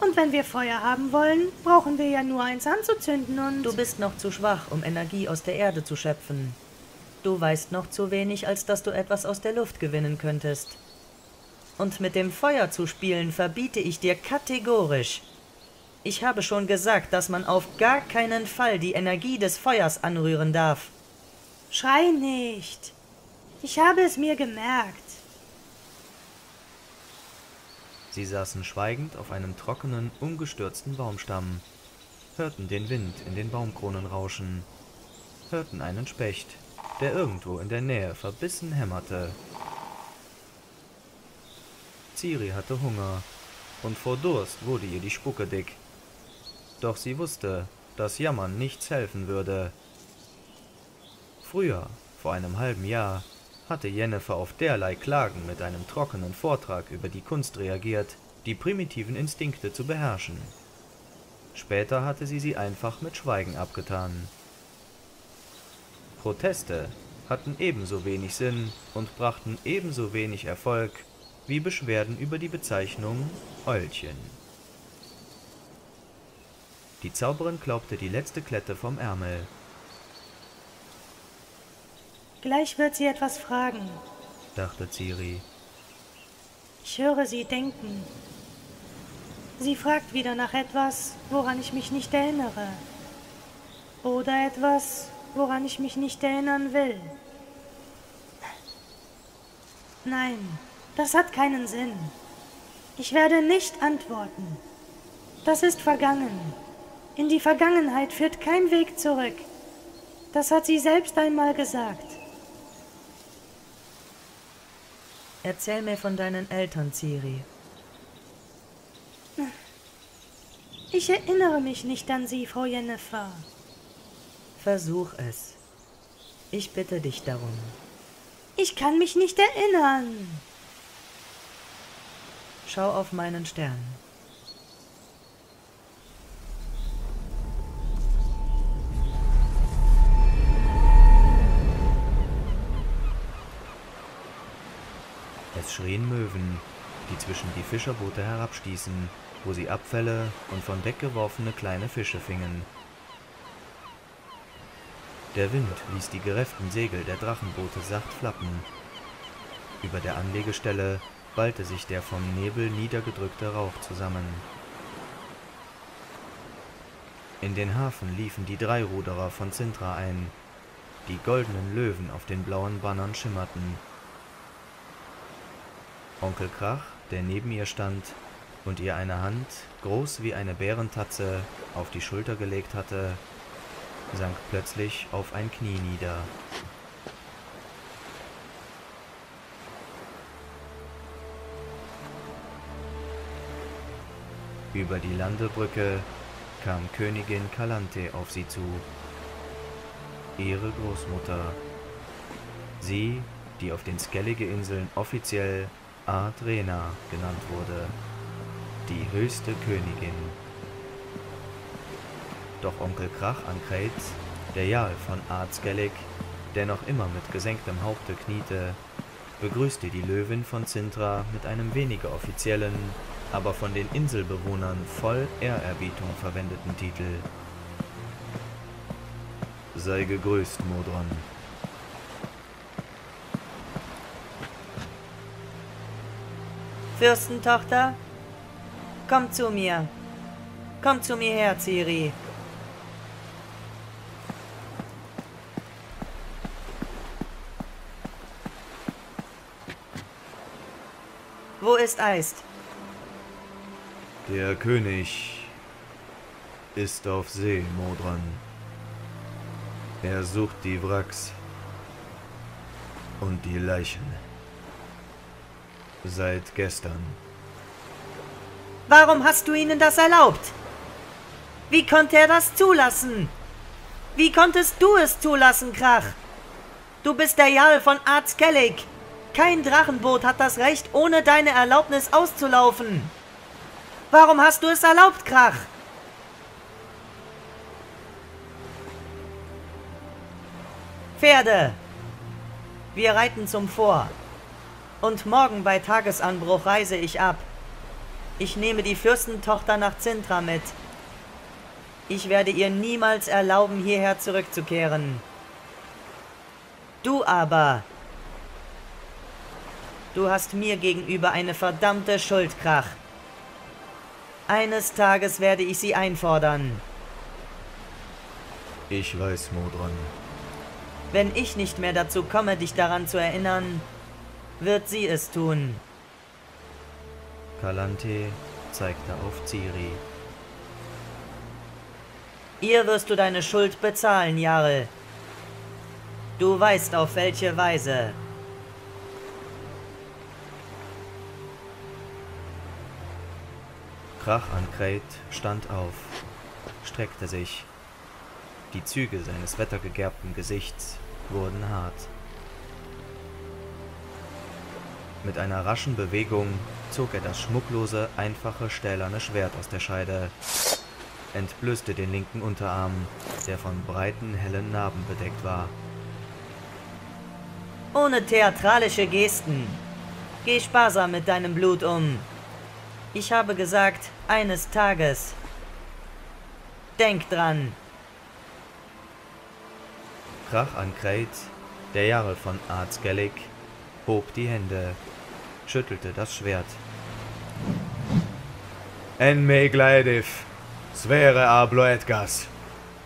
[SPEAKER 2] Und wenn wir Feuer haben wollen, brauchen wir ja nur eins anzuzünden und...
[SPEAKER 3] Du bist noch zu schwach, um Energie aus der Erde zu schöpfen. Du weißt noch zu wenig, als dass du etwas aus der Luft gewinnen könntest. Und mit dem Feuer zu spielen verbiete ich dir kategorisch. Ich habe schon gesagt, dass man auf gar keinen Fall die Energie des Feuers anrühren darf.
[SPEAKER 2] Schrei nicht. Ich habe es mir gemerkt.
[SPEAKER 1] Sie saßen schweigend auf einem trockenen, umgestürzten Baumstamm, hörten den Wind in den Baumkronen rauschen, hörten einen Specht, der irgendwo in der Nähe verbissen hämmerte. Ciri hatte Hunger, und vor Durst wurde ihr die Spucke dick. Doch sie wusste, dass Jammern nichts helfen würde. Früher, vor einem halben Jahr, hatte Jennifer auf derlei Klagen mit einem trockenen Vortrag über die Kunst reagiert, die primitiven Instinkte zu beherrschen. Später hatte sie sie einfach mit Schweigen abgetan. Proteste hatten ebenso wenig Sinn und brachten ebenso wenig Erfolg wie Beschwerden über die Bezeichnung Eulchen. Die Zauberin klaubte die letzte Klette vom Ärmel
[SPEAKER 2] Gleich wird sie etwas fragen,
[SPEAKER 1] dachte Ciri.
[SPEAKER 2] Ich höre sie denken. Sie fragt wieder nach etwas, woran ich mich nicht erinnere. Oder etwas, woran ich mich nicht erinnern will. Nein, das hat keinen Sinn. Ich werde nicht antworten. Das ist vergangen. In die Vergangenheit führt kein Weg zurück. Das hat sie selbst einmal gesagt.
[SPEAKER 3] Erzähl mir von deinen Eltern, Ciri.
[SPEAKER 2] Ich erinnere mich nicht an Sie, Frau Jennifer.
[SPEAKER 3] Versuch es. Ich bitte dich darum.
[SPEAKER 2] Ich kann mich nicht erinnern.
[SPEAKER 3] Schau auf meinen Stern.
[SPEAKER 1] Es schrien Möwen, die zwischen die Fischerboote herabstießen, wo sie Abfälle und von Deck geworfene kleine Fische fingen. Der Wind ließ die gerefften Segel der Drachenboote sacht flappen. Über der Anlegestelle ballte sich der vom Nebel niedergedrückte Rauch zusammen. In den Hafen liefen die Dreiruderer von Sintra ein. Die goldenen Löwen auf den blauen Bannern schimmerten. Onkel Krach, der neben ihr stand und ihr eine Hand, groß wie eine Bärentatze, auf die Schulter gelegt hatte, sank plötzlich auf ein Knie nieder. Über die Landebrücke kam Königin Kalante auf sie zu, ihre Großmutter. Sie, die auf den Skellige-Inseln offiziell Adrena genannt wurde, die höchste Königin. Doch Onkel Krach an Kreit, der Jarl von Artskellig, der noch immer mit gesenktem Haupte kniete, begrüßte die Löwin von Zintra mit einem weniger offiziellen, aber von den Inselbewohnern voll Ehrerbietung verwendeten Titel. Sei gegrüßt, Modron.
[SPEAKER 3] Fürstentochter, komm zu mir. Komm zu mir her, Ciri. Wo ist Eist?
[SPEAKER 1] Der König ist auf See, Modron. Er sucht die Wracks und die Leichen. Seit gestern.
[SPEAKER 3] Warum hast du ihnen das erlaubt? Wie konnte er das zulassen? Wie konntest du es zulassen, Krach? Du bist der Jarl von Arzkellig. Kein Drachenboot hat das Recht, ohne deine Erlaubnis auszulaufen. Warum hast du es erlaubt, Krach? Pferde! Wir reiten zum Vor. Und morgen bei Tagesanbruch reise ich ab. Ich nehme die Fürstentochter nach Zintra mit. Ich werde ihr niemals erlauben, hierher zurückzukehren. Du aber, du hast mir gegenüber eine verdammte Schuld, Krach. Eines Tages werde ich sie einfordern.
[SPEAKER 1] Ich weiß, Modron.
[SPEAKER 3] Wenn ich nicht mehr dazu komme, dich daran zu erinnern, wird sie es tun.
[SPEAKER 1] Kalante zeigte auf Ciri.
[SPEAKER 3] Ihr wirst du deine Schuld bezahlen, Jarl. Du weißt auf welche Weise.
[SPEAKER 1] Krach an Kreit stand auf, streckte sich. Die Züge seines wettergegerbten Gesichts wurden hart. Mit einer raschen Bewegung zog er das schmucklose, einfache, stählerne Schwert aus der Scheide, entblößte den linken Unterarm, der von breiten, hellen Narben bedeckt war.
[SPEAKER 3] Ohne theatralische Gesten. Geh sparsam mit deinem Blut um. Ich habe gesagt, eines Tages. Denk dran.
[SPEAKER 1] Krach an Kreit, der Jarl von Arzgellig, hob die Hände, schüttelte das Schwert. En me gleidiv, svere a bloetgas,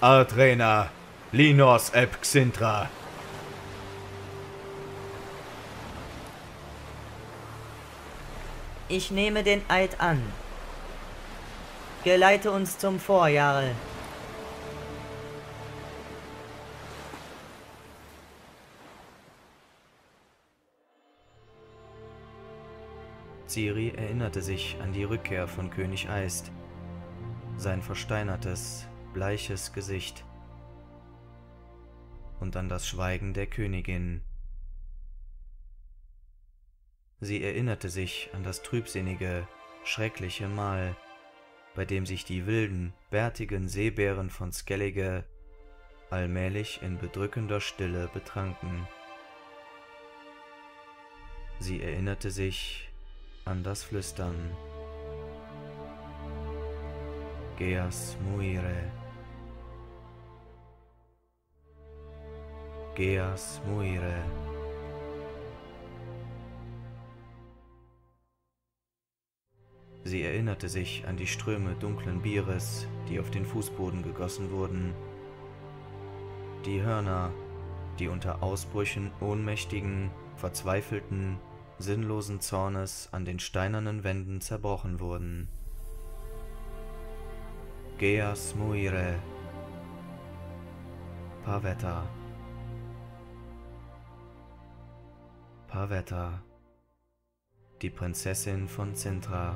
[SPEAKER 1] artrena, linos ep xintra.
[SPEAKER 3] Ich nehme den Eid an. Geleite uns zum Vorjahre.
[SPEAKER 1] Ciri erinnerte sich an die Rückkehr von König Eist, sein versteinertes, bleiches Gesicht. und an das Schweigen der Königin. Sie erinnerte sich an das trübsinnige, schreckliche Mahl, bei dem sich die wilden, bärtigen Seebären von Skellige allmählich in bedrückender Stille betranken. Sie erinnerte sich an das Flüstern. Geas muire. Geas muire. Sie erinnerte sich an die Ströme dunklen Bieres, die auf den Fußboden gegossen wurden, die Hörner, die unter Ausbrüchen ohnmächtigen, verzweifelten, sinnlosen Zornes an den steinernen Wänden zerbrochen wurden. Geas muire. Pavetta. Pavetta. Die Prinzessin von Sintra.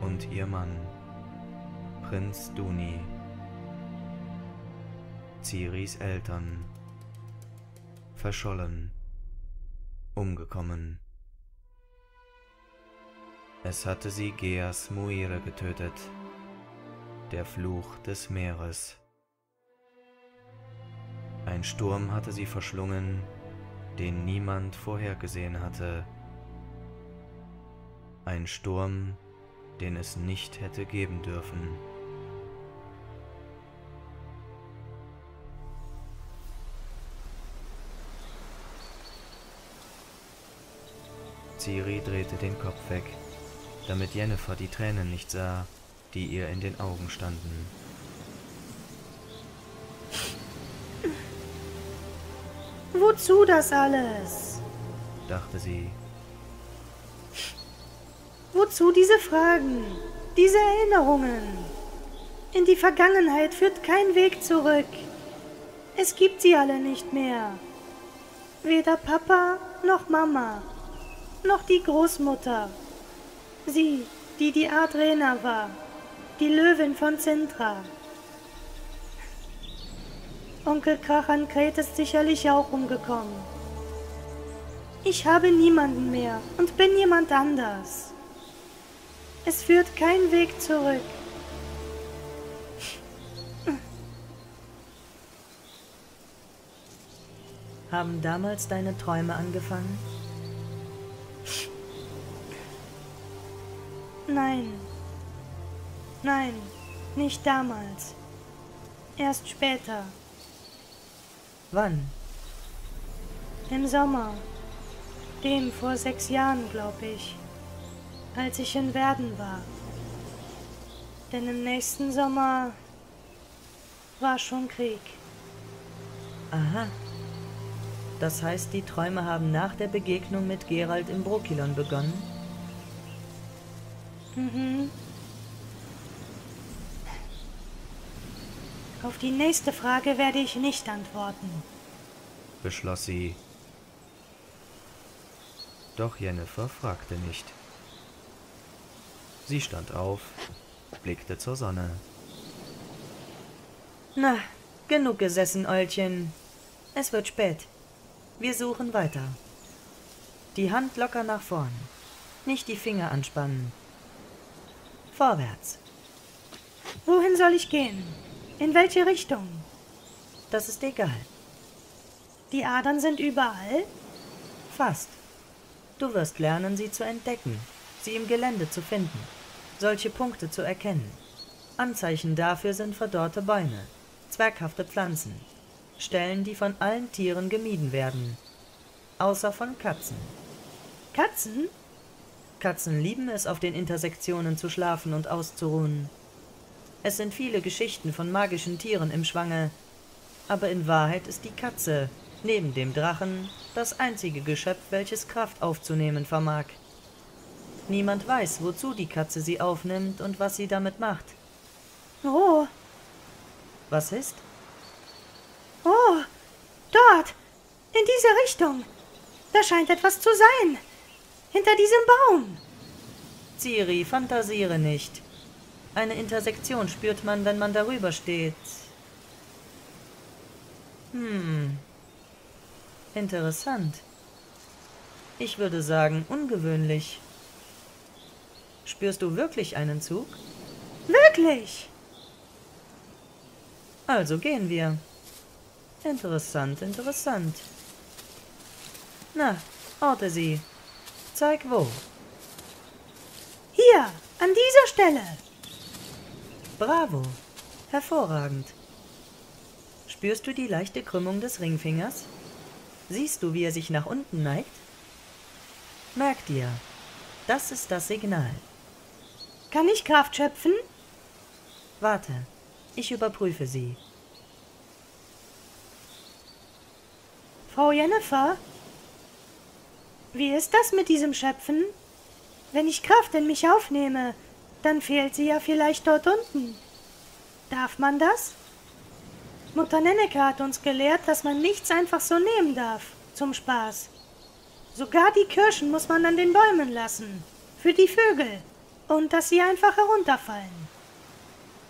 [SPEAKER 1] Und ihr Mann, Prinz Duni, Ciris Eltern, verschollen, umgekommen. Es hatte sie Geas Muire getötet, der Fluch des Meeres. Ein Sturm hatte sie verschlungen, den niemand vorhergesehen hatte. Ein Sturm, den es nicht hätte geben dürfen. Ciri drehte den Kopf weg, damit Jennifer die Tränen nicht sah, die ihr in den Augen standen.
[SPEAKER 2] Wozu das alles?
[SPEAKER 1] dachte sie.
[SPEAKER 2] Wozu diese Fragen, diese Erinnerungen? In die Vergangenheit führt kein Weg zurück. Es gibt sie alle nicht mehr. Weder Papa noch Mama, noch die Großmutter. Sie, die die Adrena war, die Löwin von Sintra. Onkel Krachankret ist sicherlich auch umgekommen. Ich habe niemanden mehr und bin jemand anders. Es führt kein Weg zurück.
[SPEAKER 3] Haben damals deine Träume angefangen?
[SPEAKER 2] Nein. Nein, nicht damals. Erst später.
[SPEAKER 3] Wann?
[SPEAKER 2] Im Sommer. Dem vor sechs Jahren, glaube ich. Als ich in Werden war. Denn im nächsten Sommer war schon Krieg.
[SPEAKER 3] Aha. Das heißt, die Träume haben nach der Begegnung mit Gerald im Brokilon begonnen?
[SPEAKER 2] Mhm. Auf die nächste Frage werde ich nicht antworten.
[SPEAKER 1] beschloss sie. Doch Jennifer fragte nicht. Sie stand auf, blickte zur Sonne.
[SPEAKER 3] Na, genug gesessen, Eulchen. Es wird spät. Wir suchen weiter. Die Hand locker nach vorn. Nicht die Finger anspannen. Vorwärts.
[SPEAKER 2] Wohin soll ich gehen? In welche Richtung?
[SPEAKER 3] Das ist egal.
[SPEAKER 2] Die Adern sind überall?
[SPEAKER 3] Fast. Du wirst lernen, sie zu entdecken, sie im Gelände zu finden, solche Punkte zu erkennen. Anzeichen dafür sind verdorrte Bäume, zwerghafte Pflanzen, Stellen, die von allen Tieren gemieden werden, außer von Katzen.
[SPEAKER 2] Katzen?
[SPEAKER 3] Katzen lieben es, auf den Intersektionen zu schlafen und auszuruhen. Es sind viele Geschichten von magischen Tieren im Schwange, aber in Wahrheit ist die Katze, neben dem Drachen, das einzige Geschöpf, welches Kraft aufzunehmen vermag. Niemand weiß, wozu die Katze sie aufnimmt und was sie damit macht.
[SPEAKER 2] Oh,
[SPEAKER 3] Was ist?
[SPEAKER 2] oh, dort, in diese Richtung. Da scheint etwas zu sein. Hinter diesem Baum.
[SPEAKER 3] Ciri, fantasiere nicht. Eine Intersektion spürt man, wenn man darüber steht. Hm. Interessant. Ich würde sagen, ungewöhnlich. Spürst du wirklich einen Zug?
[SPEAKER 2] Wirklich?
[SPEAKER 3] Also gehen wir. Interessant, interessant. Na, orte sie. Zeig wo.
[SPEAKER 2] Hier, an dieser Stelle.
[SPEAKER 3] Bravo. Hervorragend. Spürst du die leichte Krümmung des Ringfingers? Siehst du, wie er sich nach unten neigt? Merk dir, das ist das Signal.
[SPEAKER 2] Kann ich Kraft schöpfen?
[SPEAKER 3] Warte, ich überprüfe sie.
[SPEAKER 2] Frau Jennifer? Wie ist das mit diesem Schöpfen? Wenn ich Kraft in mich aufnehme, dann fehlt sie ja vielleicht dort unten. Darf man das? Mutter Nenneke hat uns gelehrt, dass man nichts einfach so nehmen darf, zum Spaß. Sogar die Kirschen muss man an den Bäumen lassen, für die Vögel, und dass sie einfach herunterfallen.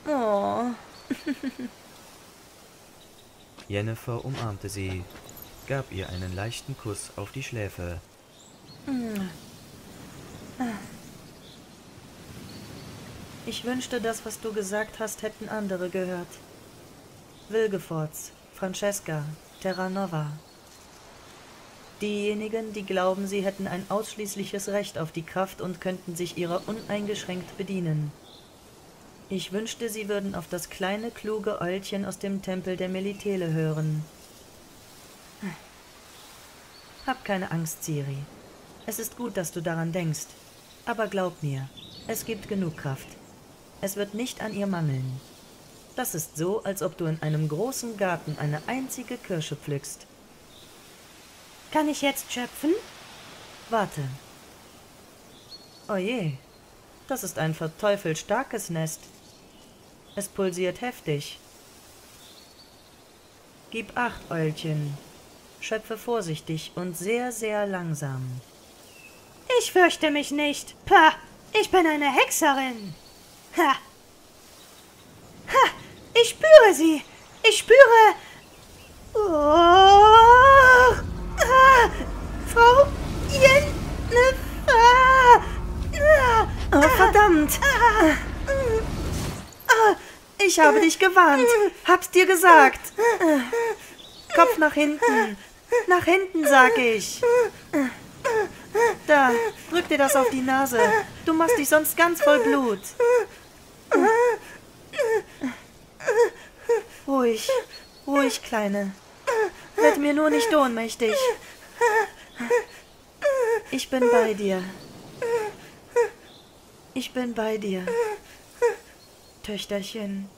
[SPEAKER 3] Oh.
[SPEAKER 1] Jennifer umarmte sie, gab ihr einen leichten Kuss auf die Schläfe.
[SPEAKER 3] Ich wünschte, das, was du gesagt hast, hätten andere gehört. Wilgefortz, Francesca, Terranova. Diejenigen, die glauben, sie hätten ein ausschließliches Recht auf die Kraft und könnten sich ihrer uneingeschränkt bedienen. Ich wünschte, sie würden auf das kleine, kluge Eulchen aus dem Tempel der Melitele hören. Hab keine Angst, Ciri. Es ist gut, dass du daran denkst. Aber glaub mir, es gibt genug Kraft. Es wird nicht an ihr mangeln. Das ist so, als ob du in einem großen Garten eine einzige Kirsche pflückst.
[SPEAKER 2] Kann ich jetzt schöpfen?
[SPEAKER 3] Warte. Oje, das ist ein verteufelt starkes Nest. Es pulsiert heftig. Gib acht, Eulchen. Schöpfe vorsichtig und sehr, sehr langsam.
[SPEAKER 2] Ich fürchte mich nicht. Pah, ich bin eine Hexerin. Ha. Ha, ich spüre sie. Ich spüre. Oh. Ah, Frau Jennifer. Ah,
[SPEAKER 3] Oh, verdammt! Ich habe dich gewarnt. Hab's dir gesagt. Kopf nach hinten. Nach hinten, sag ich. Da, drück dir das auf die Nase. Du machst dich sonst ganz voll Blut. Ruhig, ruhig, Kleine. Werd mir nur nicht ohnmächtig. Ich bin bei dir. Ich bin bei dir. Töchterchen.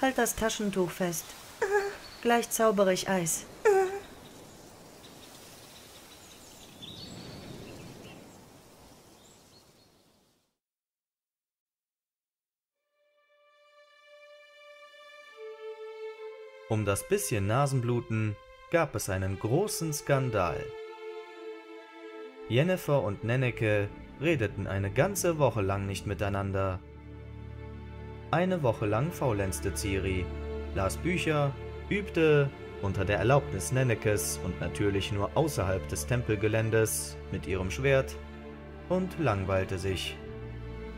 [SPEAKER 3] Halt das Taschentuch fest. Gleich zaubere ich Eis.
[SPEAKER 1] Um das bisschen Nasenbluten gab es einen großen Skandal. Jennifer und Nenneke redeten eine ganze Woche lang nicht miteinander. Eine Woche lang faulenzte Ciri, las Bücher, übte, unter der Erlaubnis Nennekes und natürlich nur außerhalb des Tempelgeländes, mit ihrem Schwert und langweilte sich,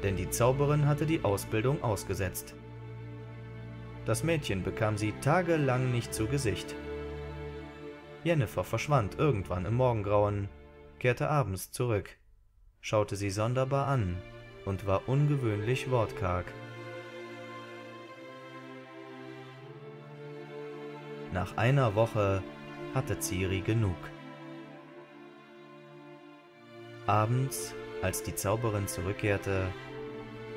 [SPEAKER 1] denn die Zauberin hatte die Ausbildung ausgesetzt. Das Mädchen bekam sie tagelang nicht zu Gesicht. Jennifer verschwand irgendwann im Morgengrauen, kehrte abends zurück, schaute sie sonderbar an und war ungewöhnlich wortkarg. Nach einer Woche hatte Ciri genug. Abends, als die Zauberin zurückkehrte,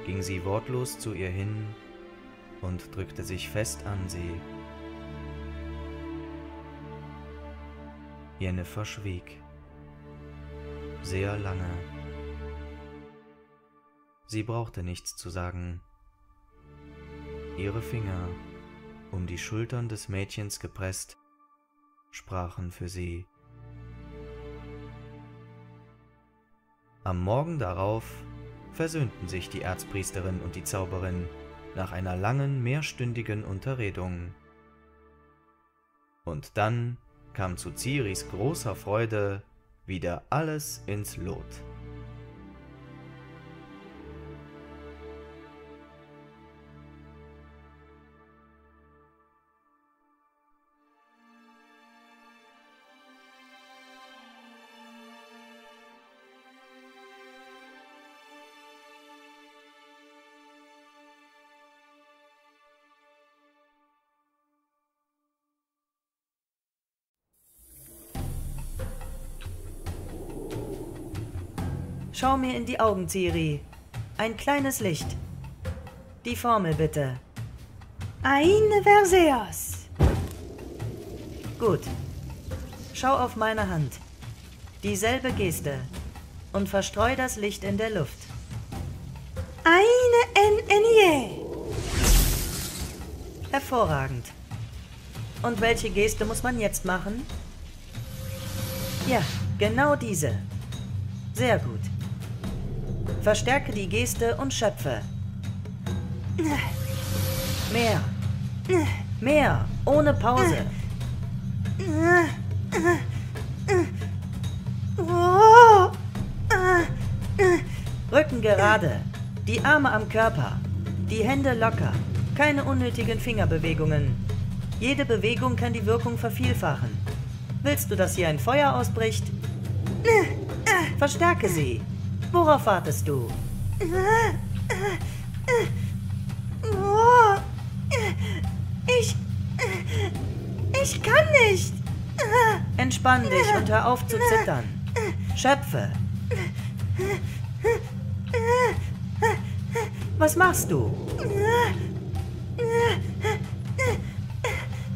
[SPEAKER 1] ging sie wortlos zu ihr hin und drückte sich fest an sie. Jennifer schwieg. Sehr lange. Sie brauchte nichts zu sagen. Ihre Finger, um die Schultern des Mädchens gepresst, sprachen für sie. Am Morgen darauf versöhnten sich die Erzpriesterin und die Zauberin nach einer langen mehrstündigen Unterredung. Und dann kam zu Ciris großer Freude wieder alles ins Lot.
[SPEAKER 3] Schau mir in die Augen, Ciri. Ein kleines Licht. Die Formel bitte.
[SPEAKER 2] Eine Verseos.
[SPEAKER 3] Gut. Schau auf meine Hand. Dieselbe Geste. Und verstreu das Licht in der Luft.
[SPEAKER 2] Eine NNE.
[SPEAKER 3] Hervorragend. Und welche Geste muss man jetzt machen? Ja, genau diese. Sehr gut. Verstärke die Geste und schöpfe. Mehr. Mehr. Ohne Pause. Rücken gerade. Die Arme am Körper. Die Hände locker. Keine unnötigen Fingerbewegungen. Jede Bewegung kann die Wirkung vervielfachen. Willst du, dass hier ein Feuer ausbricht? Verstärke sie. Worauf wartest du?
[SPEAKER 2] Ich. Ich kann nicht.
[SPEAKER 3] Entspann dich und hör auf zu zittern. Schöpfe. Was machst du?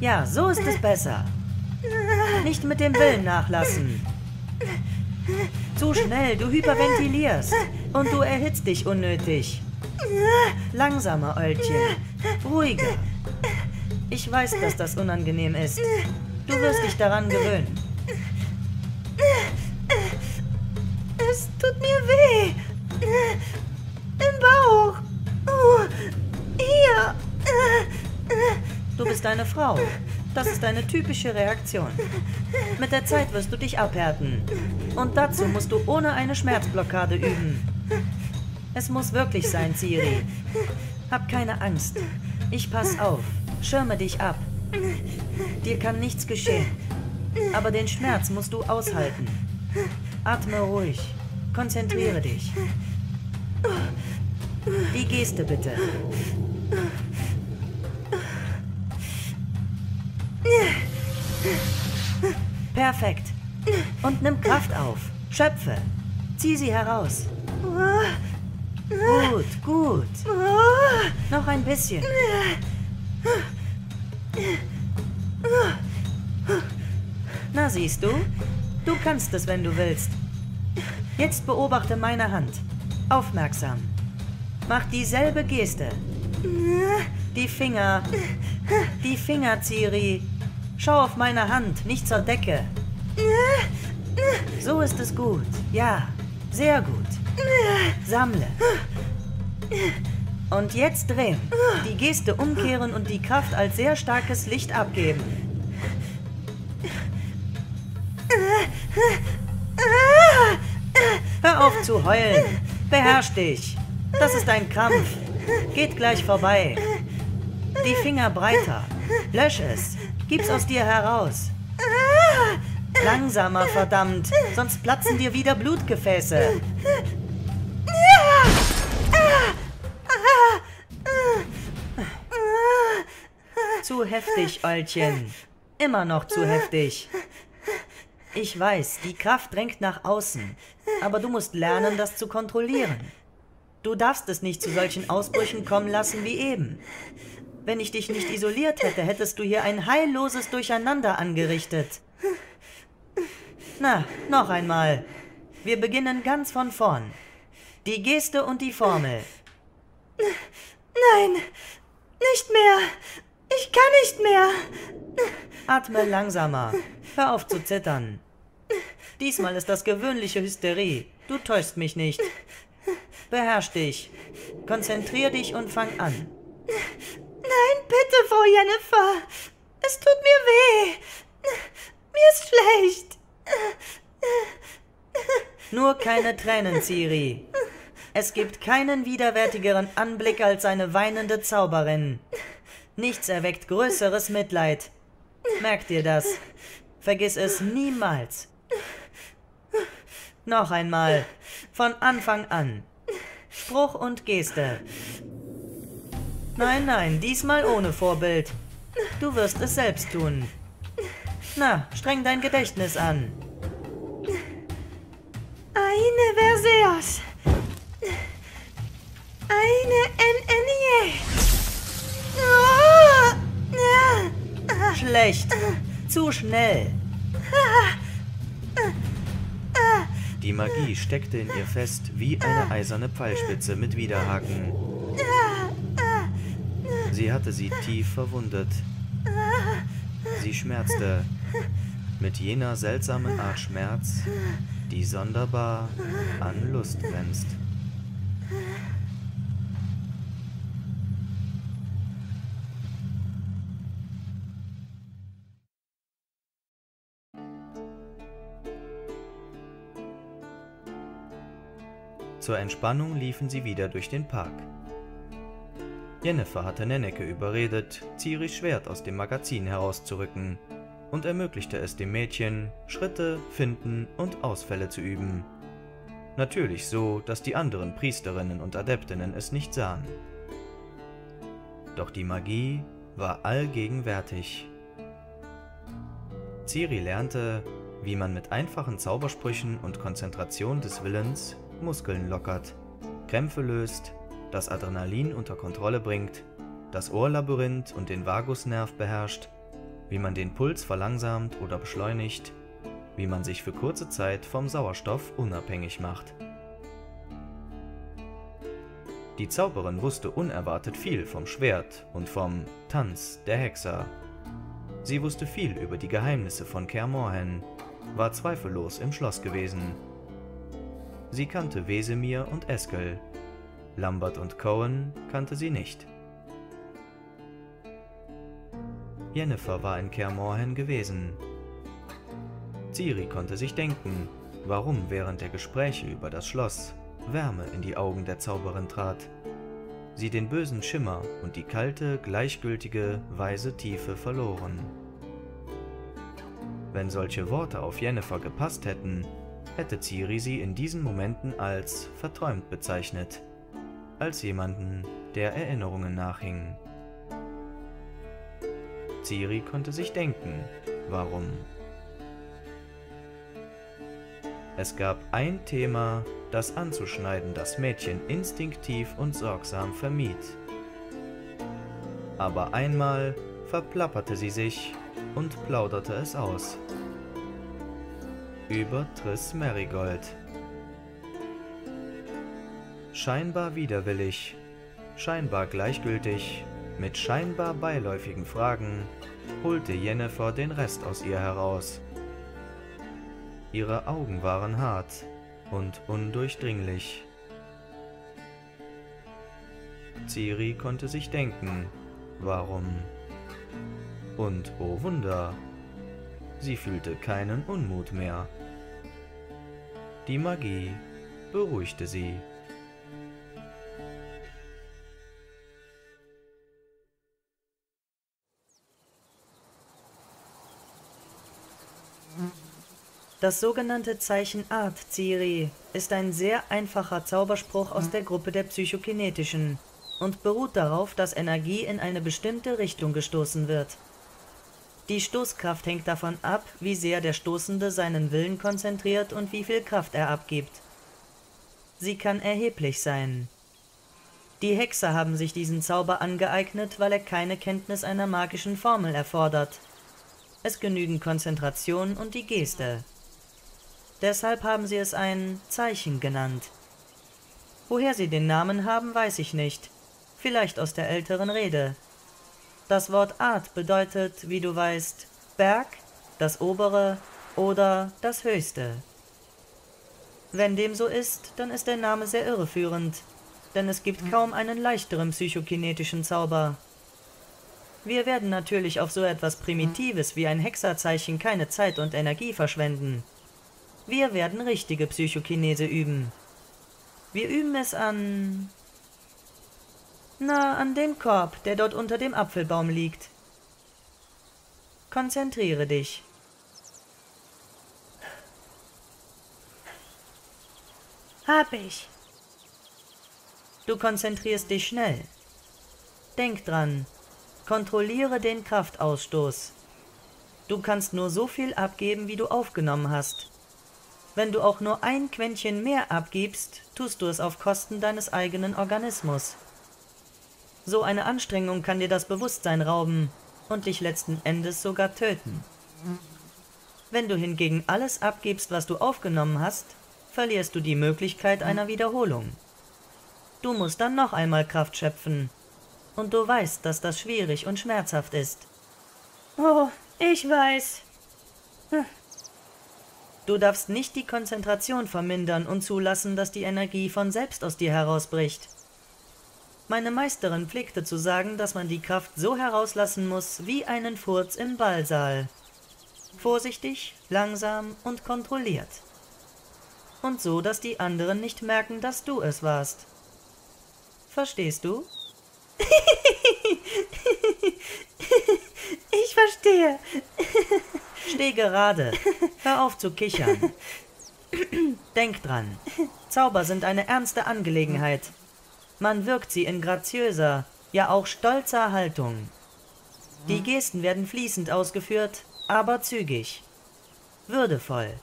[SPEAKER 3] Ja, so ist es besser. Nicht mit dem Willen nachlassen. Zu schnell, du hyperventilierst. Und du erhitzt dich unnötig. Langsamer, Eulchen. Ruhiger. Ich weiß, dass das unangenehm ist. Du wirst dich daran gewöhnen.
[SPEAKER 2] Es tut mir weh. Im Bauch. Oh, hier.
[SPEAKER 3] Du bist eine Frau. Das ist eine typische Reaktion. Mit der Zeit wirst du dich abhärten. Und dazu musst du ohne eine Schmerzblockade üben. Es muss wirklich sein, Ciri. Hab keine Angst. Ich pass auf. Schirme dich ab. Dir kann nichts geschehen. Aber den Schmerz musst du aushalten. Atme ruhig. Konzentriere dich. Die Geste bitte. Perfekt. Und nimm Kraft auf. Schöpfe. Zieh sie heraus. Gut, gut. Noch ein bisschen. Na siehst du? Du kannst es, wenn du willst. Jetzt beobachte meine Hand. Aufmerksam. Mach dieselbe Geste. Die Finger. Die Finger, Ciri. Schau auf meine Hand, nicht zur Decke. So ist es gut. Ja, sehr gut. Sammle. Und jetzt drehen. Die Geste umkehren und die Kraft als sehr starkes Licht abgeben. Hör auf zu heulen. Beherrsch dich. Das ist ein Krampf. Geht gleich vorbei. Die Finger breiter. Lösch es. Gib's aus dir heraus. Langsamer, verdammt. Sonst platzen dir wieder Blutgefäße. Zu heftig, Eulchen. Immer noch zu heftig. Ich weiß, die Kraft drängt nach außen, aber du musst lernen, das zu kontrollieren. Du darfst es nicht zu solchen Ausbrüchen kommen lassen wie eben. Wenn ich dich nicht isoliert hätte, hättest du hier ein heilloses Durcheinander angerichtet. Na, noch einmal. Wir beginnen ganz von vorn. Die Geste und die Formel.
[SPEAKER 2] Nein, nicht mehr. Ich kann nicht mehr.
[SPEAKER 3] Atme langsamer. Hör auf zu zittern. Diesmal ist das gewöhnliche Hysterie. Du täuschst mich nicht. Beherrsch dich. Konzentrier dich und fang an.
[SPEAKER 2] Nein, bitte, Frau Jennifer.
[SPEAKER 6] Es tut mir weh. Mir ist schlecht.
[SPEAKER 3] Nur keine Tränen, Ciri. Es gibt keinen widerwärtigeren Anblick als eine weinende Zauberin. Nichts erweckt größeres Mitleid. Merk dir das. Vergiss es niemals. Noch einmal. Von Anfang an. Spruch und Geste. Nein, nein, diesmal ohne Vorbild. Du wirst es selbst tun. Na, streng dein Gedächtnis an.
[SPEAKER 2] Eine Verseos. Eine NNE. Oh,
[SPEAKER 3] Schlecht. Zu schnell.
[SPEAKER 1] Die Magie steckte in ihr fest wie eine eiserne Pfeilspitze mit Widerhaken. Sie hatte sie tief verwundet. Sie schmerzte mit jener seltsamen Art Schmerz, die sonderbar an Lust grenzt. Zur Entspannung liefen sie wieder durch den Park. Jennifer hatte Nenneke überredet, Ciris Schwert aus dem Magazin herauszurücken und ermöglichte es dem Mädchen, Schritte, Finden und Ausfälle zu üben. Natürlich so, dass die anderen Priesterinnen und Adeptinnen es nicht sahen. Doch die Magie war allgegenwärtig. Ciri lernte, wie man mit einfachen Zaubersprüchen und Konzentration des Willens Muskeln lockert, Krämpfe löst, das Adrenalin unter Kontrolle bringt, das Ohrlabyrinth und den Vagusnerv beherrscht, wie man den Puls verlangsamt oder beschleunigt, wie man sich für kurze Zeit vom Sauerstoff unabhängig macht. Die Zauberin wusste unerwartet viel vom Schwert und vom Tanz der Hexer. Sie wusste viel über die Geheimnisse von Kaer Morhen, war zweifellos im Schloss gewesen. Sie kannte Wesemir und Eskel, Lambert und Cohen kannte sie nicht. Jennifer war in Kaer Morhen gewesen. Ciri konnte sich denken, warum während der Gespräche über das Schloss Wärme in die Augen der Zauberin trat, sie den bösen Schimmer und die kalte, gleichgültige, weise Tiefe verloren. Wenn solche Worte auf Jennifer gepasst hätten, hätte Ciri sie in diesen Momenten als verträumt bezeichnet, als jemanden, der Erinnerungen nachhing. Ciri konnte sich denken, warum. Es gab ein Thema, das anzuschneiden das Mädchen instinktiv und sorgsam vermied. Aber einmal verplapperte sie sich und plauderte es aus. Über Triss Marigold. Scheinbar widerwillig, scheinbar gleichgültig, mit scheinbar beiläufigen Fragen holte Jennifer den Rest aus ihr heraus. Ihre Augen waren hart und undurchdringlich. Ciri konnte sich denken, warum. Und oh Wunder, sie fühlte keinen Unmut mehr. Die Magie beruhigte sie.
[SPEAKER 3] Das sogenannte Zeichen Art, Ciri, ist ein sehr einfacher Zauberspruch aus der Gruppe der Psychokinetischen und beruht darauf, dass Energie in eine bestimmte Richtung gestoßen wird. Die Stoßkraft hängt davon ab, wie sehr der Stoßende seinen Willen konzentriert und wie viel Kraft er abgibt. Sie kann erheblich sein. Die Hexer haben sich diesen Zauber angeeignet, weil er keine Kenntnis einer magischen Formel erfordert. Es genügen Konzentration und die Geste. Deshalb haben sie es ein Zeichen genannt. Woher sie den Namen haben, weiß ich nicht. Vielleicht aus der älteren Rede. Das Wort Art bedeutet, wie du weißt, Berg, das obere oder das höchste. Wenn dem so ist, dann ist der Name sehr irreführend, denn es gibt kaum einen leichteren psychokinetischen Zauber. Wir werden natürlich auf so etwas Primitives wie ein Hexerzeichen keine Zeit und Energie verschwenden. Wir werden richtige Psychokinese üben. Wir üben es an. Na, an dem Korb, der dort unter dem Apfelbaum liegt. Konzentriere dich.
[SPEAKER 2] Hab ich.
[SPEAKER 3] Du konzentrierst dich schnell. Denk dran, kontrolliere den Kraftausstoß. Du kannst nur so viel abgeben, wie du aufgenommen hast. Wenn du auch nur ein Quäntchen mehr abgibst, tust du es auf Kosten deines eigenen Organismus. So eine Anstrengung kann dir das Bewusstsein rauben und dich letzten Endes sogar töten. Wenn du hingegen alles abgibst, was du aufgenommen hast, verlierst du die Möglichkeit einer Wiederholung. Du musst dann noch einmal Kraft schöpfen. Und du weißt, dass das schwierig und schmerzhaft ist.
[SPEAKER 2] Oh, ich weiß.
[SPEAKER 3] Hm. Du darfst nicht die Konzentration vermindern und zulassen, dass die Energie von selbst aus dir herausbricht. Meine Meisterin pflegte zu sagen, dass man die Kraft so herauslassen muss wie einen Furz im Ballsaal. Vorsichtig, langsam und kontrolliert. Und so, dass die anderen nicht merken, dass du es warst. Verstehst du?
[SPEAKER 2] ich verstehe.
[SPEAKER 3] Steh gerade. Hör auf zu kichern. Denk dran. Zauber sind eine ernste Angelegenheit. Man wirkt sie in graziöser, ja auch stolzer Haltung. Die Gesten werden fließend ausgeführt, aber zügig. Würdevoll.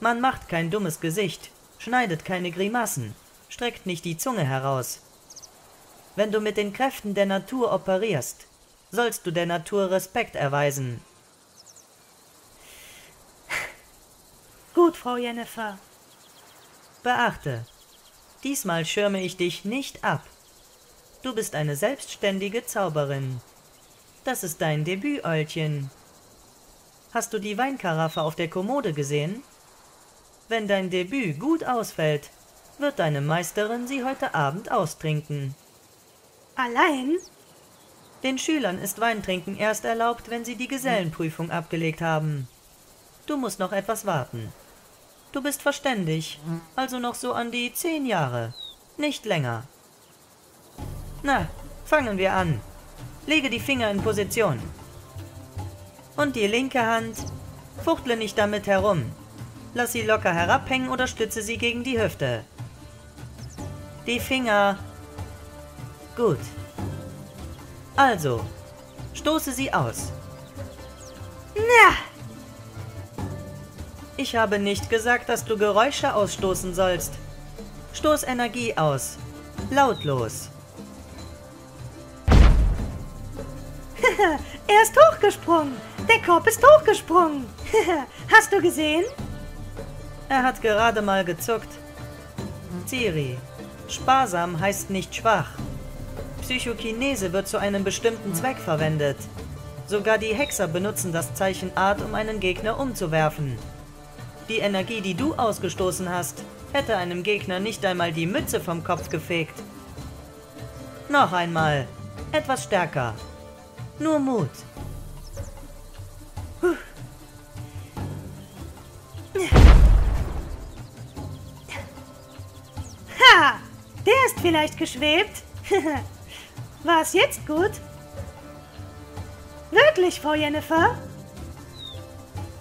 [SPEAKER 3] Man macht kein dummes Gesicht, schneidet keine Grimassen, streckt nicht die Zunge heraus. Wenn du mit den Kräften der Natur operierst, sollst du der Natur Respekt erweisen.
[SPEAKER 2] Gut, Frau Jennifer.
[SPEAKER 3] Beachte, diesmal schirme ich dich nicht ab. Du bist eine selbstständige Zauberin. Das ist dein Debüt, Eulchen. Hast du die Weinkaraffe auf der Kommode gesehen? Wenn dein Debüt gut ausfällt, wird deine Meisterin sie heute Abend austrinken.
[SPEAKER 2] Allein?
[SPEAKER 3] Den Schülern ist Weintrinken erst erlaubt, wenn sie die Gesellenprüfung abgelegt haben. Du musst noch etwas warten. Du bist verständig, also noch so an die zehn Jahre, nicht länger. Na, fangen wir an. Lege die Finger in Position. Und die linke Hand, fuchtle nicht damit herum. Lass sie locker herabhängen oder stütze sie gegen die Hüfte. Die Finger. Gut. Also, stoße sie aus.
[SPEAKER 2] Na!
[SPEAKER 3] Ich habe nicht gesagt, dass du Geräusche ausstoßen sollst. Stoß Energie aus. Lautlos.
[SPEAKER 2] er ist hochgesprungen. Der Korb ist hochgesprungen. Hast du gesehen?
[SPEAKER 3] Er hat gerade mal gezuckt. Ciri, sparsam heißt nicht schwach. Psychokinese wird zu einem bestimmten Zweck verwendet. Sogar die Hexer benutzen das Zeichen Art, um einen Gegner umzuwerfen. Die Energie, die du ausgestoßen hast, hätte einem Gegner nicht einmal die Mütze vom Kopf gefegt. Noch einmal. Etwas stärker. Nur Mut.
[SPEAKER 2] Ha! Der ist vielleicht geschwebt. War es jetzt gut? Wirklich, Frau Jennifer?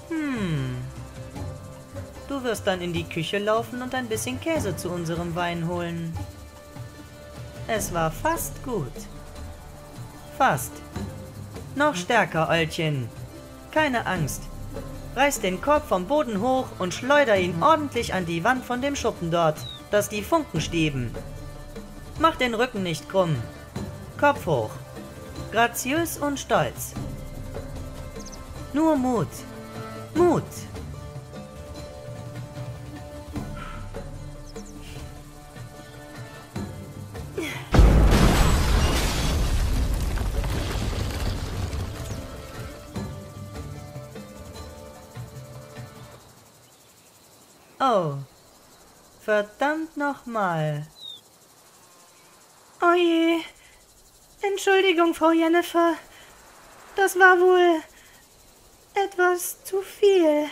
[SPEAKER 3] Hm. Du wirst dann in die Küche laufen und ein bisschen Käse zu unserem Wein holen. Es war fast gut. Fast. Noch stärker, Eulchen. Keine Angst. Reiß den Korb vom Boden hoch und schleuder ihn ordentlich an die Wand von dem Schuppen dort dass die Funken stieben. Mach den Rücken nicht krumm. Kopf hoch. Graziös und stolz. Nur Mut. Mut. Oh, Verdammt nochmal.
[SPEAKER 2] Oh je. Entschuldigung, Frau Jennifer. das war wohl etwas zu viel.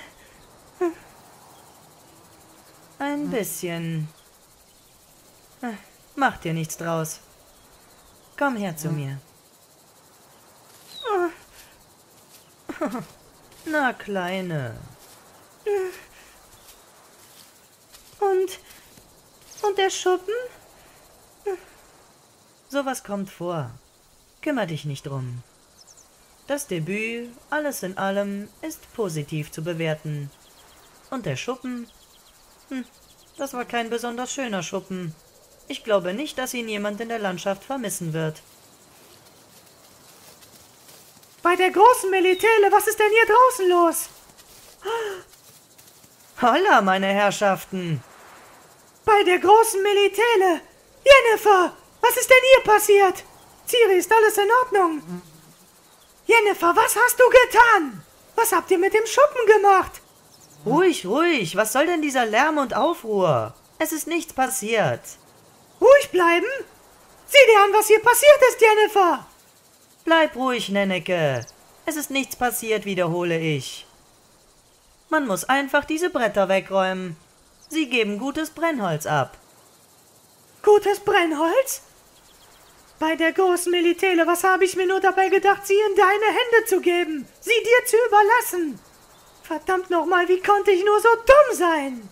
[SPEAKER 3] Ein bisschen. Mach dir nichts draus. Komm her zu mir. Na, Kleine.
[SPEAKER 2] Und. Und der Schuppen?
[SPEAKER 3] Sowas kommt vor. Kümmer dich nicht drum. Das Debüt, alles in allem, ist positiv zu bewerten. Und der Schuppen? Hm, das war kein besonders schöner Schuppen. Ich glaube nicht, dass ihn jemand in der Landschaft vermissen wird.
[SPEAKER 2] Bei der großen Militele, was ist denn hier draußen los?
[SPEAKER 3] Holla, meine Herrschaften!
[SPEAKER 2] Bei der großen Militele! Jennifer! Was ist denn hier passiert? Ciri, ist alles in Ordnung? Jennifer, was hast du getan? Was habt ihr mit dem Schuppen gemacht?
[SPEAKER 3] Ruhig, ruhig. Was soll denn dieser Lärm und Aufruhr? Es ist nichts passiert.
[SPEAKER 2] Ruhig bleiben? Sieh dir an, was hier passiert ist, Jennifer!
[SPEAKER 3] Bleib ruhig, Nenneke. Es ist nichts passiert, wiederhole ich. Man muss einfach diese Bretter wegräumen. Sie geben gutes Brennholz ab.
[SPEAKER 2] Gutes Brennholz? Bei der großen Militele, was habe ich mir nur dabei gedacht, sie in deine Hände zu geben, sie dir zu überlassen? Verdammt nochmal, wie konnte ich nur so dumm sein?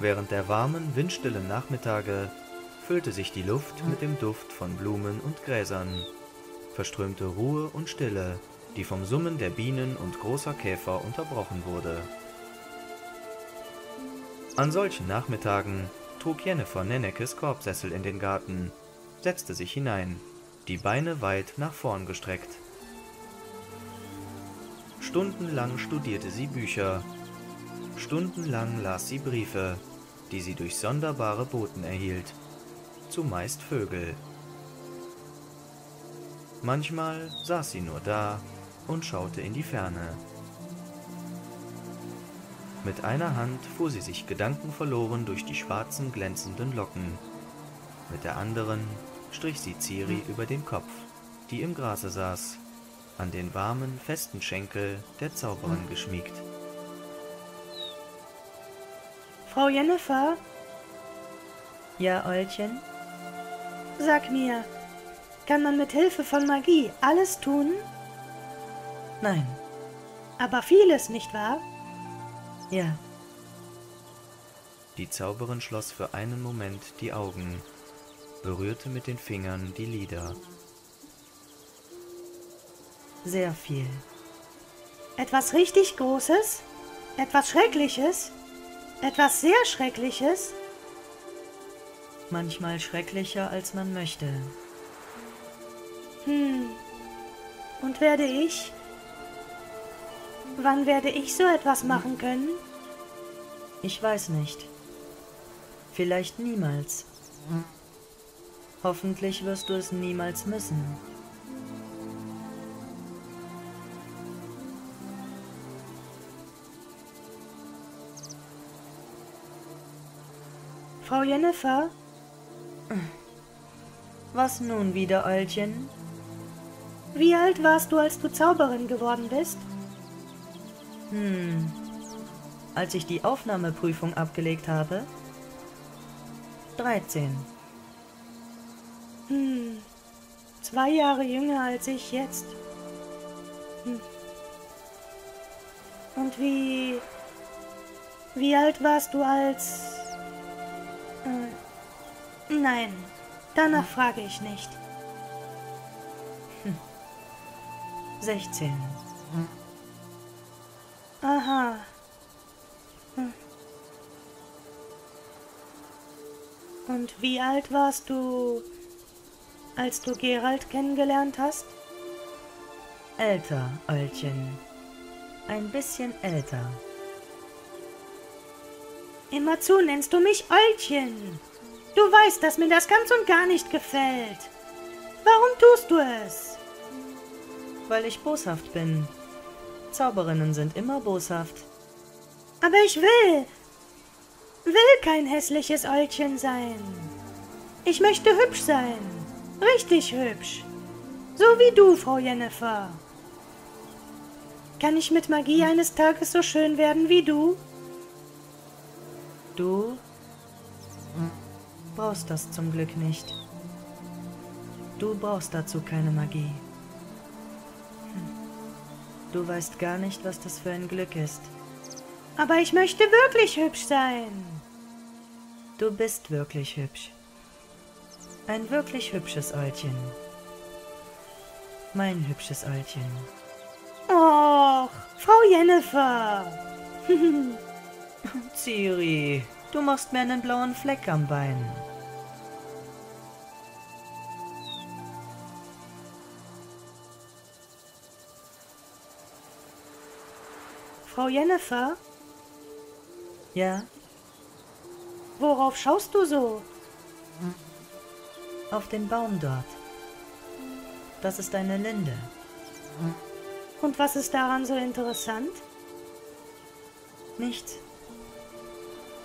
[SPEAKER 1] Während der warmen, windstillen Nachmittage füllte sich die Luft mit dem Duft von Blumen und Gräsern verströmte Ruhe und Stille, die vom Summen der Bienen und großer Käfer unterbrochen wurde. An solchen Nachmittagen trug Jennifer Nennekes Korbsessel in den Garten, setzte sich hinein, die Beine weit nach vorn gestreckt. Stundenlang studierte sie Bücher, stundenlang las sie Briefe, die sie durch sonderbare Boten erhielt, zumeist Vögel. Manchmal saß sie nur da und schaute in die Ferne. Mit einer Hand fuhr sie sich gedankenverloren durch die schwarzen glänzenden Locken. Mit der anderen strich sie Ciri über den Kopf, die im Grase saß, an den warmen, festen Schenkel der Zauberin geschmiegt.
[SPEAKER 2] Frau Jennifer?
[SPEAKER 3] Ja, Eulchen?
[SPEAKER 2] Sag mir, kann man mit Hilfe von Magie alles tun?
[SPEAKER 3] Nein.
[SPEAKER 2] Aber vieles, nicht wahr?
[SPEAKER 3] Ja.
[SPEAKER 1] Die Zauberin schloss für einen Moment die Augen, berührte mit den Fingern die Lider.
[SPEAKER 3] Sehr viel.
[SPEAKER 2] Etwas richtig Großes? Etwas Schreckliches? Etwas sehr Schreckliches?
[SPEAKER 3] Manchmal schrecklicher, als man möchte.
[SPEAKER 2] Hm. Und werde ich? Wann werde ich so etwas machen können?
[SPEAKER 3] Ich weiß nicht. Vielleicht niemals. Hoffentlich wirst du es niemals müssen.
[SPEAKER 2] Frau Jennifer?
[SPEAKER 3] Was nun wieder, Eulchen?
[SPEAKER 2] Wie alt warst du, als du Zauberin geworden bist?
[SPEAKER 3] Hm. Als ich die Aufnahmeprüfung abgelegt habe? 13.
[SPEAKER 2] Hm. Zwei Jahre jünger als ich jetzt. Hm. Und wie. Wie alt warst du als. Nein, danach frage ich nicht.
[SPEAKER 3] 16.
[SPEAKER 2] Aha. Hm. Und wie alt warst du, als du Gerald kennengelernt hast?
[SPEAKER 3] Älter, Eulchen. Ein bisschen älter.
[SPEAKER 2] Immerzu nennst du mich Eulchen. Du weißt, dass mir das ganz und gar nicht gefällt. Warum tust du es?
[SPEAKER 3] weil ich boshaft bin. Zauberinnen sind immer boshaft.
[SPEAKER 2] Aber ich will, will kein hässliches Eulchen sein. Ich möchte hübsch sein. Richtig hübsch. So wie du, Frau Jennifer. Kann ich mit Magie eines Tages so schön werden wie du?
[SPEAKER 3] Du brauchst das zum Glück nicht. Du brauchst dazu keine Magie. Hm. Du weißt gar nicht, was das für ein Glück ist.
[SPEAKER 2] Aber ich möchte wirklich hübsch sein.
[SPEAKER 3] Du bist wirklich hübsch. Ein wirklich hübsches Eulchen. Mein hübsches Eulchen.
[SPEAKER 2] Och, Frau Jennifer.
[SPEAKER 3] Ciri, du machst mir einen blauen Fleck am Bein.
[SPEAKER 2] Frau Jennifer?
[SPEAKER 3] Ja,
[SPEAKER 2] Worauf schaust du so?
[SPEAKER 3] auf den Baum dort. Das ist eine Linde.
[SPEAKER 2] Und was ist daran so interessant?
[SPEAKER 3] Nichts.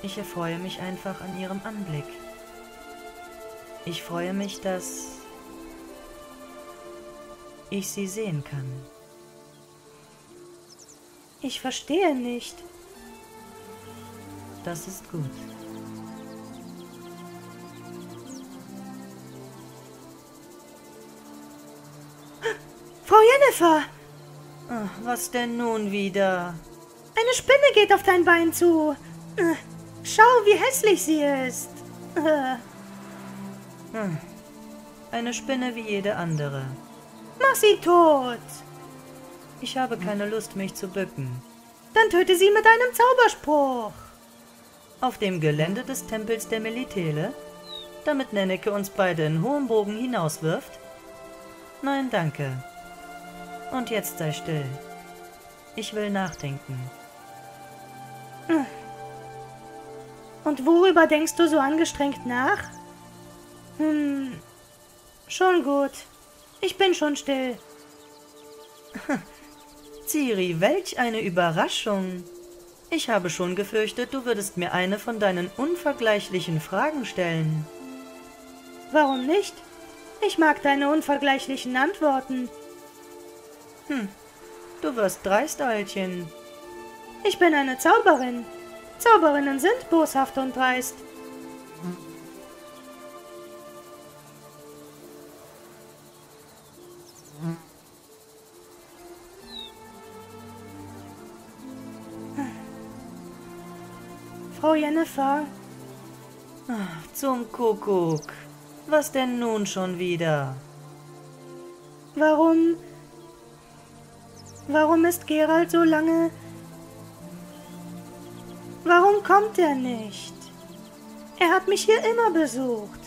[SPEAKER 3] Ich erfreue mich einfach an ihrem Anblick. Ich freue mich, dass ich sie sehen kann.
[SPEAKER 2] Ich verstehe nicht.
[SPEAKER 3] Das ist gut.
[SPEAKER 2] Frau Jennifer,
[SPEAKER 3] Ah, Was denn nun wieder?
[SPEAKER 2] eine Spinne geht auf dein Bein zu. Äh, Schau, wie hässlich sie ist. Äh,
[SPEAKER 3] Hm. Eine Spinne wie jede andere.
[SPEAKER 2] Mach sie tot.
[SPEAKER 3] Ich habe keine Lust, mich zu bücken.
[SPEAKER 2] Dann töte sie mit einem Zauberspruch.
[SPEAKER 3] Auf dem Gelände des Tempels der Melitele? Damit Nenneke uns beide in hohem Bogen hinauswirft? Nein, danke. Und jetzt sei still. Ich will nachdenken.
[SPEAKER 2] Und worüber denkst du so angestrengt nach? Hm, schon gut. Ich bin schon still.
[SPEAKER 3] Ciri, welch eine Überraschung! Ich habe schon gefürchtet, du würdest mir eine von deinen unvergleichlichen Fragen stellen.
[SPEAKER 2] Warum nicht? Ich mag deine unvergleichlichen Antworten.
[SPEAKER 3] Du wirst dreist, Eilchen.
[SPEAKER 2] Ich bin eine Zauberin. Zauberinnen sind boshaft und dreist. Frau Jennifer,
[SPEAKER 3] Zum Kuckuck. Was denn nun schon wieder?
[SPEAKER 2] warum... Warum ist Gerald so lange... Warum kommt er nicht? Er hat mich hier immer besucht.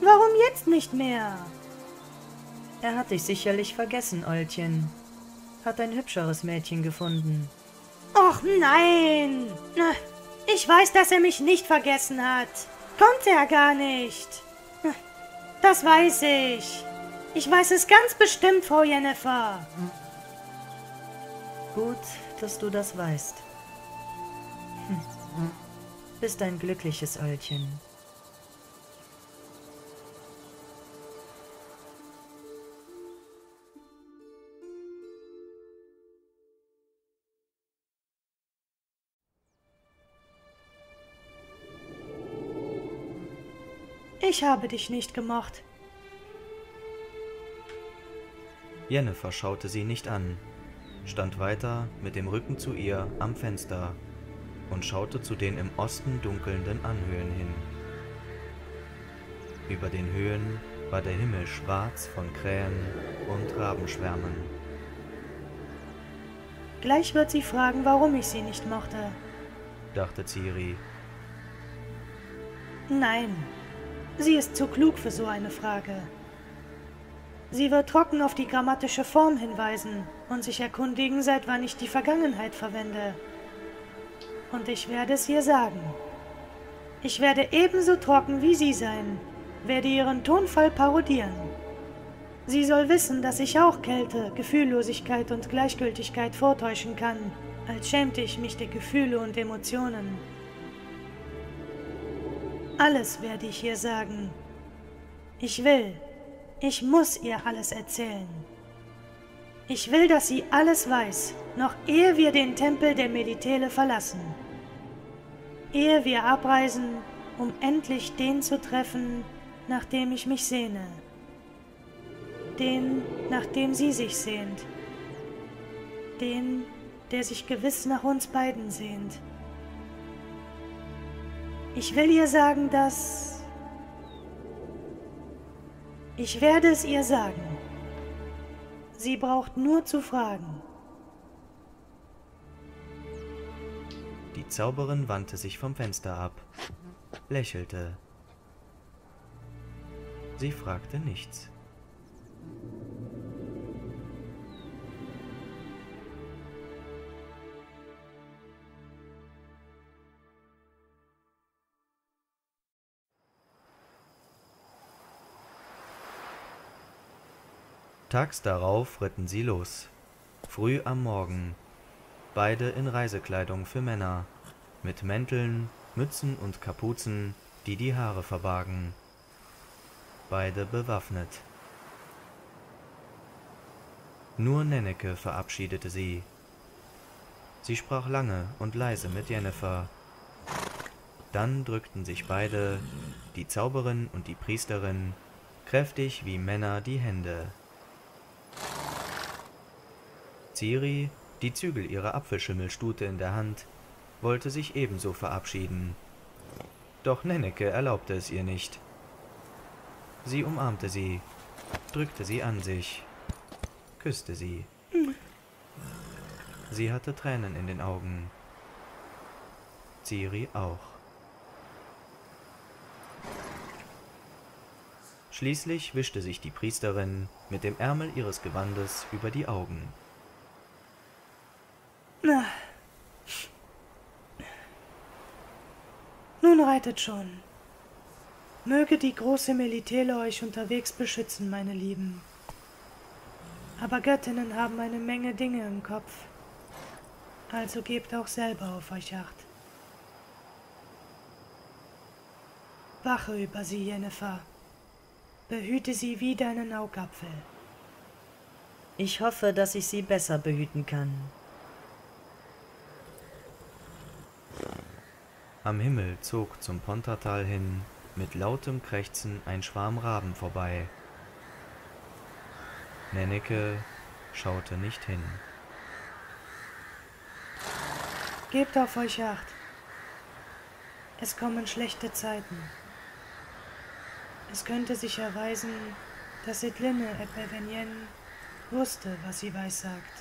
[SPEAKER 2] Warum jetzt nicht mehr?
[SPEAKER 3] Er hat dich sicherlich vergessen, Eulchen. Hat ein hübscheres Mädchen gefunden.
[SPEAKER 2] Och nein! Na, Ich weiß, dass er mich nicht vergessen hat. Konnte er gar nicht. Das weiß ich. Ich weiß es ganz bestimmt, Frau Jennifer.
[SPEAKER 3] Gut, dass du das weißt. Hm. Bist ein glückliches Eulchen.
[SPEAKER 2] Ich habe dich nicht gemocht.
[SPEAKER 1] Jennifer schaute sie nicht an, stand weiter mit dem Rücken zu ihr am Fenster und schaute zu den im Osten dunkelnden Anhöhen hin. Über den Höhen war der Himmel schwarz von Krähen und Rabenschwärmen.
[SPEAKER 2] Gleich wird sie fragen, warum ich sie nicht mochte.
[SPEAKER 1] dachte Ciri.
[SPEAKER 2] Nein, sie ist zu klug für so eine Frage. Sie wird trocken auf die grammatische Form hinweisen und sich erkundigen, seit wann ich die Vergangenheit verwende. Und ich werde es ihr sagen. Ich werde ebenso trocken wie sie sein, werde ihren Tonfall parodieren. Sie soll wissen, dass ich auch Kälte, Gefühllosigkeit und Gleichgültigkeit vortäuschen kann, als schämte ich mich der Gefühle und Emotionen. Alles werde ich ihr sagen. Ich will, ich muss ihr alles erzählen. Ich will, dass sie alles weiß, noch ehe wir den Tempel der Melitele verlassen. Ehe wir abreisen, um endlich den zu treffen, nach dem ich mich sehne. Den, nach dem sie sich sehnt. Den, der sich gewiss nach uns beiden sehnt. Ich will ihr sagen, dass... Ich werde es ihr sagen. Sie braucht nur zu fragen.
[SPEAKER 1] Die Zauberin wandte sich vom Fenster ab, lächelte. Sie fragte nichts. Tags darauf ritten sie los, früh am Morgen, beide in Reisekleidung für Männer, mit Mänteln, Mützen und Kapuzen, die die Haare verbargen, beide bewaffnet. Nur Nenneke verabschiedete sie. Sie sprach lange und leise mit Jennifer. Dann drückten sich beide, die Zauberin und die Priesterin, kräftig wie Männer die Hände. Ciri, die Zügel ihrer Apfelschimmelstute in der Hand, wollte sich ebenso verabschieden. Doch Nenneke erlaubte es ihr nicht. Sie umarmte sie, drückte sie an sich, küsste sie. Sie hatte Tränen in den Augen. Ciri auch. Schließlich wischte sich die Priesterin mit dem Ärmel ihres Gewandes über die Augen.
[SPEAKER 2] Na. Nun reitet schon. Möge die große Melitele euch unterwegs beschützen, meine Lieben. Aber Göttinnen haben eine Menge Dinge im Kopf. Also gebt auch selber auf euch acht. Wache über sie, Jennifer. Behüte sie wie deinen Augapfel.
[SPEAKER 5] Ich hoffe, dass ich sie besser behüten kann.
[SPEAKER 1] Am Himmel zog zum Pontatal hin mit lautem Krächzen ein Schwarm Raben vorbei. Nenneke schaute nicht hin.
[SPEAKER 2] Gebt auf euch acht. Es kommen schlechte Zeiten. Es könnte sich erweisen, dass Edline Epervenien wusste, was sie weissagt.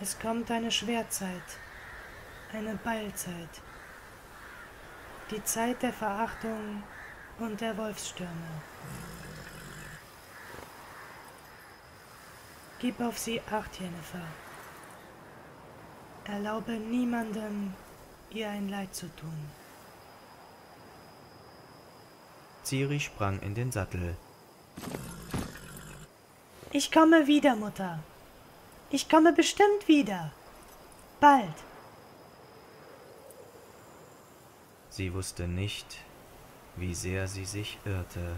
[SPEAKER 2] Es kommt eine Schwerzeit eine Beilzeit. Die Zeit der Verachtung und der Wolfsstürme. Gib auf sie acht, Jennifer. Erlaube niemandem, ihr ein Leid zu tun.
[SPEAKER 1] Ciri sprang in den Sattel.
[SPEAKER 2] Ich komme wieder, Mutter. Ich komme bestimmt wieder. Bald.
[SPEAKER 1] Sie wusste nicht, wie sehr sie sich irrte.